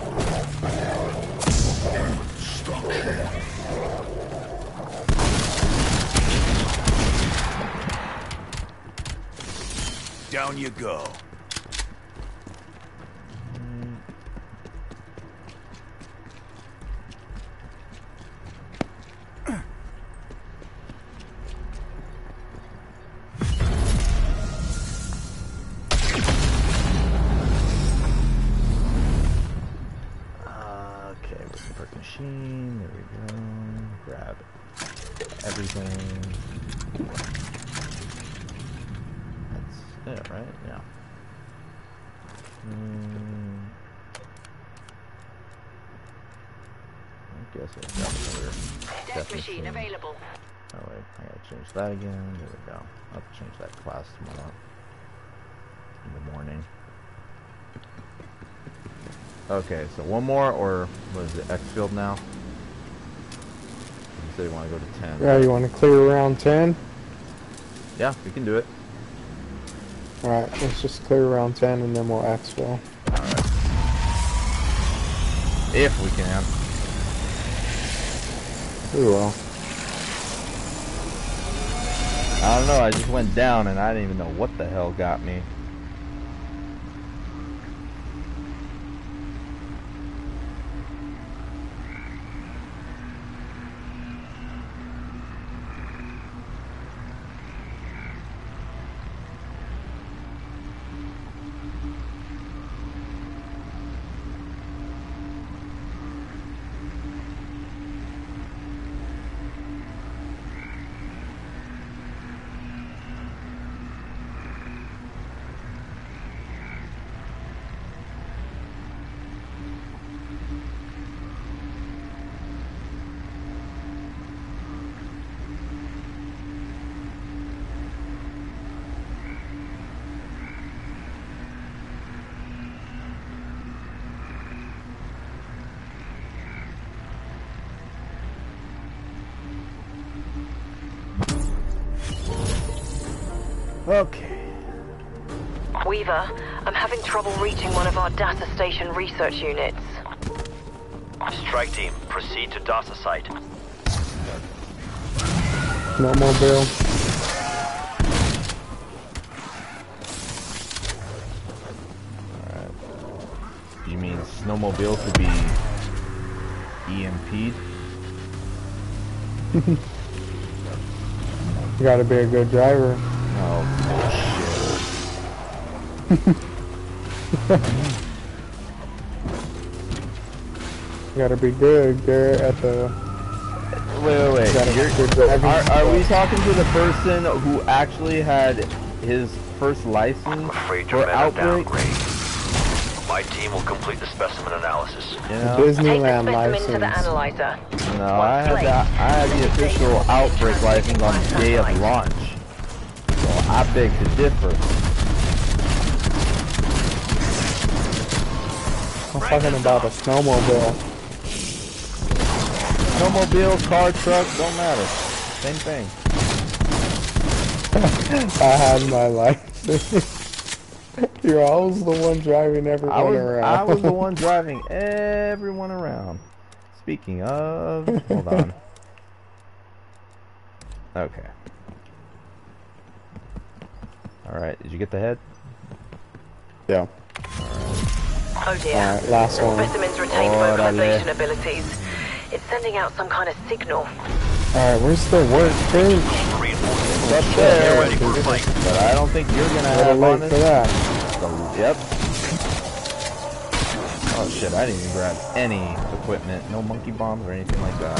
Down you go. That again. There we go. I'll change that class tomorrow. In the morning. Okay, so one more, or what is it, exfil now? You said you want to go to 10. Yeah, you want to clear around 10? Yeah, we can do it. Alright, let's just clear around 10 and then we'll exfil. Alright. If we can. We will. I don't know, I just went down and I didn't even know what the hell got me. Trouble reaching one of our data station research units. Strike team, proceed to DASA site. No more bill. Alright. You mean snowmobile could be EMP'd? You gotta be a good driver. Oh, You gotta be good, Garrett, at the... shit. Wait, wait, Gotta wait. You're, be good driving are, are we talking to the person who actually had his first license afraid your for outbreak? My team will complete the specimen analysis. You the know? Take the Disneyland specimen to the license. analyzer. No, I had the, I had the official outbreak license on the day of launch. So I beg to differ. I'm talking about a snowmobile. Snowmobile, car, truck, don't matter. Same thing. I had my license. You're always the one driving everyone I was, around. I was the one driving everyone around. Speaking of, hold on. Okay. All right, did you get the head? yeah. Oh dear. Alright, last one. Specimen's retained Órale. vocalization abilities. It's sending out some kind of signal. Alright, where's the work bench? Reinforcements. It's up there, ready for a fight. but I don't think you're gonna Little have on late it. for that. So, yep. Oh shit, I didn't even grab any equipment. No monkey bombs or anything like that.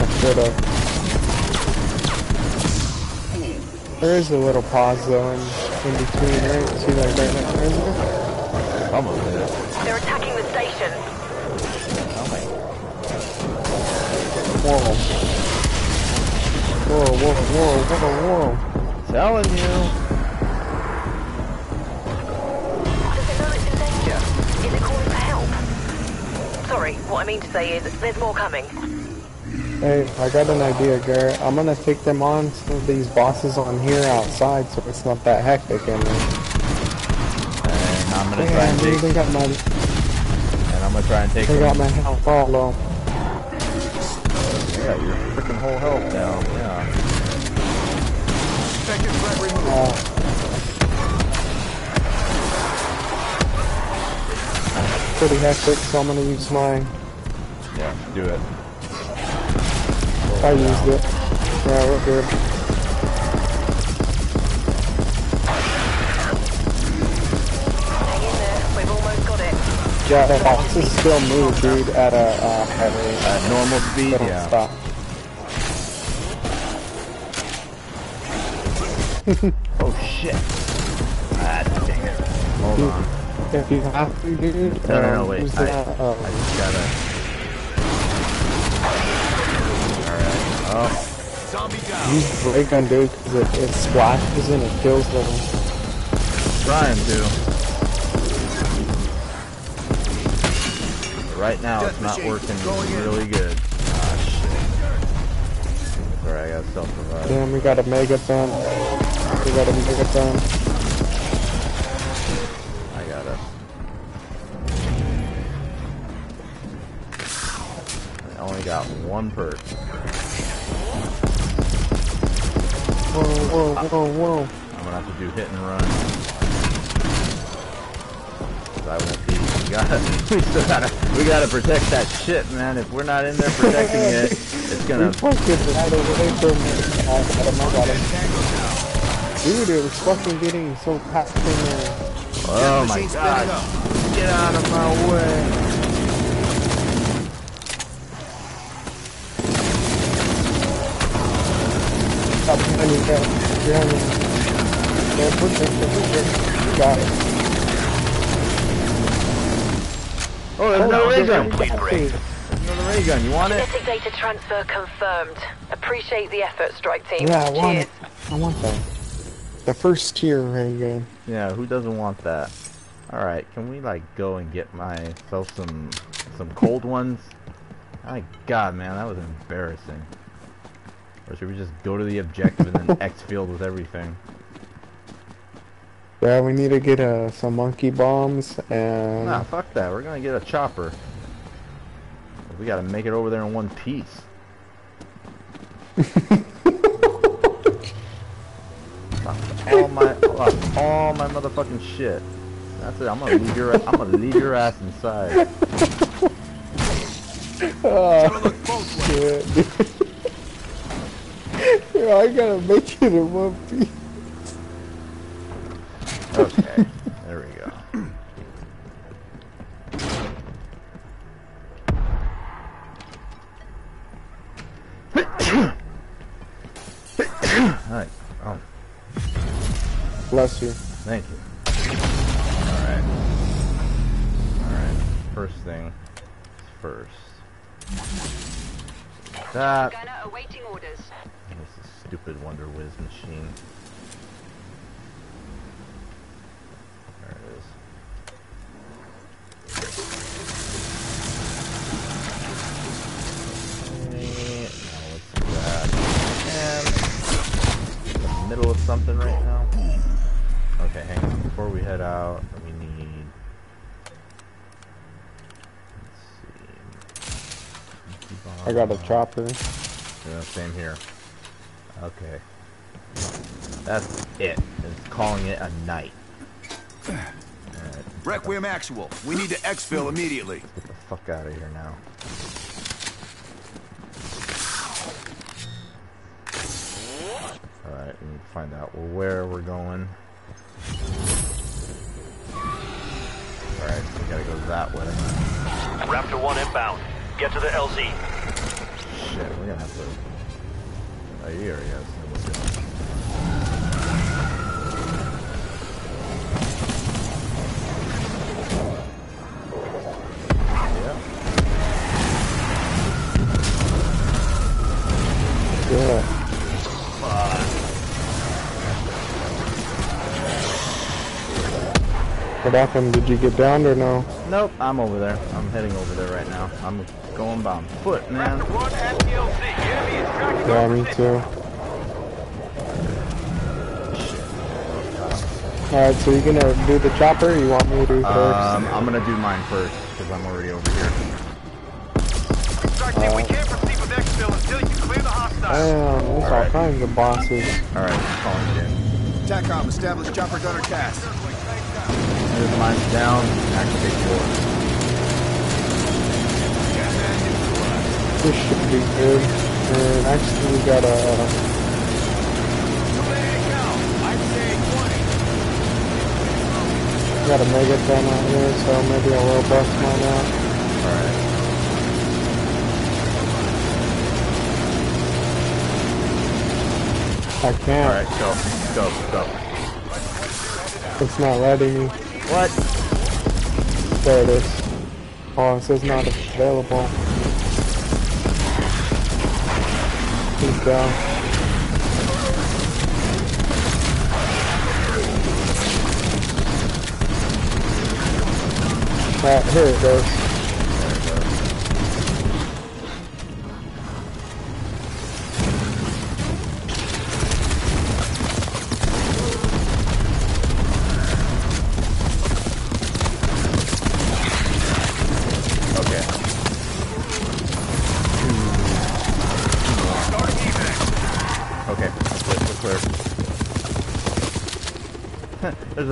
I should've. There is a little pause though in, in between, right? See that right next to it? Probably. They're attacking the station. Oh my. Whoa. Whoa, whoa, whoa, whoa, whoa. Telling you. There's another in danger. Is it calling for help? Sorry, what I mean to say is there's more coming. Hey, I got an idea, Garrett. I'm gonna take them on some of these bosses on here outside so it's not that hectic in there. And I'm gonna try and take, they got my, and I'm gonna try and take they got them. my health all low. Yeah, your freaking whole health down. Yeah. Second threat removed. Uh, pretty hectic, so I'm gonna use mine. Yeah, do it. I used it. Yeah, we're good. Hang in there, we've almost got it. Yeah, the bosses still move, dude, at a, uh, at a, At normal speed, yeah. stop. Oh shit. Ah, dang it. Hold on. If you have to, dude, No, no, no, uh, wait. I, that, I just gotta. Oh, Zombie down. use ray gun, dude, because it, it splashes and it kills them. trying to. But right now, it's not working going in. really good. Ah, shit. Sorry, I gotta self-revive. Damn, we got a megaton. We got a megaton. I gotta. I only got one perk. Whoa, whoa, whoa, whoa. I'm gonna have to do hit and run. 'Cause I won't be. We gotta. We still gotta. We gotta protect that shit, man. If we're not in there protecting it, it's gonna. fucking right away from it. I got him, I got him. Dude, it was fucking getting so packed in there. Oh my god! Get out of my way! Stop behind you, Garrett. Behind you. Don't push it, don't push it. Got it. Oh, there's another ray gun. Complete break. Another ray gun. You want it? Genetic data transfer confirmed. Appreciate the effort, strike team. Yeah, I want Cheers. it. I want that. The first tier ray gun. Yeah, who doesn't want that? Alright, can we like go and get myself some some cold ones? My god man, that was embarrassing. Or should we just go to the objective and then exfil with everything? Yeah, we need to get uh, some monkey bombs and Nah, fuck that. We're gonna get a chopper. We gotta make it over there in one piece. All my all my motherfucking shit. That's it. I'm gonna leave your I'm gonna leave your ass inside. Look shit. Dude. Yeah, I gotta make it in one piece. Okay, there we go. Alright. Oh, Bless you. thank you. Alright. Alright. First thing first. That. Gunner awaiting orders. This is stupid Wunderfizz machine. There it is. Okay, now let's do that. In the middle of something right now. Okay, hang on. Before we head out, we need. Let's see. I got a chopper. Yeah, same here. Okay. That's it. It's calling it a night. Alright, Requiem Actual. We need to exfil immediately. get the fuck out of here now. Alright, we need to find out where we're going. Alright, so we gotta go that way. Raptor 1 inbound. Get to the LZ. Shit, we're gonna have to. Oh, What happened? Did you get downed or no? Nope, I'm over there. I'm heading over there right now. I'm going by foot, man. One at the LZ. Enemy is tracking Yeah, me too. Alright, so you're gonna do the chopper or you want me to do first? Um, I'm gonna do mine first because I'm already over here. Strike team, we can't proceed with exfil until you clear the hostiles. Damn, there's all Alright. kinds of bosses. All right, calling it in. TACOM, establish chopper gunner task. There's mine's down. Activate door. This should be good. And actually we got a 20. got a megaton out here, so maybe I will bust mine out. All right. I can't. right, go, go, go. It's not letting me. What? There it is. Oh, it says not available. He's down. Right, here it goes.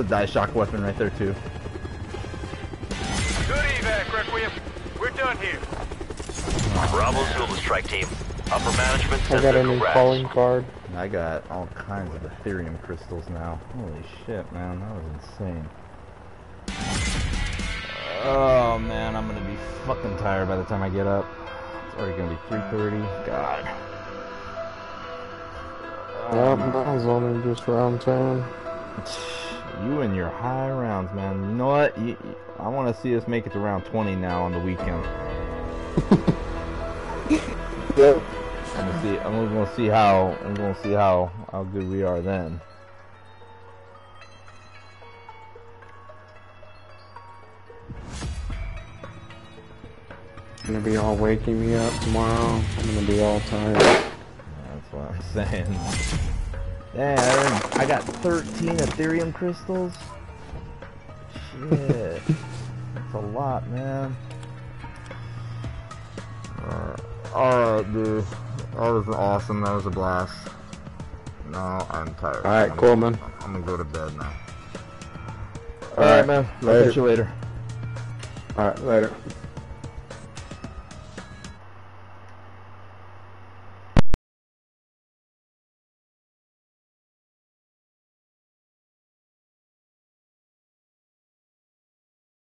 Die shock weapon right there too. Good evac, Requiem. We're done here. Bravo Zulu strike team. Upper management I got they're a new harassed. calling card. I got all kinds of Aetherium crystals now. Holy shit, man, that was insane. Oh man, I'm gonna be fucking tired by the time I get up. It's already gonna be 3:30. God. Yep, that was only just around 10. You and your high rounds, man. You know what? You, I want to see us make it to round 20 now on the weekend. Yep. I'm gonna see. I'm gonna see how. I'm gonna see how how good we are then. Gonna be all waking me up tomorrow. I'm gonna be all tired. That's what I'm saying. Damn, I got 13 Aetherium crystals. Shit, that's a lot, man. Uh, Alright, dude. That was awesome. That was a blast. No, I'm tired. Alright, cool, man. I'm gonna go to bed now. Alright, Alright, man. I'll later. catch you later. Alright, later.